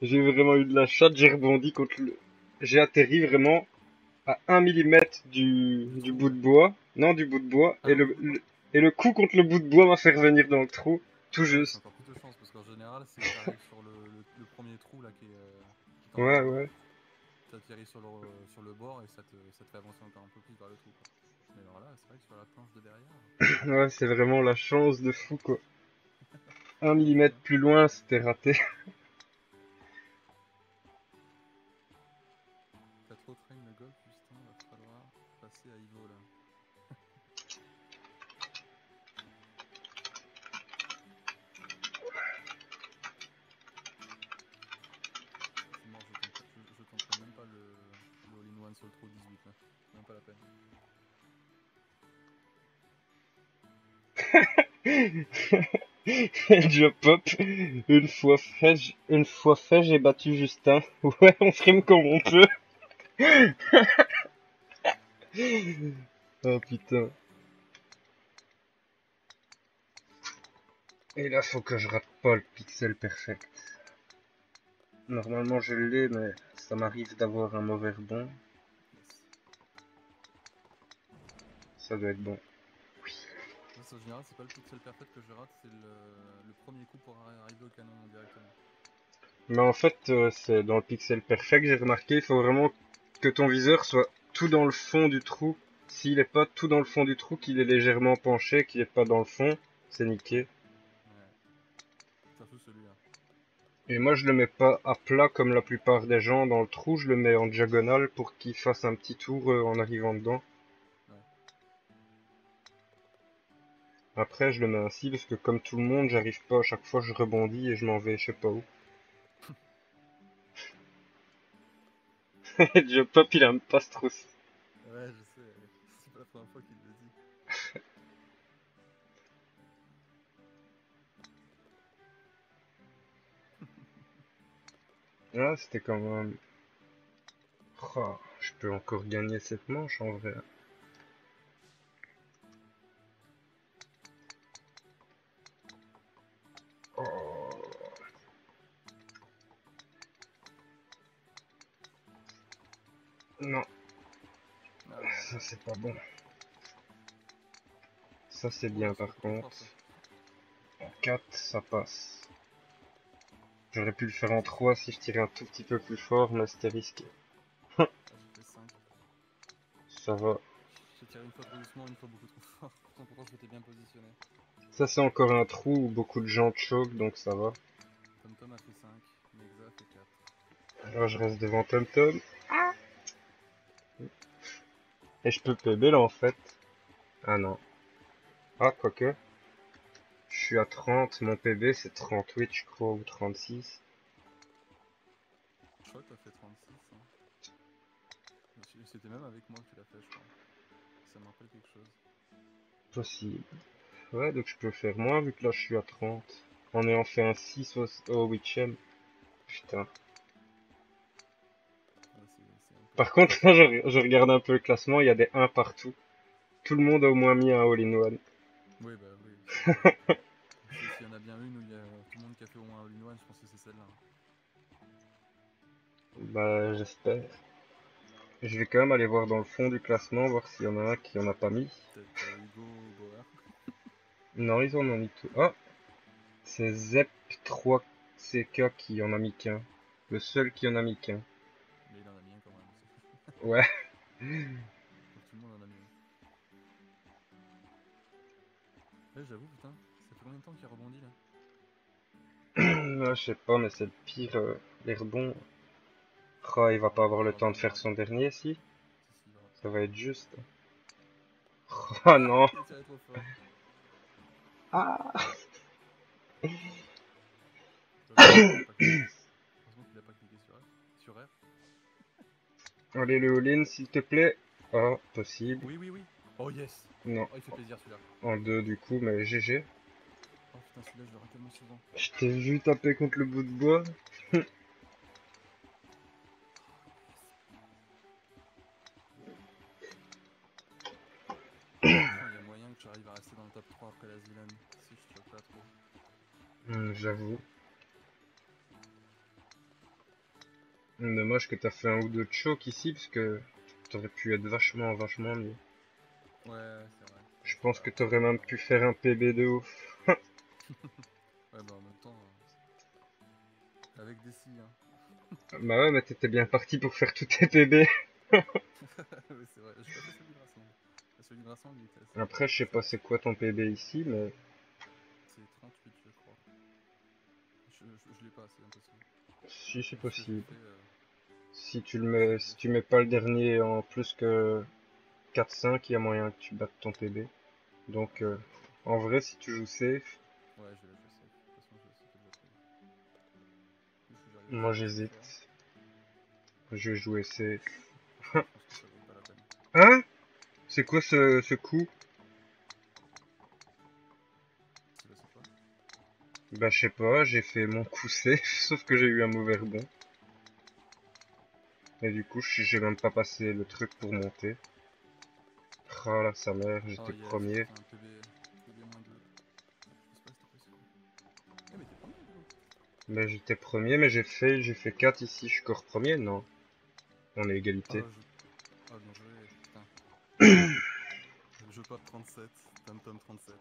J'ai vraiment eu de la chatte, j'ai rebondi contre le... J'ai atterri vraiment à 1 mm du, du bout de bois. Non, du bout de bois. Et le, le- et le coup contre le bout de bois m'a fait revenir dans le trou. Tout juste plus de chance parce qu'en général, c'est que t'arrives sur le, le, le premier trou là qui est. euh, qui Ouais, ouais. T'atterris sur le, sur le bord et ça te, ça te fait avancer encore un peu plus vers le trou. Quoi. Mais alors là, c'est vrai que sur la planche de derrière. Ouais, c'est vraiment la chance de fou, quoi. 1 mm plus loin, c'était raté. Je pop. Une fois fait, j'ai battu Justin. Ouais, on frime comme on peut. oh putain. Et là, faut que je rate pas le pixel perfect. Normalement, je l'ai, mais ça m'arrive d'avoir un mauvais rebond. Ça doit être bon. C'est- en général, c'est pas le pixel perfect que je rate, c'est le, le premier coup pour arri- arriver au canon directement. Mais en fait, euh, c'est dans le pixel perfect, j'ai remarqué, il faut vraiment que ton viseur soit tout dans le fond du trou. S'il est pas tout dans le fond du trou, qu'il est légèrement penché, qu'il est pas dans le fond, c'est niqué. Ouais. Surtout celui-là. Et moi, je le mets pas à plat comme la plupart des gens dans le trou, je le mets en diagonale pour qu'il fasse un petit tour euh, en arrivant dedans. Après, je le mets ainsi parce que comme tout le monde, j'arrive pas à chaque fois, je rebondis et je m'en vais, je sais pas où. je pop, il aime pas ce trou. Ouais, je sais, c'est pas la première fois qu'il le dit. Ah, c'était quand même... Oh, je peux encore gagner cette manche en vrai. Non, Ah, ça c'est pas bon. Ça c'est bien par contre. En 4, ça passe. J'aurais pu le faire en 3 si je tirais un tout petit peu plus fort, mais c'était risqué. Ah, 5. Ça va. J'ai tiré une fois trop doucement, une fois beaucoup trop fort. Pourtant, pourtant, je m'étais bien positionné. Ça c'est encore un trou où beaucoup de gens choke, donc ça va. Tom Tom a fait 5, Mexa a fait 4. Alors je reste devant Tom Tom. Et je peux PB là en fait. Ah non. Ah quoique. Je suis à 30, mon PB c'est 38 je crois, ou 36. Je crois que t'as fait 36. Hein. C'était même avec moi que tu l'as fait, je crois. Ça me rappelle quelque chose. Possible. Ouais, donc je peux faire moins vu que là je suis à 30. En ayant fait un 6 au, au 8ème. Putain. Par contre, là je, je regarde un peu le classement, il y a des 1 partout. Tout le monde a au moins mis un all-in-one. Oui, bah oui. Si- S'il y en a bien une où il y a tout le monde qui a fait au moins un all-in-one, je pense que c'est celle-là. Bah, j'espère. Je vais quand même aller voir dans le fond du classement, voir s'il y en a un qui en a pas mis. Peut-être Hugo Bauer. Non, ils en ont mis tout. Ah C'est Zep3CK qui en a mis qu'un. Le seul qui en a mis qu'un. Ouais. Tout le monde en a mis un. Ouais, j'avoue, putain. Ça fait combien de temps qu'il rebondit là je sais pas, mais c'est le pire. euh, les rebonds. Ah, il va pas avoir le temps de faire son dernier, si. Ça va être juste. Ah non. Ah Allez, le all-in, s'il te plaît. Ah, possible. Oui, oui, oui. Oh yes. Non, Oh, il fait plaisir celui-là. en deux du coup, mais GG. Oh putain, celui-là, je le rate tellement souvent. Je t'ai vu taper contre le bout de bois. Putain, Il y a moyen que j'arrive à rester dans le top 3 après la Zealand. Si je choque pas trop. Hmm, J'avoue. Dommage que t'as fait un ou deux chocs ici, parce que t'aurais pu être vachement, vachement mieux. Ouais, c'est vrai. Je pense que t'aurais même pu faire un PB de ouf. Ouais, bah en même temps. euh, Avec des si, hein. Bah ouais, mais t'étais bien parti pour faire tous tes PB. ouais, c'est vrai. Je pas celui de Grassland. Celui de Grassland, il était assez. Après, je sais pas c'est quoi ton PB ici, mais C'est 38, je crois. Je, je, je l'ai pas, c'est impossible. Si c'est possible. euh, Si tu le mets, si tu mets pas le dernier en plus que 4-5, il y a moyen que tu battes ton PB. Donc, euh, en vrai, si tu joues safe, Ouais, je jouer safe. Moi j'hésite. Je vais jouer safe. Hein? C'est quoi ce, ce coup? Bah je sais pas, j'ai fait mon coup safe, sauf que j'ai eu un mauvais rebond. Et du coup, je- j'ai même pas passé le truc pour monter. Ah là, sa mère, j'étais premier. j'ai fait un PB, PB moins 2. Je sais pas si c'était possible. Mais premier, j'étais premier, mais j'ai fait, j'ai fait 4 ici, je suis encore premier, non? On est Ah, égalité. je... ah, bien joué, putain. je pas 37, Tom Tom 37.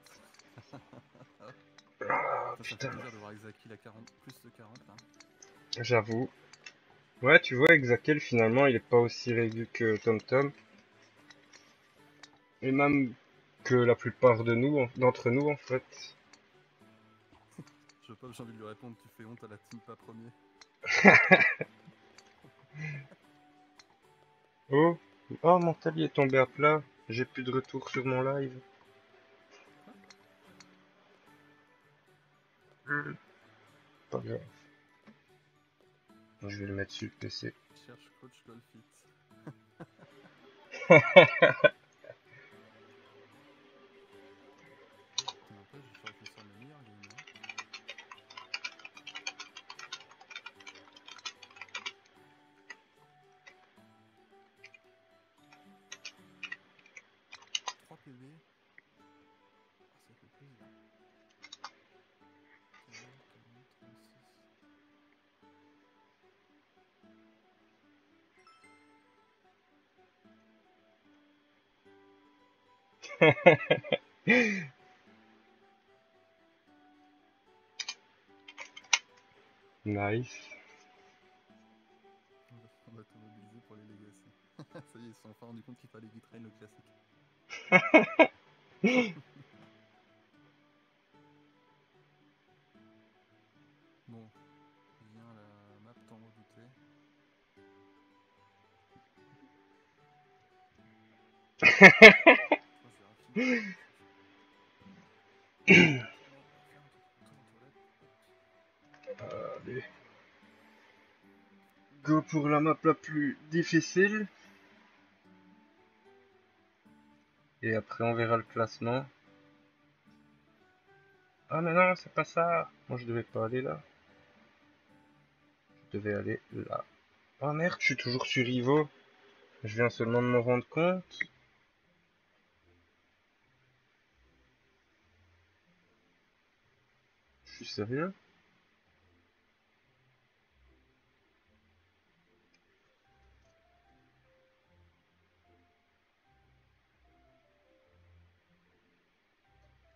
Ah Ça, ça fait putain, plaisir de voir Exaki la 40, plus de 40 là. j'avoue. Ouais, tu vois, Exakel, finalement, il est pas aussi régu que TomTom. Et même que la plupart de nous, en- d'entre nous, en fait. Je pas, j'ai envie de lui répondre, tu fais honte à la team pas premier. Oh, oh, mon tali est tombé à plat. J'ai plus de retour sur mon live. Hmm. Pas grave. Je vais le mettre sur le PC. Cherche coach Golfit. Nice. On va- On va t'automobiliser pour les legacy. Ça y est, ils se sont enfin rendu compte qu'il fallait Gitrain le classique. bon, vient la map tant redoutée. Map la plus difficile. Et après on verra le classement. Ah mais non, c'est pas ça. Moi je devais pas aller là. Je devais aller là. Oh merde, je suis toujours sur Ivo. Je viens seulement de me rendre compte. Je suis sérieux?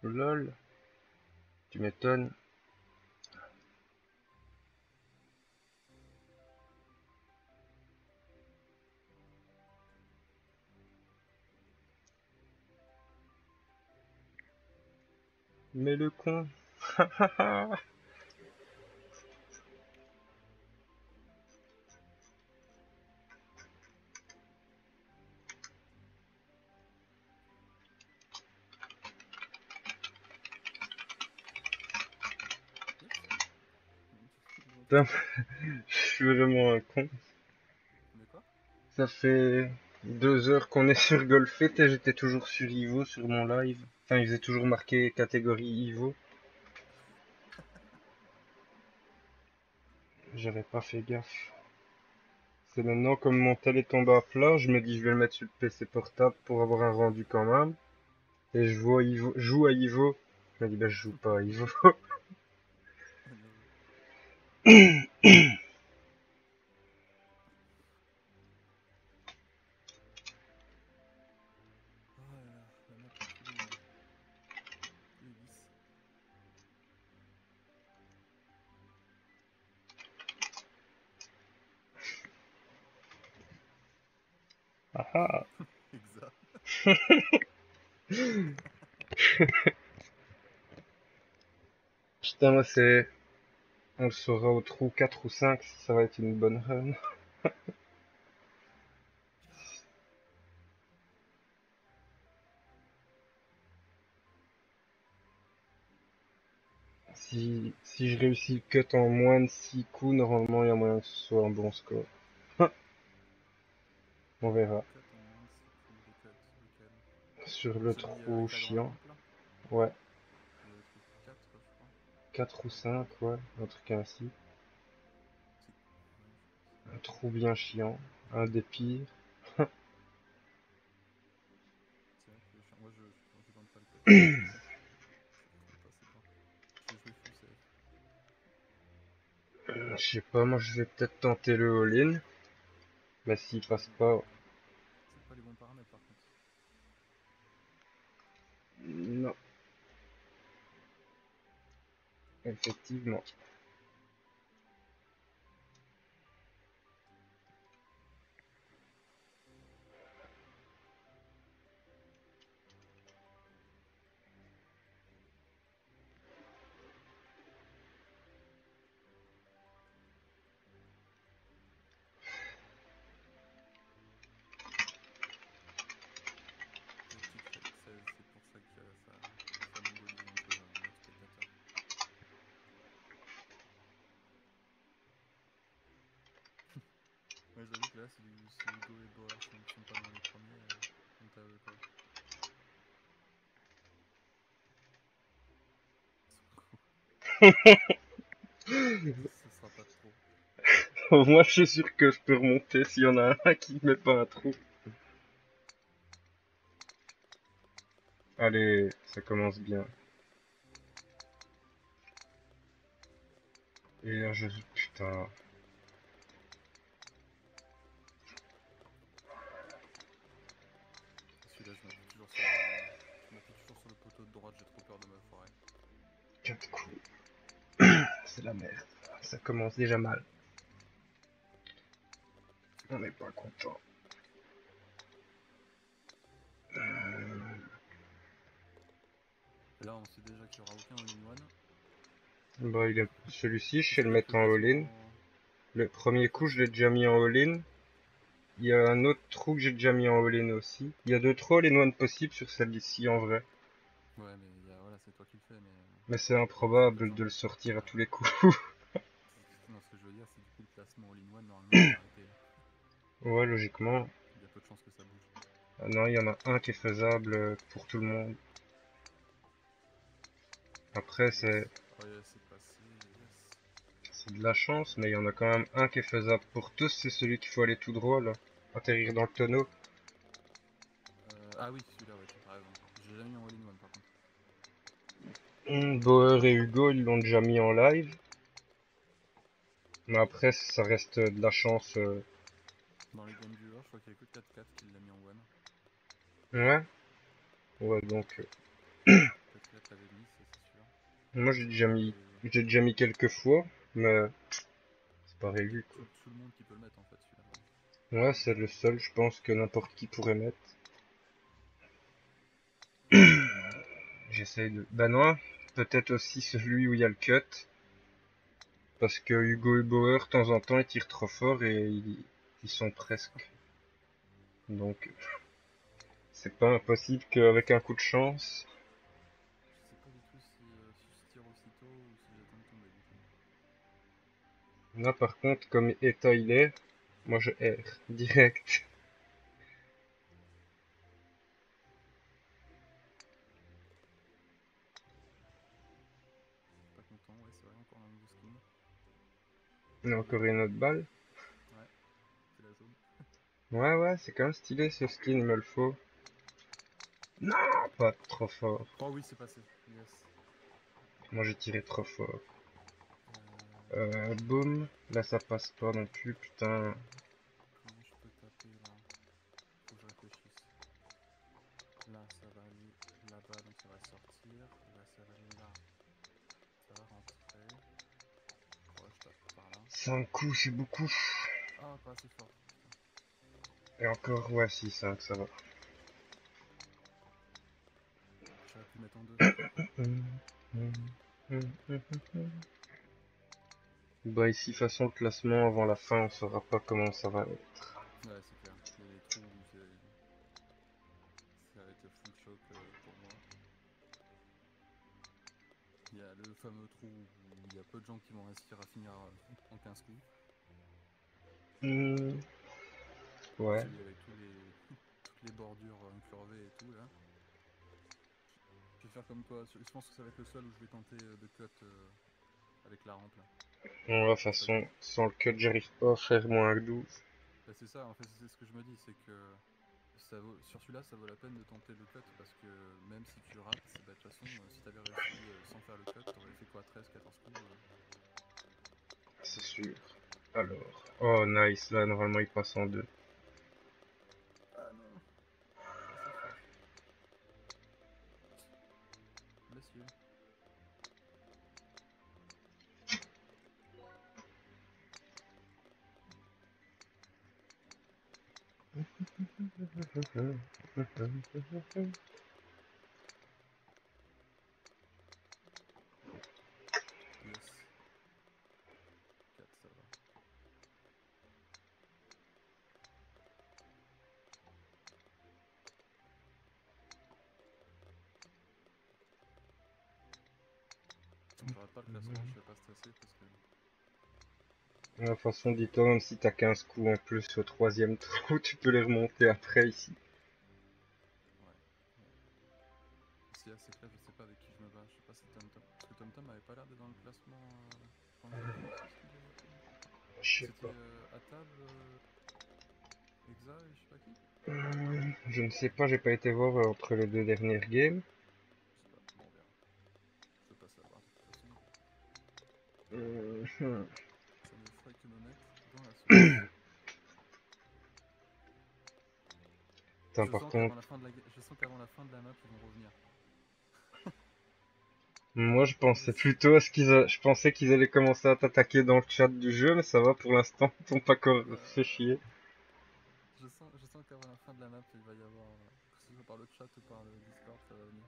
Lol. Tu m'étonnes. Mais le con. Putain, je suis vraiment un con. Quoi? Ça fait deux heures qu'on est sur Golfet et j'étais toujours sur Ivo sur mon live. Enfin, il faisait toujours marqué catégorie Ivo. J'avais pas fait gaffe. C'est maintenant comme mon tel est tombé à plat, je me dis je vais le mettre sur le PC portable pour avoir un rendu quand même. Et je vois Ivo, joue à Ivo. Je me dis bah je joue pas à Ivo. Aha. Çıtlaması. On le saura au trou 4 ou 5 si ça va être une bonne run. Si, si je réussis le cut en moins de 6 coups, normalement il y a moyen que ce soit un bon score. On verra. 4 en moins, c'est cool, lequel, lequel Sur le trou la chiant. Ouais, 4 ou 5, ouais, un truc ainsi. Un trou bien chiant, un des pires. Je- sais pas. Euh, Je sais pas, moi je vais peut-être tenter le all-in. Mais s'il passe pas Effectivement. Moi je suis sûr que je peux remonter s'il y en a un qui met pas un trou. Allez, ça commence bien. Et là je... Putain. La merde. Ça commence déjà mal. On n'est pas content. Euh, Là, on sait déjà qu'il n'y aura aucun all-in-one. Bah, il est... Celui-ci, je sais le mettre en all-in. Le premier coup, je l'ai déjà mis en all-in. Il y a un autre trou que j'ai déjà mis en all-in aussi. Il y a deux trous all-in-one possibles sur celle-ci en vrai. Ouais, mais il y a- voilà, c'est toi qui le fais, mais. c'est improbable de le sortir à tous les coups. Non, ce que je veux dire, c'est du coup le classement all-in-one, normalement, arrêté. ouais, logiquement. Il y a peu de chances que ça bouge. Ah non, il y en a un qui est faisable pour tout le monde. Après, c'est Ouais, c'est yes. de la chance, mais il y en a quand même un qui est faisable pour tous. C'est celui qu'il faut aller tout droit là. Atterrir dans le tonneau. Euh, ah oui, celui-là, ouais, t'as raison. J'ai jamais mis en all-in-one Bauer et Hugo, ils l'ont déjà mis en live. Mais après, ça reste de la chance. euh, Dans les game viewers, je crois qu'il y a que 4-4 qui l'a mis en one. Ouais. Ouais, donc. euh, 4-4 l'avait mis, ça, c'est sûr. Moi, j'ai déjà mis. Et J'ai déjà mis quelques fois, mais. C'est pas régu quoi. tout, tout le monde qui peut le mettre en fait, celui-là. Ouais, c'est le seul, je pense, que n'importe qui pourrait mettre. J'essaye de... Bah non, peut-être aussi celui où il y a le cut. Parce que Hugo et Bauer, de temps en temps, ils tirent trop fort et ils, sont presque. Donc, c'est pas impossible qu'avec un coup de chance. Là, par contre, comme état il est, moi je erre direct. Il y a encore une autre balle. C'est la jaune. Ouais, ouais, c'est quand même stylé ce skin, il me le faut. Non, pas trop fort. Oh oui, c'est passé. Yes. Moi j'ai tiré trop fort. Euh, boum. Là ça passe pas non plus, putain. 5 coups, c'est beaucoup. Ah, pas assez fort. Et encore, ouais, 6, 5, ça va. J'aurais pu mettre en deux. Bah ici, façon, le classement avant la fin, on saura pas comment ça va être. Ouais, c'est clair. Il y a des trous où c'est. Ça va être full choc euh, pour moi. Il y a le fameux trou où y a peu de gens qui vont réussir à finir euh, en 15 coups. Hmm. Ouais. Celui avec tous les, toutes les bordures euh, incurvées et tout là. Je vais faire comme quoi, je pense que ça va être le seul où je vais tenter euh, de cut euh, avec la rampe là. Bon, de toute façon, sans le cut, j'arrive pas à faire moins que 12. Bah, c'est ça, en fait, c'est ce que je me dis, c'est que sur celui-là, ça vaut la peine de tenter le cut parce que même si tu rates, bah, de toute façon, euh, si t'avais réussi euh, sans faire le cut, t'aurais fait quoi 13, 14 coups euh. C'est sûr. Alors. Oh, nice. Là, normalement, il passe en deux. Pas le classement, je si t'as 15 coups en plus au troisième trou, tu peux les remonter après ici. Je sais pas. euh, à table. Euh... Exa et je sais pas qui Hum, Je ne sais pas, j'ai pas été voir euh, entre les deux dernières games. Façon. Hum, Ça ne ferait que me mettre dans la je, sens qu'avant ga- je sens qu'avant la fin de la map, ils vont revenir. Moi je pensais plutôt à ce qu'ils a... je pensais qu'ils allaient commencer à t'attaquer dans le chat du jeu, mais ça va pour l'instant, ils t'ont pas encore fait chier. Je sens, je sens qu'avant la fin de la map, il va y avoir. euh, Que ce soit par le chat ou par le Discord, ça va venir.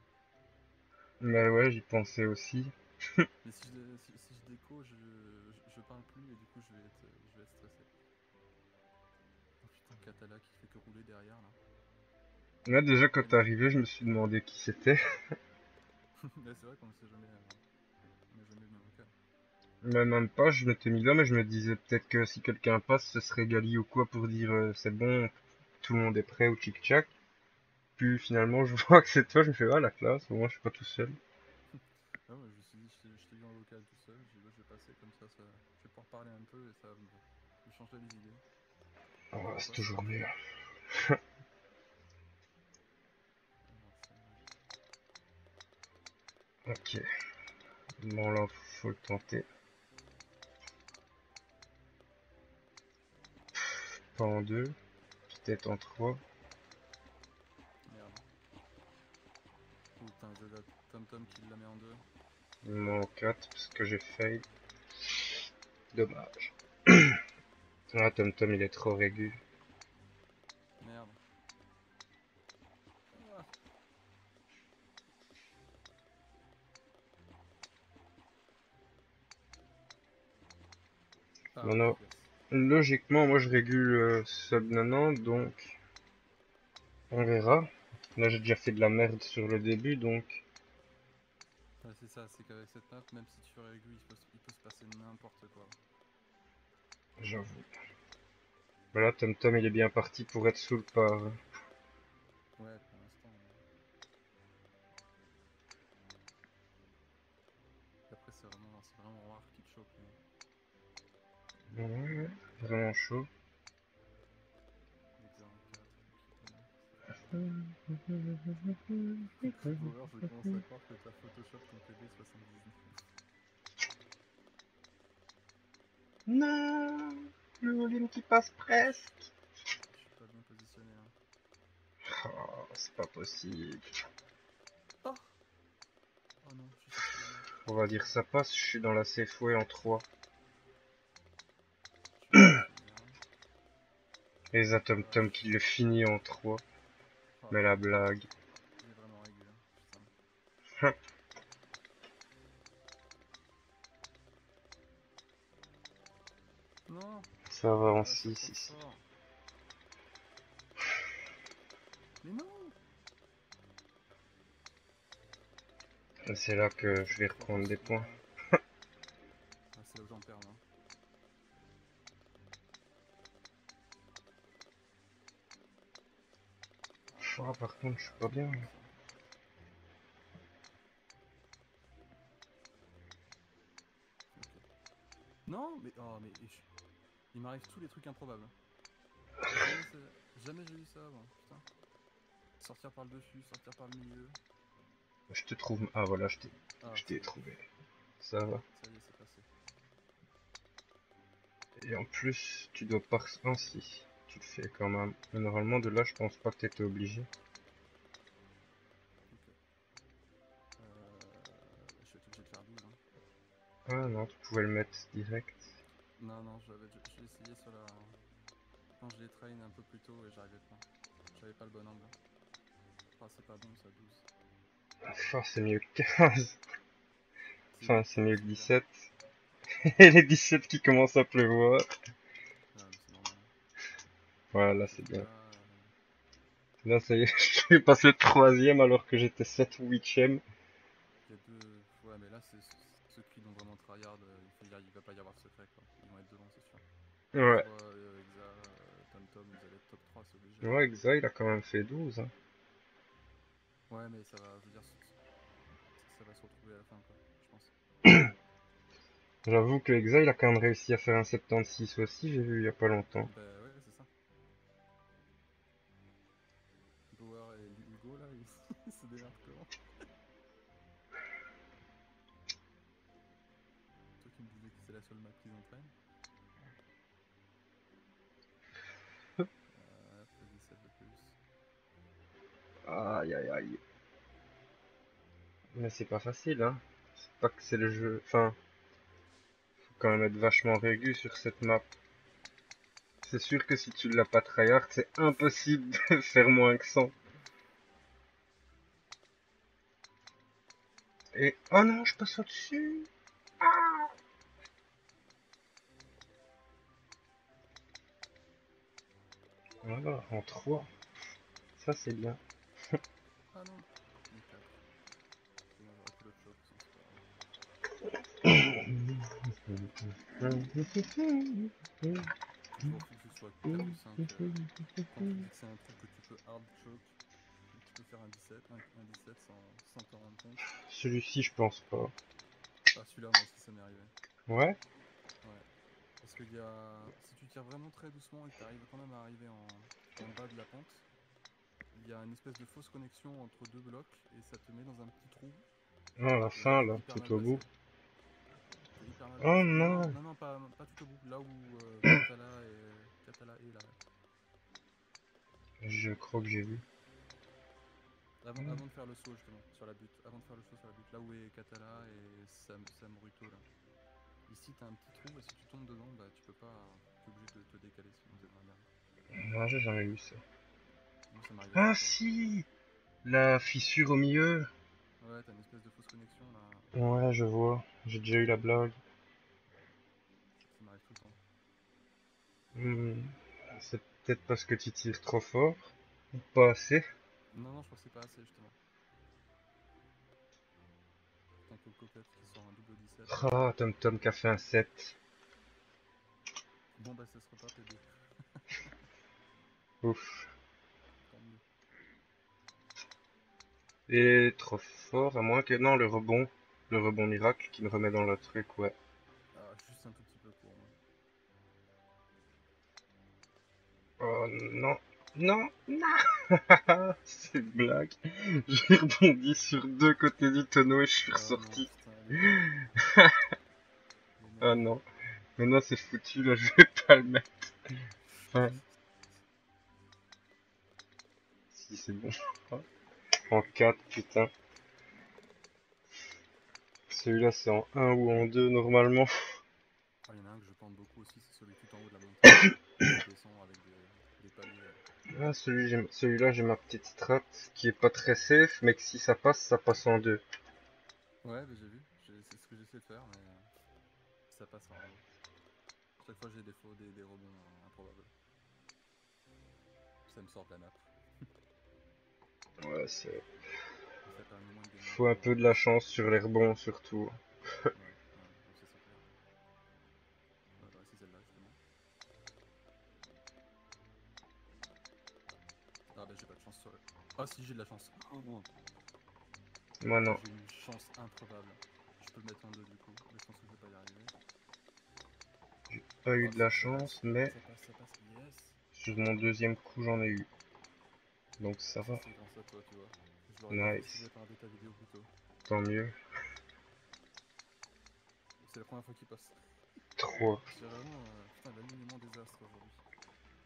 Mais ouais, j'y pensais aussi. Mais si je, si, si je déco, je, je, je parle plus et du coup je vais être, je vais être stressé. Oh putain, Katala qui fait que rouler derrière là. Là déjà quand t'es arrivé, je me suis demandé qui c'était. Mais c'est vrai qu'on ne sait jamais. euh, on jamais vu un vocal. Mais même pas, je m'étais mis là, mais je me disais peut-être que si quelqu'un passe, ce serait Gali ou quoi pour dire euh, c'est bon, tout le monde est prêt ou tchic-tchac. Puis finalement, je vois que c'est toi, je me fais ah la classe, au moins je suis pas tout seul. Ah ouais, je me suis dit, je t'ai- vu en vocal tout seul, bah, je vais passer comme ça, ça, je vais pouvoir parler un peu et ça me, me changer les idées. Ah, c'est toujours mieux. Ok. Bon là, faut le tenter. Pas en deux, peut-être en trois. Merde. Putain, je la Tom Tom qui la met en deux. Non, en quatre, parce que j'ai fail. Dommage. Ah, Tom Tom, il est trop régu. Logiquement, moi je régule euh, sub 90, donc on verra. Là, j'ai déjà fait de la merde sur le début, donc Ouais, c'est ça, c'est qu'avec cette map, même si tu régules, il peut, se- il peut se passer n'importe quoi. j'avoue. Voilà, Tom Tom, il est bien parti pour être sous le par. Ouais, Ouais, vraiment chaud. il est déjà en 4, je commence à croire que t'as Photoshop ton PB79. Non, le volume qui passe presque. Je suis pas bien positionné. Hein. Oh, c'est pas possible. Oh non, je suis. On va dire ça passe, je suis dans la safe way en 3. Je suis sorti de la map. Et Zatom Tom qui le finit en 3. Oh, Mais la blague. J'ai vraiment réglé, hein. Non Ça va en ah, c'est 6 trop ici. fort. Mais non c'est là que je vais reprendre des points. Ah, par contre, je suis pas bien. Non, mais oh, mais il m'arrive tous les trucs improbables. Jamais, j'ai eu ça avant, putain. Sortir par le dessus, sortir par le milieu. Je te trouve. Ah voilà, je t'ai Ah, je t'ai trouvé. Ça va. Ça y est, c'est passé. Et en plus, tu dois pas. Ah si, tu le fais quand même. Mais normalement, de là, je pense pas que t'étais obligé. Ok. Euh, je vais être obligé de faire 12. Hein. Ah non, tu pouvais le mettre direct. Non, non, j'avais j'ai essayé sur la. Quand je les train un peu plus tôt et j'arrivais pas. J'avais pas le bon angle. Ah, c'est pas bon ça, 12. Enfin, c'est mieux que 15. Si, Enfin, c'est mieux que bizarre. 17. Et les 17 qui commencent à pleuvoir. Ah, mais c'est normal. Voilà, c'est bien. Là, ça y est, je vais passer le troisième alors que j'étais 7 ou 8ème. il y a deux. Ouais, mais là, c'est ceux qui l'ont vraiment tryhard. euh, Il, il va pas y avoir de secret quoi. Ils vont être devant, c'est sûr. Ouais. Toi, euh, Exa, euh, Tom allez être top 3, c'est obligé. Ouais, Exa, il a quand même fait 12. Hein. Ouais, mais ça va, je veux dire, ça, ça va se retrouver à la fin, quoi, je pense. J'avoue que Exa, il a quand même réussi à faire un 76 aussi, j'ai vu il y a pas longtemps. Bah Aïe aïe aïe. Mais c'est pas facile, hein. C'est pas que c'est le jeu. Enfin. Faut quand même être vachement régu sur cette map. C'est sûr que si tu l'as pas tryhard, c'est impossible de faire moins que 100. Et. Oh non, je passe au-dessus! Ah Voilà, en 3. Ça c'est bien. Ah non Une 4. Sinon j'aurais pris l'autre choc, c'est pas grave. Je m'en fous que ce soit 4 ou 5. quand tu dis que c'est un truc que tu peux hard choke, tu peux faire un 17, un, un 17 sans, sans t'en rendre compte. Celui-ci, je pense pas. Ah, celui-là, moi aussi, ça m'est arrivé. Ouais? Parce qu'il y a. Si tu tires vraiment très doucement et que tu arrives quand même à arriver en, en bas de la pente, il y a une espèce de fausse connexion entre deux blocs et ça te met dans un petit trou. Non, à la fin, là, tout au bout. Oh non. Non, non, pas, pas tout au bout. Là où euh, Katala, est, est là. Je crois que j'ai vu. Avant, Mm. avant de faire le saut justement, sur la butte. Avant de faire le saut sur la butte. Là où est Katala et Sam, Sam Ruto là. Ici t'as un petit trou et si tu tombes dedans, bah tu peux pas. T'es obligé de te décaler sinon t'es dans la merde. Non, j'ai jamais vu ça. Moi ça m'arrive. Ah si! La fissure au milieu. Ouais, t'as une espèce de fausse connexion là. Ouais, je vois. J'ai déjà eu la blague. Ça m'arrive tout le temps. Hmm, C'est peut-être parce que tu tires trop fort. Ou pas assez. Non, non, je crois que c'est pas assez justement. Putain, Coco Cut qui sort un double 17. Ah, Tom Tom qui a fait un 7. Bon bah ça sera pas PD. Ouf. Et trop fort, à moins que. Non, le rebond. Le rebond miracle qui me remet dans le truc, ouais. Ah, juste un tout petit peu court. moi. Oh non. Non, non C'est une blague. J'ai rebondi sur deux côtés du tonneau et je suis Ah, ressorti. non, Ah non. Maintenant c'est foutu, là je vais pas le mettre. Enfin, si c'est bon. En 4, putain. Celui-là c'est en 1 ou en 2 normalement. Ah, il y en a un que je plante beaucoup aussi, c'est celui tout en haut de la montagne. qui descend avec des. des paliers. Ah, celui, j'ai- celui-là, j'ai ma petite strat qui est pas très safe, mais que si ça passe, ça passe en deux. Ouais, mais j'ai vu, c'est ce que j'essaie de faire, mais euh, ça passe en Chaque fois j'ai des faux, des, des rebonds euh, improbables. Ça me sort de la nappe. Ouais, c'est... Faut un peu de la chance sur les rebonds, surtout. Ah bah j'ai pas de chance sur le... Ah si j'ai de la chance. Oh, non. Moi, non. J'ai une chance improbable. Je peux le mettre en deux du coup, mais je pense que je vais pas y arriver. Pas eu de la chance, mais Ça passe, ça passe, yes. sur mon deuxième coup, j'en ai eu. Donc ça va, Nice. tant mieux. C'est la première fois qu'il passe. 3. C'est vraiment euh.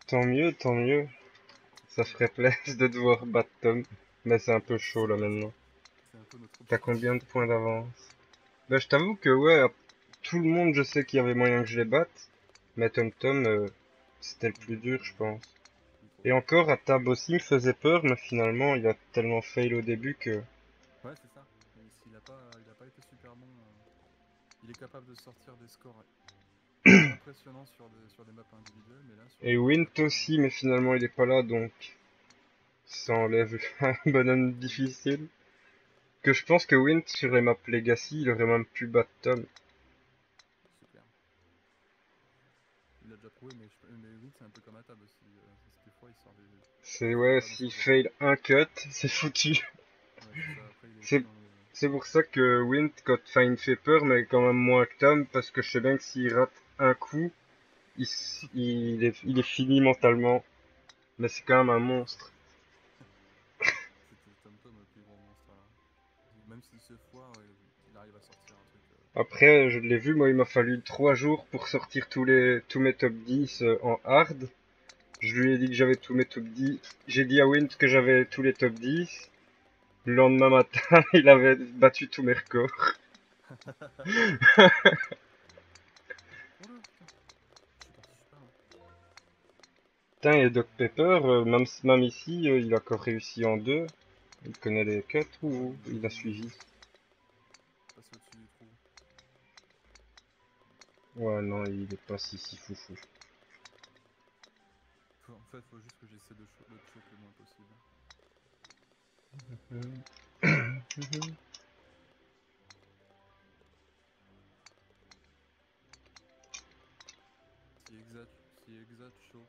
Tant mieux, tant mieux. Ça ferait plaisir de devoir battre Tom. Mais c'est un peu chaud là maintenant. T'as combien de points d'avance? Bah je t'avoue que ouais, tout le monde je sais qu'il y avait moyen que je les batte. Mais Tom Tom, euh, c'était le plus dur je pense. Et encore, à Tab aussi me faisait peur, mais finalement il a tellement fail au début que... Ouais, c'est ça. S'il a pas, il a pas été super bon. euh, Il est capable de sortir des scores impressionnants sur des, sur des maps individuelles, mais là. Sur Et Wint aussi, mais finalement il est pas là, donc... Ça enlève un bonhomme difficile. Que je pense que Wint sur les maps Legacy, il aurait même pu battre Tom. Clair. Il l'a déjà prouvé, mais, je... mais oui, c'est un peu comme à table aussi. Il sort des. C'est ouais, s'il fail un cut, c'est foutu. C'est pour ça que Wint, quand, enfin, il me fait peur, mais quand même moins que Tom, parce que je sais bien que s'il rate un coup, il, est, il est fini mentalement. Mais c'est quand même un monstre. Tom Tom le plus gros monstre là. Même s'il se foire, euh, il arrive à sortir un truc. euh, Après, je l'ai vu, moi, il m'a fallu 3 jours pour sortir tous les, tous mes top 10 euh, en hard. Je lui ai dit que j'avais tous mes top 10. J'ai dit à Wint que j'avais tous les top 10. Le lendemain matin, il avait battu tous mes records. Putain. Et Doc Pepper, euh, même, même ici, euh, il a encore réussi en deux. Il connaît les cuts ou il a suivi. Ouais, non, il est pas si si foufou. En fait, faut juste que j'essaie de, cho- choper le moins possible. Si Exat, si choke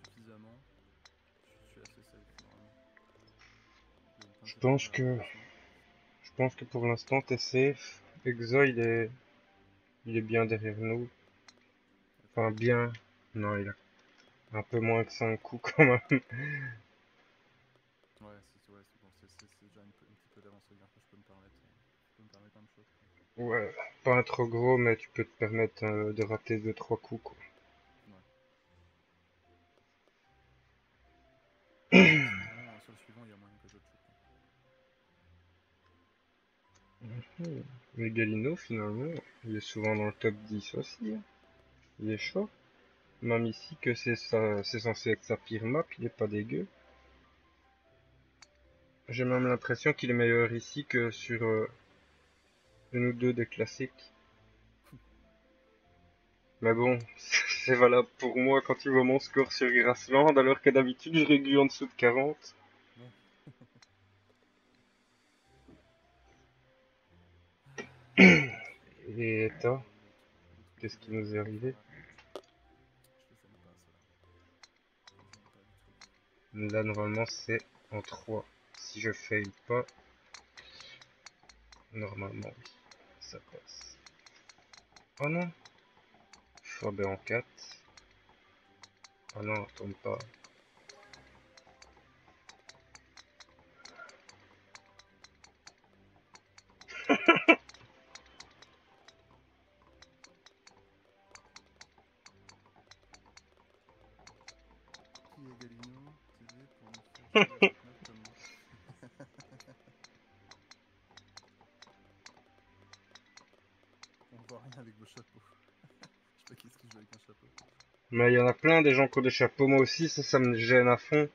suffisamment, je suis assez safe Je pense que-. Je pense que pour l'instant, t'es safe. Exa, il est... Il est bien derrière nous. Enfin, bien... Non, il a un peu moins que 5 coups quand même. Ouais, c'est ouais, bon, déjà une, peu- un petit peu d'avance que je peux me permettre. euh, Je peux me permettre un choc. Ouais, pas un trop gros, mais tu peux te permettre euh, de rater 2-3 coups, quoi. Sur le suivant, il y a moyen que je te chope. Mais Galino, finalement, il est souvent dans le top 10 aussi. hein. Il est chaud. Même ici, que c'est censé être sa pire map, il est pas dégueu. J'ai même l'impression qu'il est meilleur ici que sur euh, une ou deux des classiques. Mais bon, c'est valable pour moi quand tu vois mon score sur Grassland, alors que d'habitude je régule en dessous de 40. Et toi, qu'est-ce qui nous est arrivé? Là, normalement, c'est en 3. Si je fail pas, normalement, oui, ça passe. Oh non B en 4. Oh non, tombe pas. Mais il y en a plein des gens qui ont des chapeaux. Moi aussi, ça, ça me gêne à fond.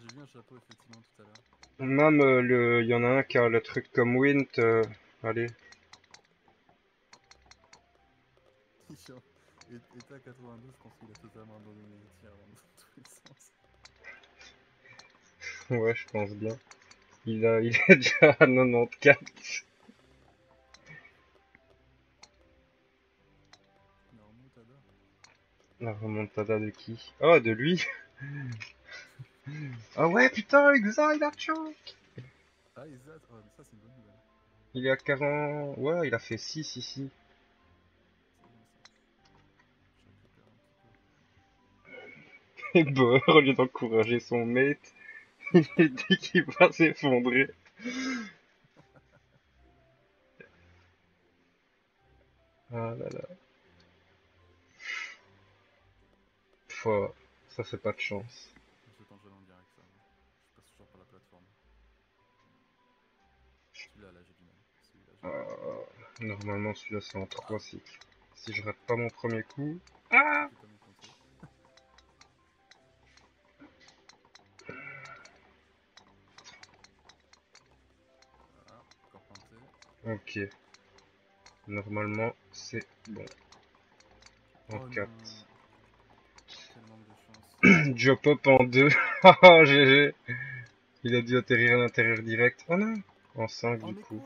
J'ai vu un chapeau effectivement tout à l'heure. Même euh, le, il y en a un qui a le truc comme Wint. euh, allez. Et et t'as 92, je pense qu'il a totalement abandonné les tirs dans tous les sens. Ouais, je pense bien. Il a, il est déjà à 94. La remontada de qui? Ah, de lui Ah ouais, putain, Exa, il a choc Ah, Isa, oh, ça c'est une bonne nouvelle. Il est à 40... Ouais, il a fait 6 ici. Et Boer, au lieu d'encourager son mate, il dit qu'il va s'effondrer. Ah là là. Pouah, ça c'est pas de chance. Je tente en direct ça. Je passe toujours par la plateforme. Celui-là, là, j'ai du mal. Euh, normalement celui-là c'est en 3 cycles. Si je rate pas mon premier coup... planté. Ok. Normalement c'est bon. En Oh 4. non. Quel manque de chance. Joe Pop en 2. Haha, GG. Il a dû atterrir à l'intérieur direct. Oh non En 5 Oh du coup.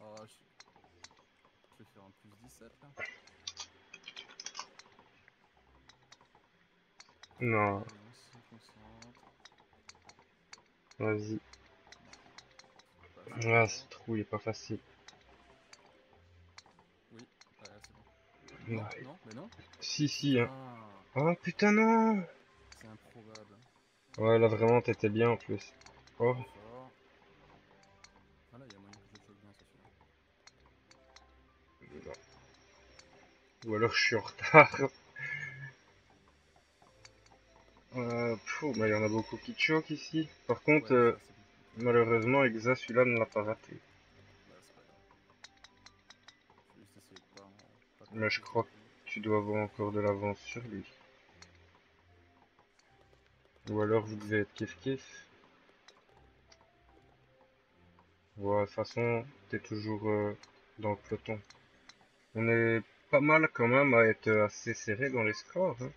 Oh, je... je vais faire un plus 17 là. Non, vas-y. Ah, ce trou il est pas facile. Oui, ouais, c'est bon. Non, Ouais. non, mais non. Si, si, hein. Ah, Oh putain, non c'est improbable. Ouais, là vraiment t'étais bien en plus. Oh, Fort. Ah là, il y a moyen que je choque bien ça celui-là. ou alors je suis en retard. Euh, pfou, mais il y en a beaucoup qui choquent ici. Par contre, Ouais, euh, malheureusement, Exa, celui-là ne l'a pas raté. Mais je crois plus. Tu dois avoir encore de l'avance sur lui. Ou alors vous devez être kiff kiff. Ouais, de toute façon, t'es toujours euh, dans le peloton. On est pas mal quand même à être assez serré dans les scores. hein.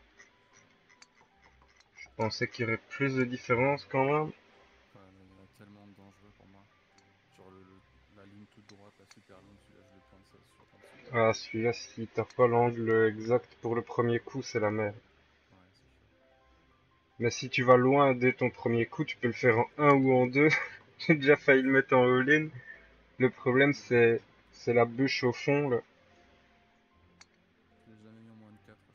Je pensais qu'il y aurait plus de différence quand même. Ah, celui-là, si t'as pas l'angle exact pour le premier coup, c'est la merde. Mais si tu vas loin dès ton premier coup, tu peux le faire en 1 ou en 2. J'ai déjà failli le mettre en all-in. Le problème, c'est c'est la bûche au fond, là. Jamais mis en moins de 4, je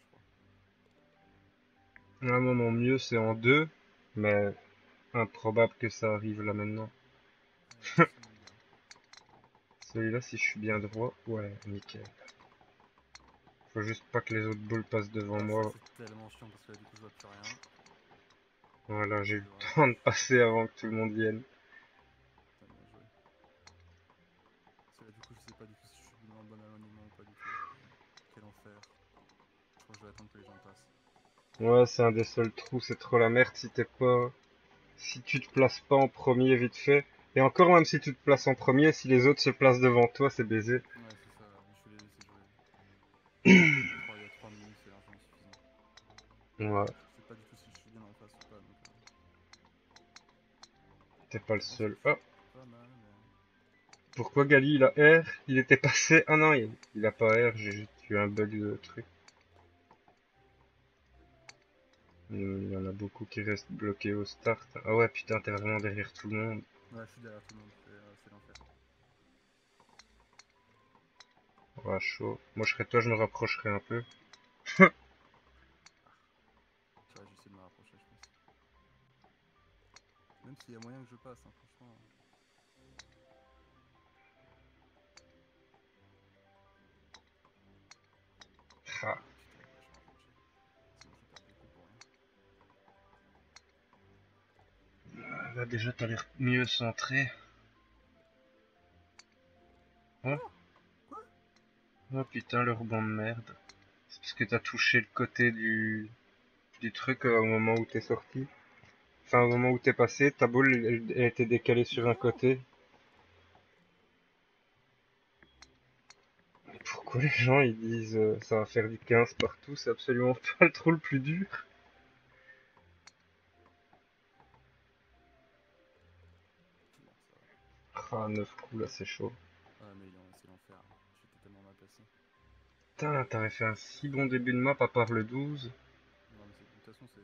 crois. Là, moi, mon mieux, c'est en 2. Mais improbable que ça arrive là maintenant. Ouais. Celui-là, si je suis bien droit, ouais, nickel. Faut juste pas que les autres boules passent devant Ah, moi. C'est tellement chiant parce que là du coup je vois plus rien. Voilà, j'ai eu le temps de passer avant que tout le monde vienne. Parce que là du coup je sais pas du tout si je suis dans le bon alignement ou pas du tout. Quel enfer. Je crois que je vais attendre que les gens passent. Ouais, c'est un des seuls trous, c'est trop la merde si t'es pas... Si tu te places pas en premier vite fait. Et encore même si tu te places en premier, si les autres se placent devant toi, c'est baisé. Ouais c'est ça, je vais les laisser jouer. je crois qu'il y a 3 minutes c'est largement suffisant. Ouais, Je sais pas du tout si je suis bien en face ou pas donc euh, t'es pas le seul. Oh, pas mal mais... pourquoi Gali il a R? Il était passé... Ah non, il, il a pas R, j'ai juste eu un bug de truc. Il y en a beaucoup qui restent bloqués au start. Ah ouais, putain, t'es vraiment derrière tout le monde. Ouais je suis derrière tout le monde, c'est euh, c'est l'enfer. Ouais, chaud. Moi, je serais toi, je me rapprocherais un peu. Tu vois j'essaie de me rapprocher je pense. Même s'il y a moyen que je passe hein, franchement. Ah. Là, déjà, t'as l'air mieux centré. Hein Oh putain, le rebond de merde. C'est parce que t'as touché le côté du, du truc euh, au moment où t'es sorti. Enfin, au moment où t'es passé, ta boule, elle, était décalée sur un côté. Pourquoi les gens ils disent euh, ça va faire du 15 partout, c'est absolument pas le trou le plus dur. Ah, 9 coups là, c'est chaud. Ah, mais c'est l'enfer. J'étais tellement mal placé. Putain, t'avais fait un si bon début de map à part le 12. Non, mais de toute façon, euh,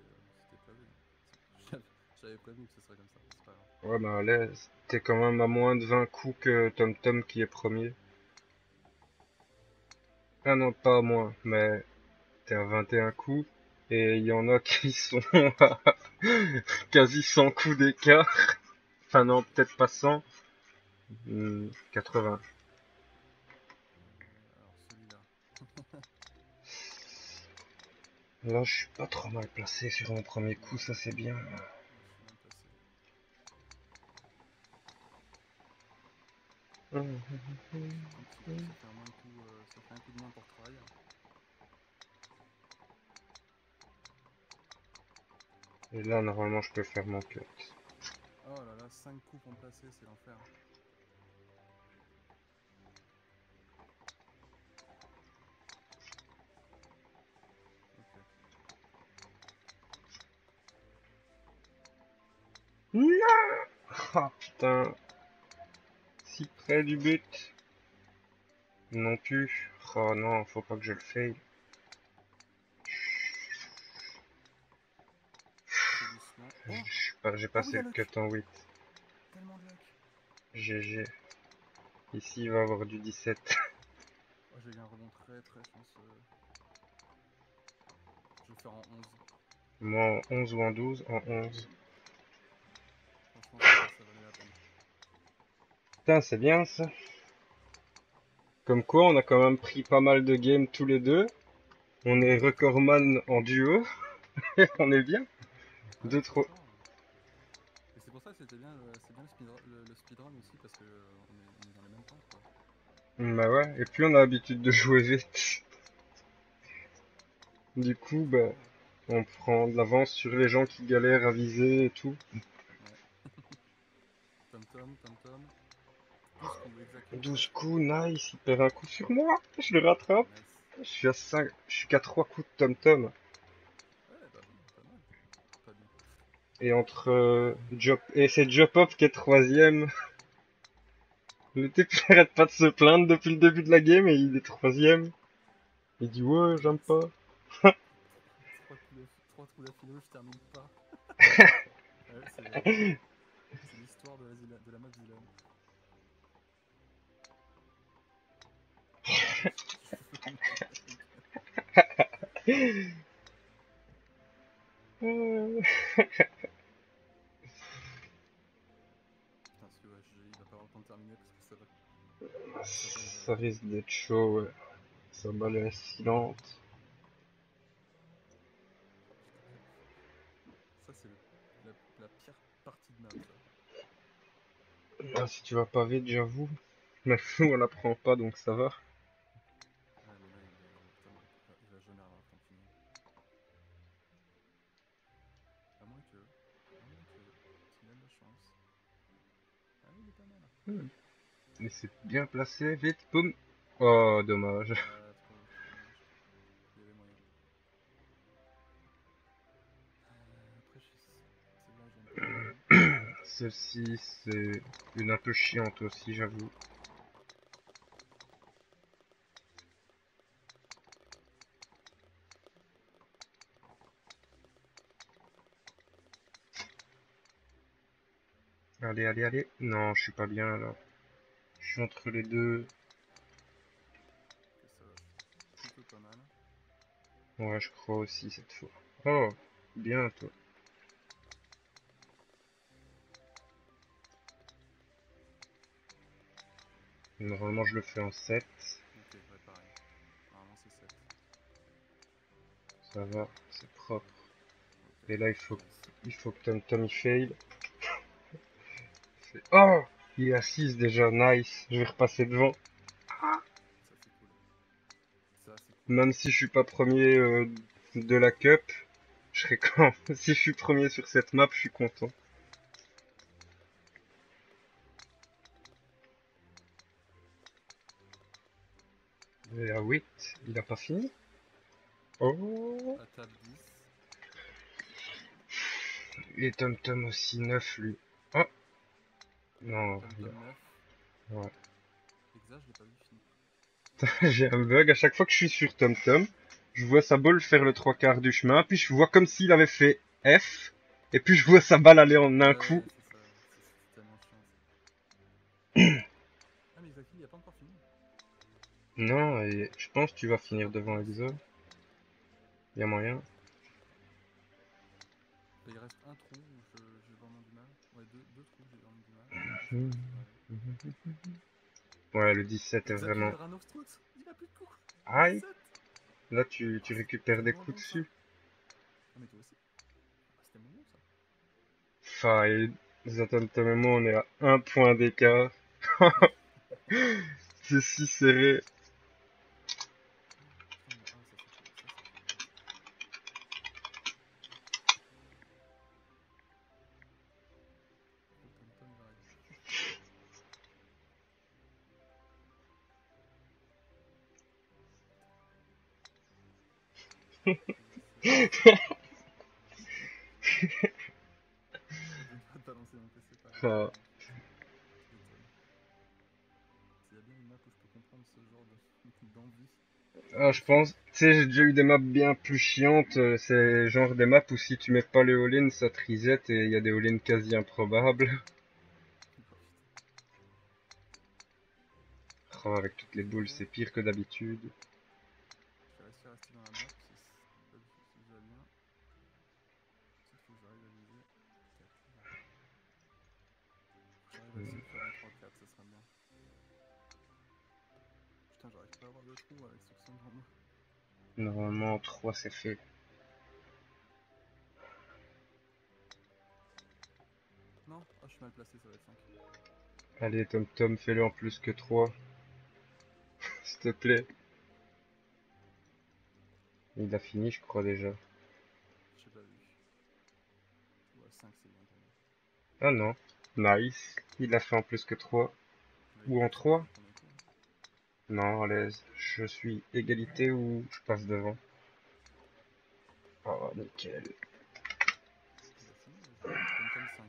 c'était prévu. J'avais- prévenu que ce serait comme ça. C'est pas grave. Ouais, bah allez, t'es quand même à moins de 20 coups que Tom Tom qui est premier. Ah non, pas à moins, mais t'es à 21 coups. Et il y en a qui sont à quasi 100 coups d'écart. Enfin non, peut-être pas 100. Hmm, 80. Alors, celui-là. Là, je suis pas trop mal placé sur mon premier coup, ça c'est bien. Ça fait un coup de moins pour travailler. Et là, normalement, je peux faire mon cut. Oh là là, 5 coups pour me placer, c'est l'enfer. Ah putain. Si près du but. Non plus. Oh non, faut pas que je le faille. Tout doucement. Je suis pas- J'ai passé le cut en 8. tellement de luck. GG. Ici, il va y avoir du 17. Oh, j'ai eu un rebond très très chanceux. Je vais faire en 11. Moi en 11 ou en 12 En 11. Franchement, ça, ça valait la peine. Putain, c'est bien ça. Comme quoi, on a quand même pris pas mal de games tous les deux. On est recordman en duo. on est bien. Deux trop. euh. C'est pour ça que c'était bien, bien le speedrun, le, le speedrun aussi parce que euh, on, est, on est dans les mêmes temps. Quoi. Bah ouais, et puis on a l'habitude de jouer vite. Du coup, bah, on prend de l'avance sur les gens qui galèrent à viser et tout. Tom Tom, Tom Tom. 12 coups exactement. 12 coups, nice, il perd un coup sur moi, je le rattrape. Je suis à 5, je suis qu'à 3 coups de Tom Tom. Et entre euh, Job, et c'est Job Hop qui est troisième. Le type il arrête pas de se plaindre depuis le début de la game et il est troisième. Il dit ouais, j'aime pas. 3 coups de- trois coups d'affilée, je termine pas. ouais, ça. Ça risque d'être chaud, ouais. Sa balle est silente. Ça, c'est la, la pire partie de map. Ça. Ah, si tu vas pas vite, j'avoue. Mais nous, on la prend pas, donc ça va. Mais c'est bien placé, vite, boum. Oh, dommage. Euh, pas. Celle-ci, c'est une un peu chiante aussi, j'avoue. Allez, allez, allez. Non, je suis pas bien là. Je suis entre les deux. plutôt pas mal. Ouais, je crois aussi cette fois. Oh, bien toi. Normalement, je le fais en 7. Ok, ouais, pareil. Normalement, c'est 7. Ça va, c'est propre. Et là, il faut, il faut que Tom Tom il fail. Oh Il est à 6 déjà, nice. Je vais repasser devant. Même si je suis pas premier euh, de la cup, je serai quand si je suis premier sur cette map, je suis content. Et à 8, il a pas fini Oh À table 10. Et Tom Tom aussi 9 lui. Non, Tom il Tom a- 9. ouais. Exa, je l'ai pas vu fini. J'ai un bug, à chaque fois que je suis sur Tom Tom, je vois sa balle faire le trois quarts du chemin, puis je vois comme s'il avait fait F, et puis je vois sa balle aller en un Ouais, coup. ouais, c'est ça, c'est- c'est tellement chiant. ça. ah, mais Zaki, il a pas encore fini. Non, et je pense que tu vas finir devant Exo. Y a moyen. Bah, il reste un trou où je- j'ai vraiment du mal. Ouais, deux, deux trous, j'ai vraiment du mal. Mhm. Ouais, le 17 est vraiment... Aïe 17. Là, tu, tu récupères des coups dessus. Ah, mais toi aussi. Ah, C'était mon nom, ça. On est à un point d'écart. C'est si serré. Je. Ah, je pense, tu sais, j'ai déjà eu des maps bien plus chiantes. euh, C'est genre des maps où si tu mets pas les all-in, ça te reset et il y a des all-in quasi improbables. Oh, avec toutes les boules, c'est pire que d'habitude. Normalement, 3 c'est fait. Non oh, je suis mal placé, ça va être 5. Allez, Tom Tom, fais-le en plus que 3. S'il te plaît. Il a fini, je crois déjà. J'ai pas vu. Ouais, 5 c'est bien. Ah non, nice. Il a fait en plus que 3. Ou en 3 non, à l'aise. Je suis égalité ou je passe devant? Oh, nickel. Je suis comme 5.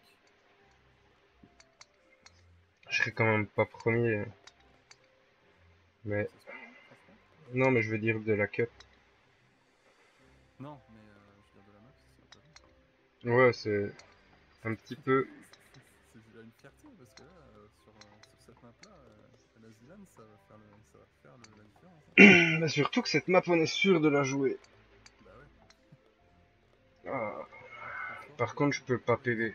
Je serai quand même pas premier. Mais, non, mais je veux dire de la cup. Non, mais euh, je veux de la map, c'est Ouais, c'est un petit peu. C'est une fierté parce que là, euh, sur, euh, sur cette map là, euh, ça va faire, le, ça va faire le- la différence. hein. Surtout que cette map, on est sûr de la jouer. bah ouais. Ah. Par contre, je peux pas PB.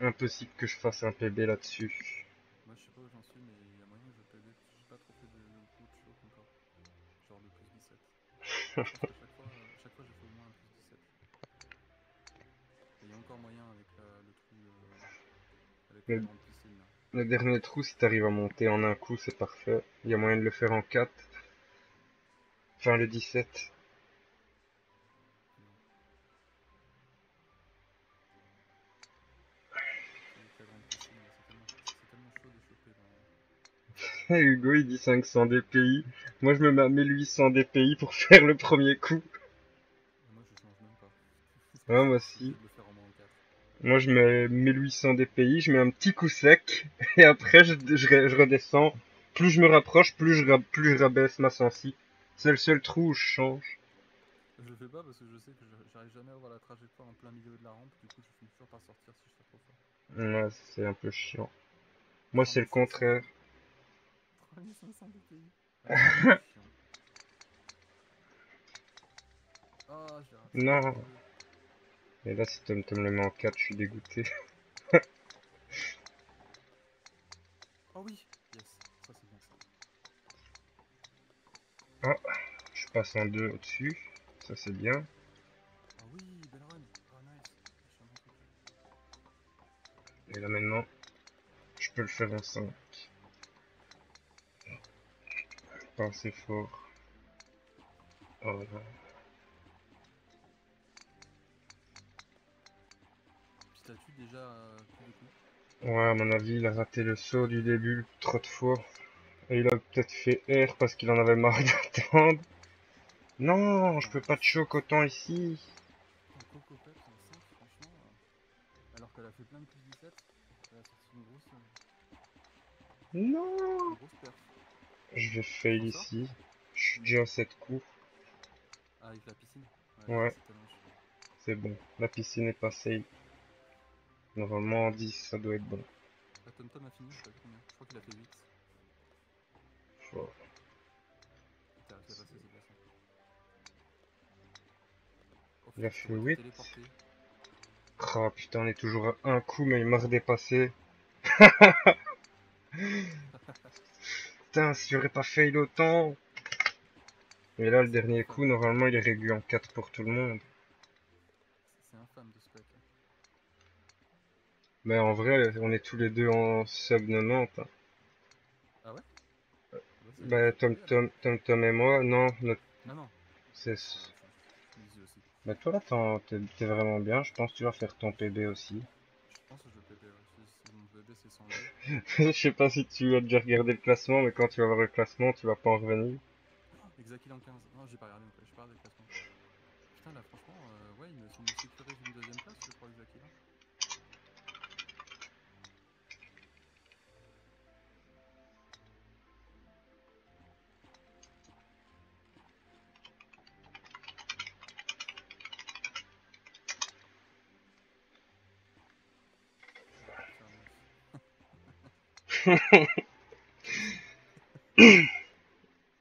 Impossible que je fasse un PB là-dessus. Moi je sais pas où j'en suis, mais il y a moyen que je PB. J'ai pas trop fait de coup de choc encore. Genre le plus 17. Je pense qu'à chaque fois, euh, chaque fois j'ai fait au moins un plus 17. Et il y a encore moyen avec la- le trou. euh, avec Mais- la grande piscine là. Le dernier trou, si t'arrives à monter en un coup, c'est parfait. Il y a moyen de le faire en 4. Enfin, le 17. Avec la grande piscine, là, c'est tellement, c'est tellement chaud de choper dans. Hugo, il dit 500 DPI. Moi, je me mets à 1800 DPI pour faire le premier coup. Moi je change même pas. Ouais, moi aussi. de le faire en moins 4. Moi, je mets 1800 DPI, je mets un petit coup sec, et après, je, je, je redescends. Plus je me rapproche, plus je, plus je rabaisse ma sensi. C'est le seul trou où je change. Je fais pas parce que je sais que j'arrive jamais à voir la trajectoire en plein milieu de la rampe, du coup je finis toujours par sortir si je fais trop fort. Ouais, c'est un peu chiant. Moi, c'est le contraire. 3500 DPI. Ah. Non. Et là, si Tom Tom le met en 4, je suis dégoûté. Oh oui, yes, ça c'est bien ça. Je passe en 2 au-dessus. Ça, c'est bien. Ah oui, belle run. Oh nice. Truc. Et là, maintenant, je peux le faire en 5. Pas assez fort. Oh non. Déjà euh. Ouais, à mon avis, il a raté le saut du début trop de fois. Et il a peut-être fait R parce qu'il en avait marre d'attendre. Non, je peux pas de choc autant ici. Un Coco Pep en 5, franchement. euh, alors qu'elle a fait plein de plus 17, elle a sorti une grosse, euh, Non une grosse perf. Je vais fail ici. Je suis déjà à 7 coups. Ah, avec la piscine Ouais. C'est bon. La piscine est passée. Normalement, en 10, ça doit être bon. Ah, Tom Tom a fini, je sais pas combien. Je crois qu'il a fait 8. Faut- T'as réussi à passer, c'est pas ça. Oh, Il a fait faut te huit. téléporter. Ah putain, on est toujours à un coup, mais il m'a redépassé. Putain, si j'aurais pas fail autant. Et là, le dernier coup, normalement, il est réduit en 4 pour tout le monde. C'est infâme de ce pack. hein. Mais en vrai, on est tous les deux en sub 90. hein. Ah ouais? Bah, Tom. Tom, Tom Tom et moi, non. notre- Non, non. c'est... Bah, toi, là, t'es vraiment bien. Je pense que tu vas faire ton PB aussi. Je pense que je vais péter, ouais. Mon bébé, c'est 102. Je sais pas si tu as déjà regardé le classement, mais quand tu vas voir le classement, tu vas pas en revenir. Exacil en 15. Non, j'ai pas regardé, je parle des classements. Putain, là, franchement, euh, ouais, il me semble une deuxième place, je crois, Exacil.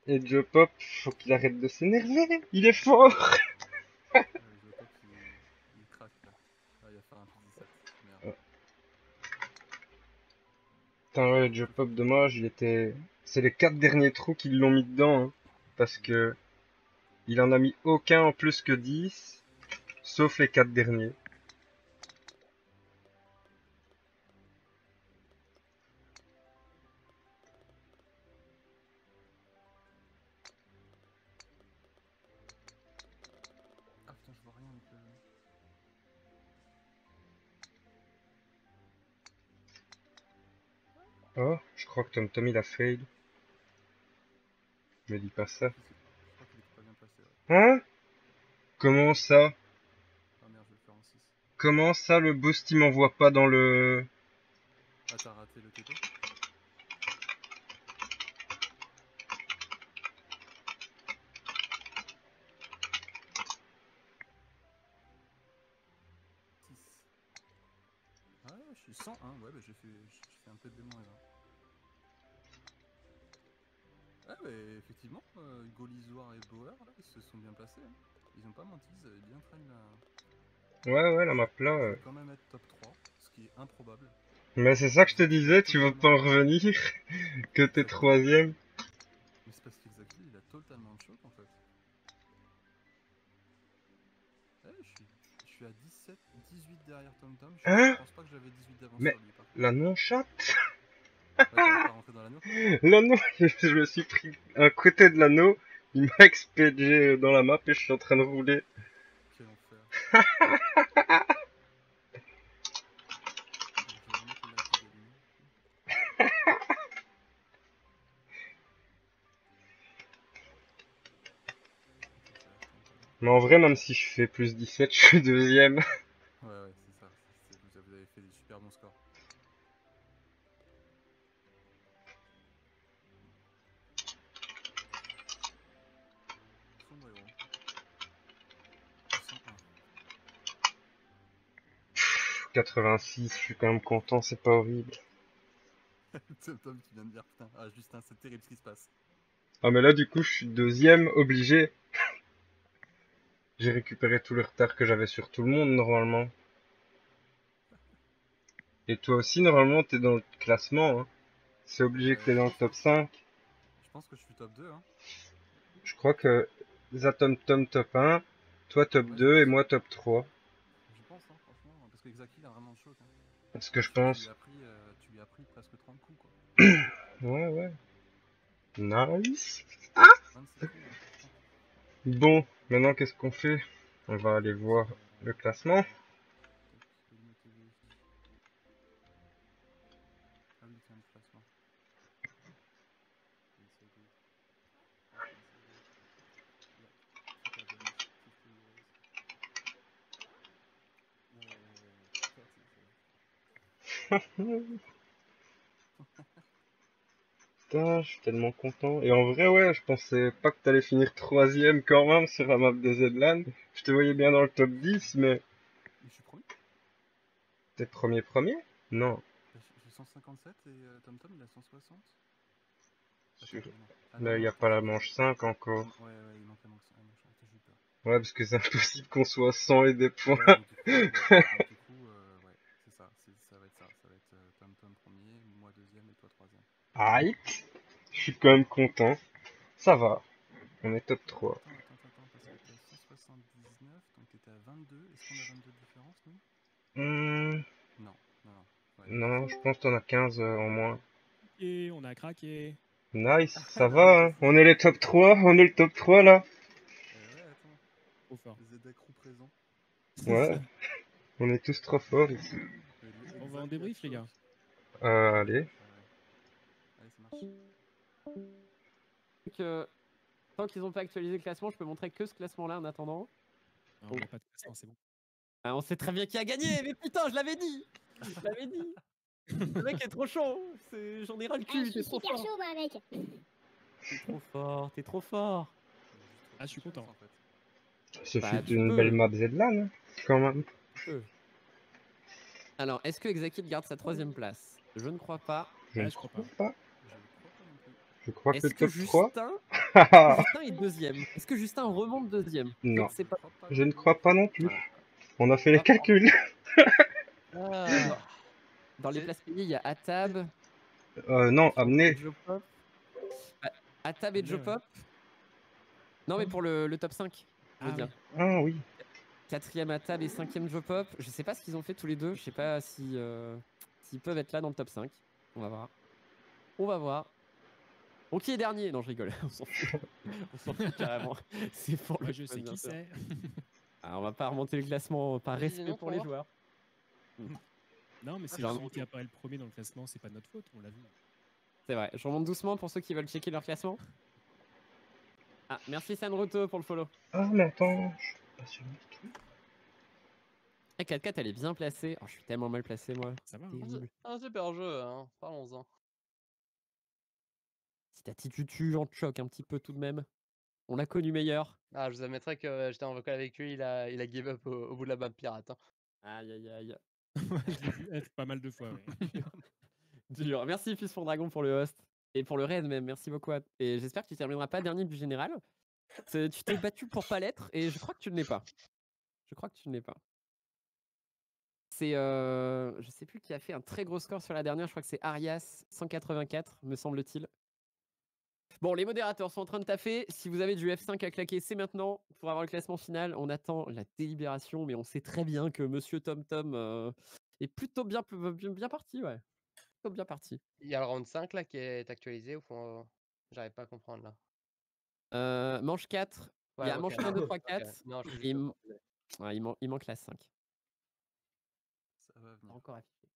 Et Joe Pop, faut qu'il arrête de s'énerver. Il est fort. Ouais, je vois pas qu'il il craque là. Il va faire un plus 17. Merde. Putain, ouais, Joe Pop, dommage, il était... C'est les quatre derniers trous qui l'ont mis dedans, hein, parce que il en a mis aucun en plus que 10, sauf les quatre derniers. Crois que Tom Tom il a fail. Me dis pas ça. Je. Hein? Comment ça? Ah merde, je vais le faire en 6. Comment ça le boost il m'envoie pas dans le... Ah, t'as raté le TP. Ah ouais, je suis 101, ouais, bah j'ai fait, fait un peu de moins là. Ouais, effectivement, euh, Hugo Lisoire et Bauer, là, ils se sont bien placés. hein. Ils ont pas menti, ils avaient bien traîné la... Ouais, ouais, la map là... Euh. quand même être top 3, ce qui est improbable. Mais c'est ça que je te disais, tu vas pas en revenir, que t'es troisième. Mais c'est parce qu'Exactly, il a totalement de choc en fait. Ouais, je suis, je suis à 17, 18 derrière Tom Tom. Je, Hein pense pas que j'avais 18 d'avance Mais- sur lui par. La non-chatte l'anneau je me suis pris un côté de l'anneau, il m'a expédié dans la map et je suis en train de rouler. Quel enfer. Mais en vrai, même si je fais plus 17, je suis deuxième. 86, je suis quand même content, c'est pas horrible. Tom qui vient de dire putain, ah Justin, c'est terrible ce qui se passe. Ah mais là du coup je suis deuxième, obligé. J'ai récupéré tout le retard que j'avais sur tout le monde normalement. Et toi aussi normalement t'es dans le classement. Hein. C'est obligé que t'es dans le top 5. Je pense que je suis top 2, hein. Je crois que Zatom Tom top 1, toi top 2 et moi top 3. Je pense, hein, franchement, parce que Exaki il a vraiment de choc. Hein. C'est ce que je Tu pense. lui as pris, euh, tu lui as pris presque 30 coups, quoi. Ouais ouais. Nice. 27 coups, franchement. Bon, maintenant qu'est-ce qu'on fait? On va aller voir le classement. Putain, je suis tellement content. Et en vrai, ouais, je pensais pas que t'allais finir troisième quand même sur la map de Zedland. Je te voyais bien dans le top 10, mais Mais je suis premier t'es premier premier? Non. J'ai j'ai 157 et euh, TomTom il a 160 Sur- Attends, non. Ah Là, il y a pas la manche 5 encore. Ouais, ouais, il manque la manche 5. Attends, j'ai eu peur. Ouais, parce que c'est impossible qu'on soit 100 et des points. Ouais, donc, du coup, ouais, donc, du coup, euh, ouais, c'est ça, c'est- ça va être ça. Ça va être euh, TomTom premier, moi deuxième et toi troisième. Aïe. Je suis quand même content. Ça va. On est top 3. Attends, attends, parce que t'es à 179, donc t'étais à 22. Est-ce qu'on a 22 de différence, nous? Hmm, Non, non, non. Ouais, non, je pense que t'en as 15 euh, en moins. Et on a craqué. Nice, ça va, hein. On est les top 3, on est le top 3 là. Euh, ouais, attends, Trop fort. Présent. Ouais. On est tous trop forts ici. On va en débrief, les gars. Euh, allez. Euh, tant qu'ils n'ont pas actualisé le classement, je peux montrer que ce classement-là en attendant. Non, on n'a pas de classement, c'est bon. Ah, on sait très bien qui a gagné, mais putain, je l'avais dit Je l'avais dit Le mec est trop chaud c'est- J'en ai ras le Ah, cul, je t'es suis trop super fort chaud, moi, mec. T'es trop fort, t'es trop fort Ah, je suis content. En fait. Ce Bah, fut une peux. belle map Zedlan, hein, quand même. Alors, est-ce que Exakid garde sa troisième place? Je ne crois pas. Je Ah, ne je crois crois pas. pas. Je crois que Est-ce le que top 3. Justin... Justin est deuxième? Est-ce que Justin remonte deuxième? Je Non. ne sais pas. crois pas Je non ne plus. crois pas non plus. On a fait les Ah. calculs. Ah. Dans les places payées, il y a Atab, Euh, non. Ah, Atab et ouais. Jopop. Non, mais pour le, le top 5, je veux Ah dire. oui. Ah oui. Quatrième Atab et cinquième Jopop. Je sais pas ce qu'ils ont fait tous les deux. Je sais pas si euh, s'ils peuvent être là dans le top 5. On va voir. On va voir. Bon, qui est dernier? Non, je rigole. On s'en fout. On s'en fout carrément. C'est pour le je sais qui c'est. Ah, on va pas remonter le classement par respect pour les joueurs. Non, mais c'est Genre- celui qui apparaît le premier dans le classement, c'est pas notre faute, on l'a vu. C'est vrai. Je remonte doucement pour ceux qui veulent checker leur classement. Ah, merci Sanruto pour le follow. Ah, mais attends. Je suis pas sûr du tout. La 4-4, elle est bien placée. Oh, je suis tellement mal placé, moi. Ça va. hein. Un super jeu, hein. Parlons-en. Petite attitude en choc un petit peu tout de même. On l'a connu meilleur. Ah, je vous admettrai que j'étais en vocal avec lui, il a, il a give up au, au bout de la map pirate. hein. Aïe aïe aïe. pas mal de fois. ouais. Dur. Merci Fils pour Dragon pour le host. Et pour le raid même, merci beaucoup. Et j'espère que tu termineras pas dernier du général. Tu t'es battu pour pas l'être et je crois que tu ne l'es pas. Je crois que tu ne l'es pas. C'est. Euh... Je sais plus qui a fait un très gros score sur la dernière, je crois que c'est Arias 184, me semble-t-il. Bon, les modérateurs sont en train de taffer. Si vous avez du F5 à claquer, c'est maintenant pour avoir le classement final. On attend la délibération, mais on sait très bien que Monsieur Tom Tom euh, est plutôt bien, bien, bien parti, ouais. Plutôt bien parti. Il y a le round 5 là qui est actualisé ou faut... J'arrive pas à comprendre là. Euh, manche 4. Il y a Ouais, manche ok. 1, 2, 3, Ok. 4. Non, je suis Et juste il, pas m- compris. ouais, il, man- il manque la 5. Ça va venir. encore affiché.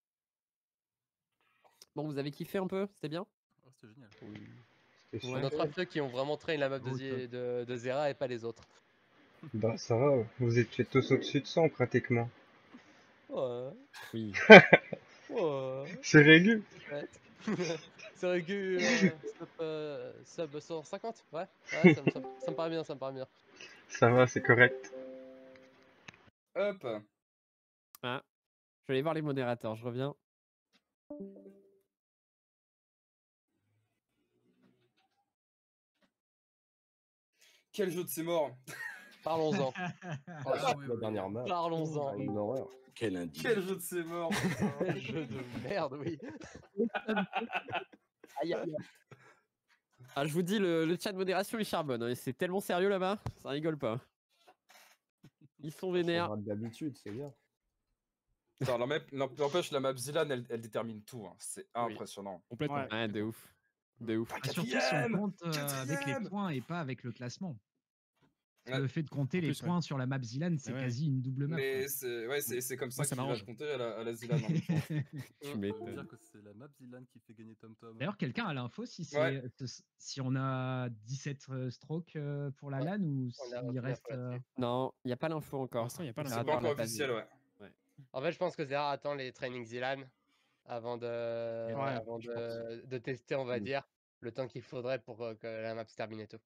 Bon, vous avez kiffé un peu? C'était bien? Oh, c'était génial. C'était On notera ceux qui ont vraiment traîné la map de, Zi- de, de Zera et pas les autres. Bah, ça va. Vous étiez tous au-dessus de 100 pratiquement. Ouais. Oui. Ouais. C'est régu. C'est régu euh, sub, euh, sub 150 Ouais, ouais ça, me, ça me- ça me paraît bien, ça me paraît bien. Ça va, c'est correct. Hop. Ah. Je vais aller voir les modérateurs, je reviens. Quel jeu de ces morts. Parlons-en. Ah, ouais, la ouais. dernière map. Parlons-en. Ah, une horreur. Quel indice. Quel jeu de ces morts. Quel jeu de merde, oui. Aïe, aïe, aïe. Ah, je vous dis, le, le chat de modération, il charbonne. hein, C'est tellement sérieux là-bas, ça rigole pas. Ils sont vénères. D'habitude, c'est bien. N'empêche, la map Zilan, elle, elle détermine tout. hein. C'est impressionnant. Complètement. Ouais. Ouais, de ouf. De ouf. Ah, surtout si on compte euh, avec les points et pas avec le classement. Ouais. le fait de compter les ouais. points sur la map Zilan, c'est Ouais. quasi une double map. Mais c'est ouais, c'est c'est comme ça ça va compter à la, à la Zilan. Tu Euh, m'étonnes. que c'est la map Zilan qui fait gagner Tom Tom. D'ailleurs, quelqu'un a l'info si, c'est- ce- si on a 17 euh, strokes euh, pour la Ouais. LAN ou s'il reste. euh, Non, il n'y a pas l'info encore. l'instant, il n'y a pas C'est pas encore pas dit. officiel, ouais. En fait, je pense que Zera attend les trainings Zilan avant de, avant je pense. de, de tester, on va Mm. dire, le temps qu'il faudrait pour euh, que la map se termine et tout.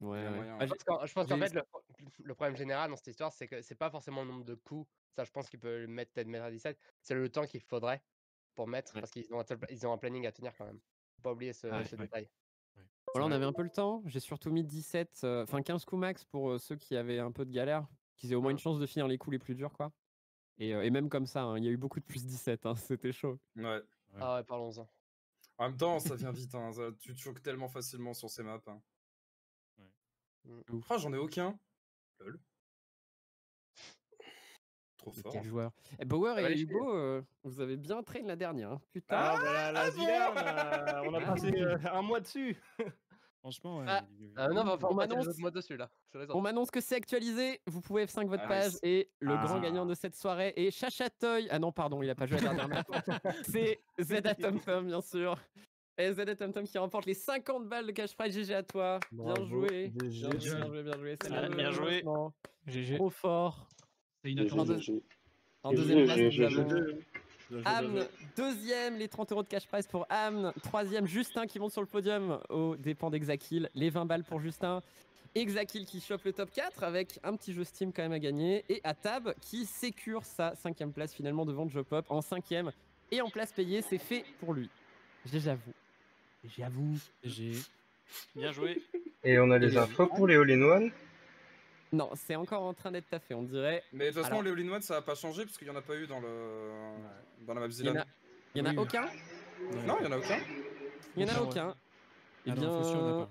Ouais, ouais. Je pense qu'en, fait, le, le problème général dans cette histoire, c'est que c'est pas forcément le nombre de coups. Ça, je pense qu'il peut le mettre peut-être mettre à 17. C'est le temps qu'il faudrait pour mettre, Ouais. parce qu'ils ont, un tel- ils ont un planning à tenir quand même. Faut pas oublier ce, Ah ce ouais. détail. Voilà, on avait un peu le temps. J'ai surtout mis 17, euh, enfin 15 coups max pour euh, ceux qui avaient un peu de galère, qu'ils aient au moins une chance de finir les coups les plus durs, quoi. Et, euh, et même comme ça, hein, il y a eu beaucoup de plus 17, hein, c'était chaud. Ouais. Ah ouais, parlons-en. En même temps, ça vient vite. Hein. ça- tu te choques tellement facilement sur ces maps. Hein. Mm. Ah, j'en ai aucun. Lol. Trop fort. Quel joueur. Et Bauer et. Hugo, euh, vous avez bien traîné la dernière. hein. Putain. Ah, bah, la, la ah bon on a Ah passé euh, un mois dessus. Franchement, ouais, Ah, Euh, non, va on m'annonce- dessus là. On m'annonce que c'est actualisé. Vous pouvez F5 votre Ah, page et le grand Ah. gagnant de cette soirée est Chachatoy. Ah non, pardon, il a pas joué la dernière map. c'est Zeda Tom Tom, bien sûr. Et Zeda Tom Tom qui remporte les 50 balles de cash prize. GG à toi. bien joué. GG. Bien joué, bien joué, bien joué. Ah, bien joué. GG. Trop fort. C'est deux- En deuxième place, nous GG. avons Amn, deuxième, les 30 euros de cash prize pour Amn. Troisième, Justin qui monte sur le podium aux dépens d'Exakil. Les 20 balles pour Justin. Exakil qui chope le top 4 avec un petit jeu Steam quand même à gagner. Et Atab qui sécure sa cinquième place finalement devant Jopop en cinquième. Et en place payée, c'est fait pour lui. J'avoue. J'avoue. J'ai. Bien joué. Et on a les infos pour les All-in-One Non, c'est encore en train d'être taffé, on dirait. Mais de toute façon, Alors- les All-in-One, ça va pas changer parce qu'il y en a pas eu dans le dans la map Il y en Zilan. a, il y en a Oui. aucun Non, il y en a aucun. Il y en a Aucun. Eh Ah non, n'a bien,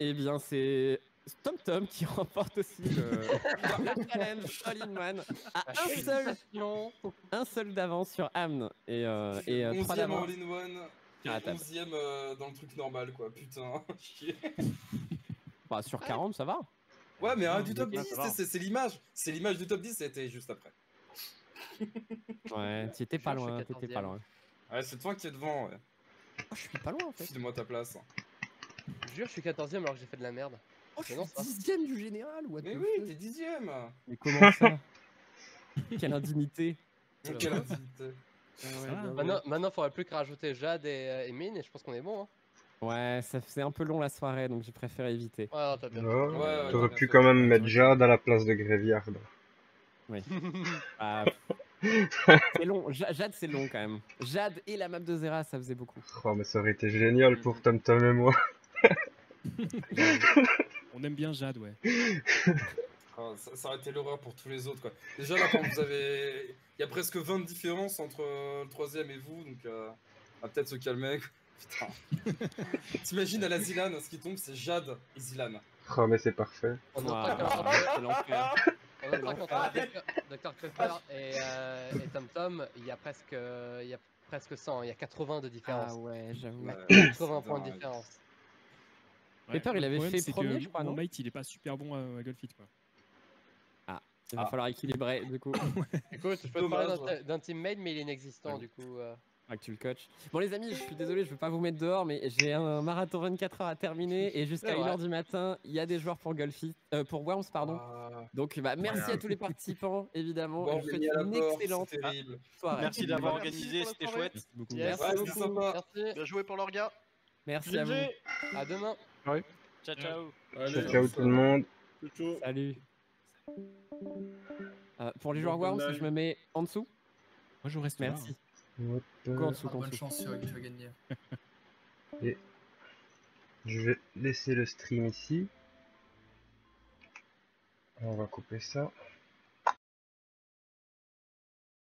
eh bien c'est Tom Tom qui remporte aussi le, le challenge All-in-One à un seul, un seul d'avance sur Amn et, euh, et euh, trois 11ème d'avance. All-in-One. Sur la table. 11ème euh, dans le truc normal, quoi. Putain, chier. Bah, sur 40, ça va. Ouais, mais un du top ça 10, va. c'est l'image. C'est l'image du top 10, c'était juste après. Ouais, tu étais pas loin, t'étais pas 14e. loin. Ouais, c'est toi qui es devant, ouais. Oh, je suis pas loin en fait. File-moi ta place. Je jure, je suis 14ème alors que j'ai fait de la merde. Oh, je Mais suis ça. dixième du général what Mais oui, t'es dixième. Mais comment ça? Quelle indignité. Quelle. Maintenant, maintenant, faudrait plus que rajouter Jade et, euh, et Mine et je pense qu'on est bon. Hein. Ouais, ça faisait un peu long la soirée, donc j'ai préféré éviter. Ouais, non, t'as bien. Non, Ouais, ouais, T'aurais t'as pu quand même mettre Jade à la place de Gréviard. Ah, c'est long, Ja- Jade c'est long quand même. Jade et la map de Zera, ça faisait beaucoup. Oh, mais ça aurait été génial pour Tom Tom et moi. On aime bien Jade, ouais. Ah, ça, ça aurait été l'horreur pour tous les autres, quoi. Déjà, là, quand vous avez. Il y a presque 20 de différence entre euh, le troisième et vous, donc. Euh... On va peut-être se calmer. quoi. Putain. T'imagines à la Zilan, ce qui tombe, c'est Jade et Zilan. Oh, mais c'est parfait. On Ouah, notera c'est l'enfer. Dr. Crusher et, euh, et Tom Tom, il y a presque, il y a presque 100, il y a 80 de différence. Ah ouais, j'avoue. Ouais, 80 points de différence. Pepper, il avait problème, fait premier, que je crois, Mon non mate, il est pas super bon à, à Golfit, quoi. Il va Ah. falloir équilibrer du coup. Écoute, je peux te Dommage, parler d'un ouais. teammate, mais il est inexistant du coup. euh. Ah, que tu le coaches. Bon les amis, je suis désolé, je veux pas vous mettre dehors, mais j'ai un marathon 24 heures à terminer et jusqu'à C'est vrai. 1h du matin, il y a des joueurs pour Golfit, euh, pour Worms pardon. Ah, Donc bah, merci Voilà. à tous les participants évidemment. bon, je vous une excellente soirée. Merci d'avoir Merci organisé, c'était chouette. Merci beaucoup. Yes, Ouais, beaucoup. Merci. Bien joué pour leur gars. Merci à vous. À demain. Ciao, ciao. Ciao, ciao tout le monde. Salut. Euh, pour les joueurs Worms, je me mets en dessous. Moi, je reste là. Merci. Hop, go en Bonne chance sur tu vas gagner. Je vais laisser le stream ici. On va couper ça.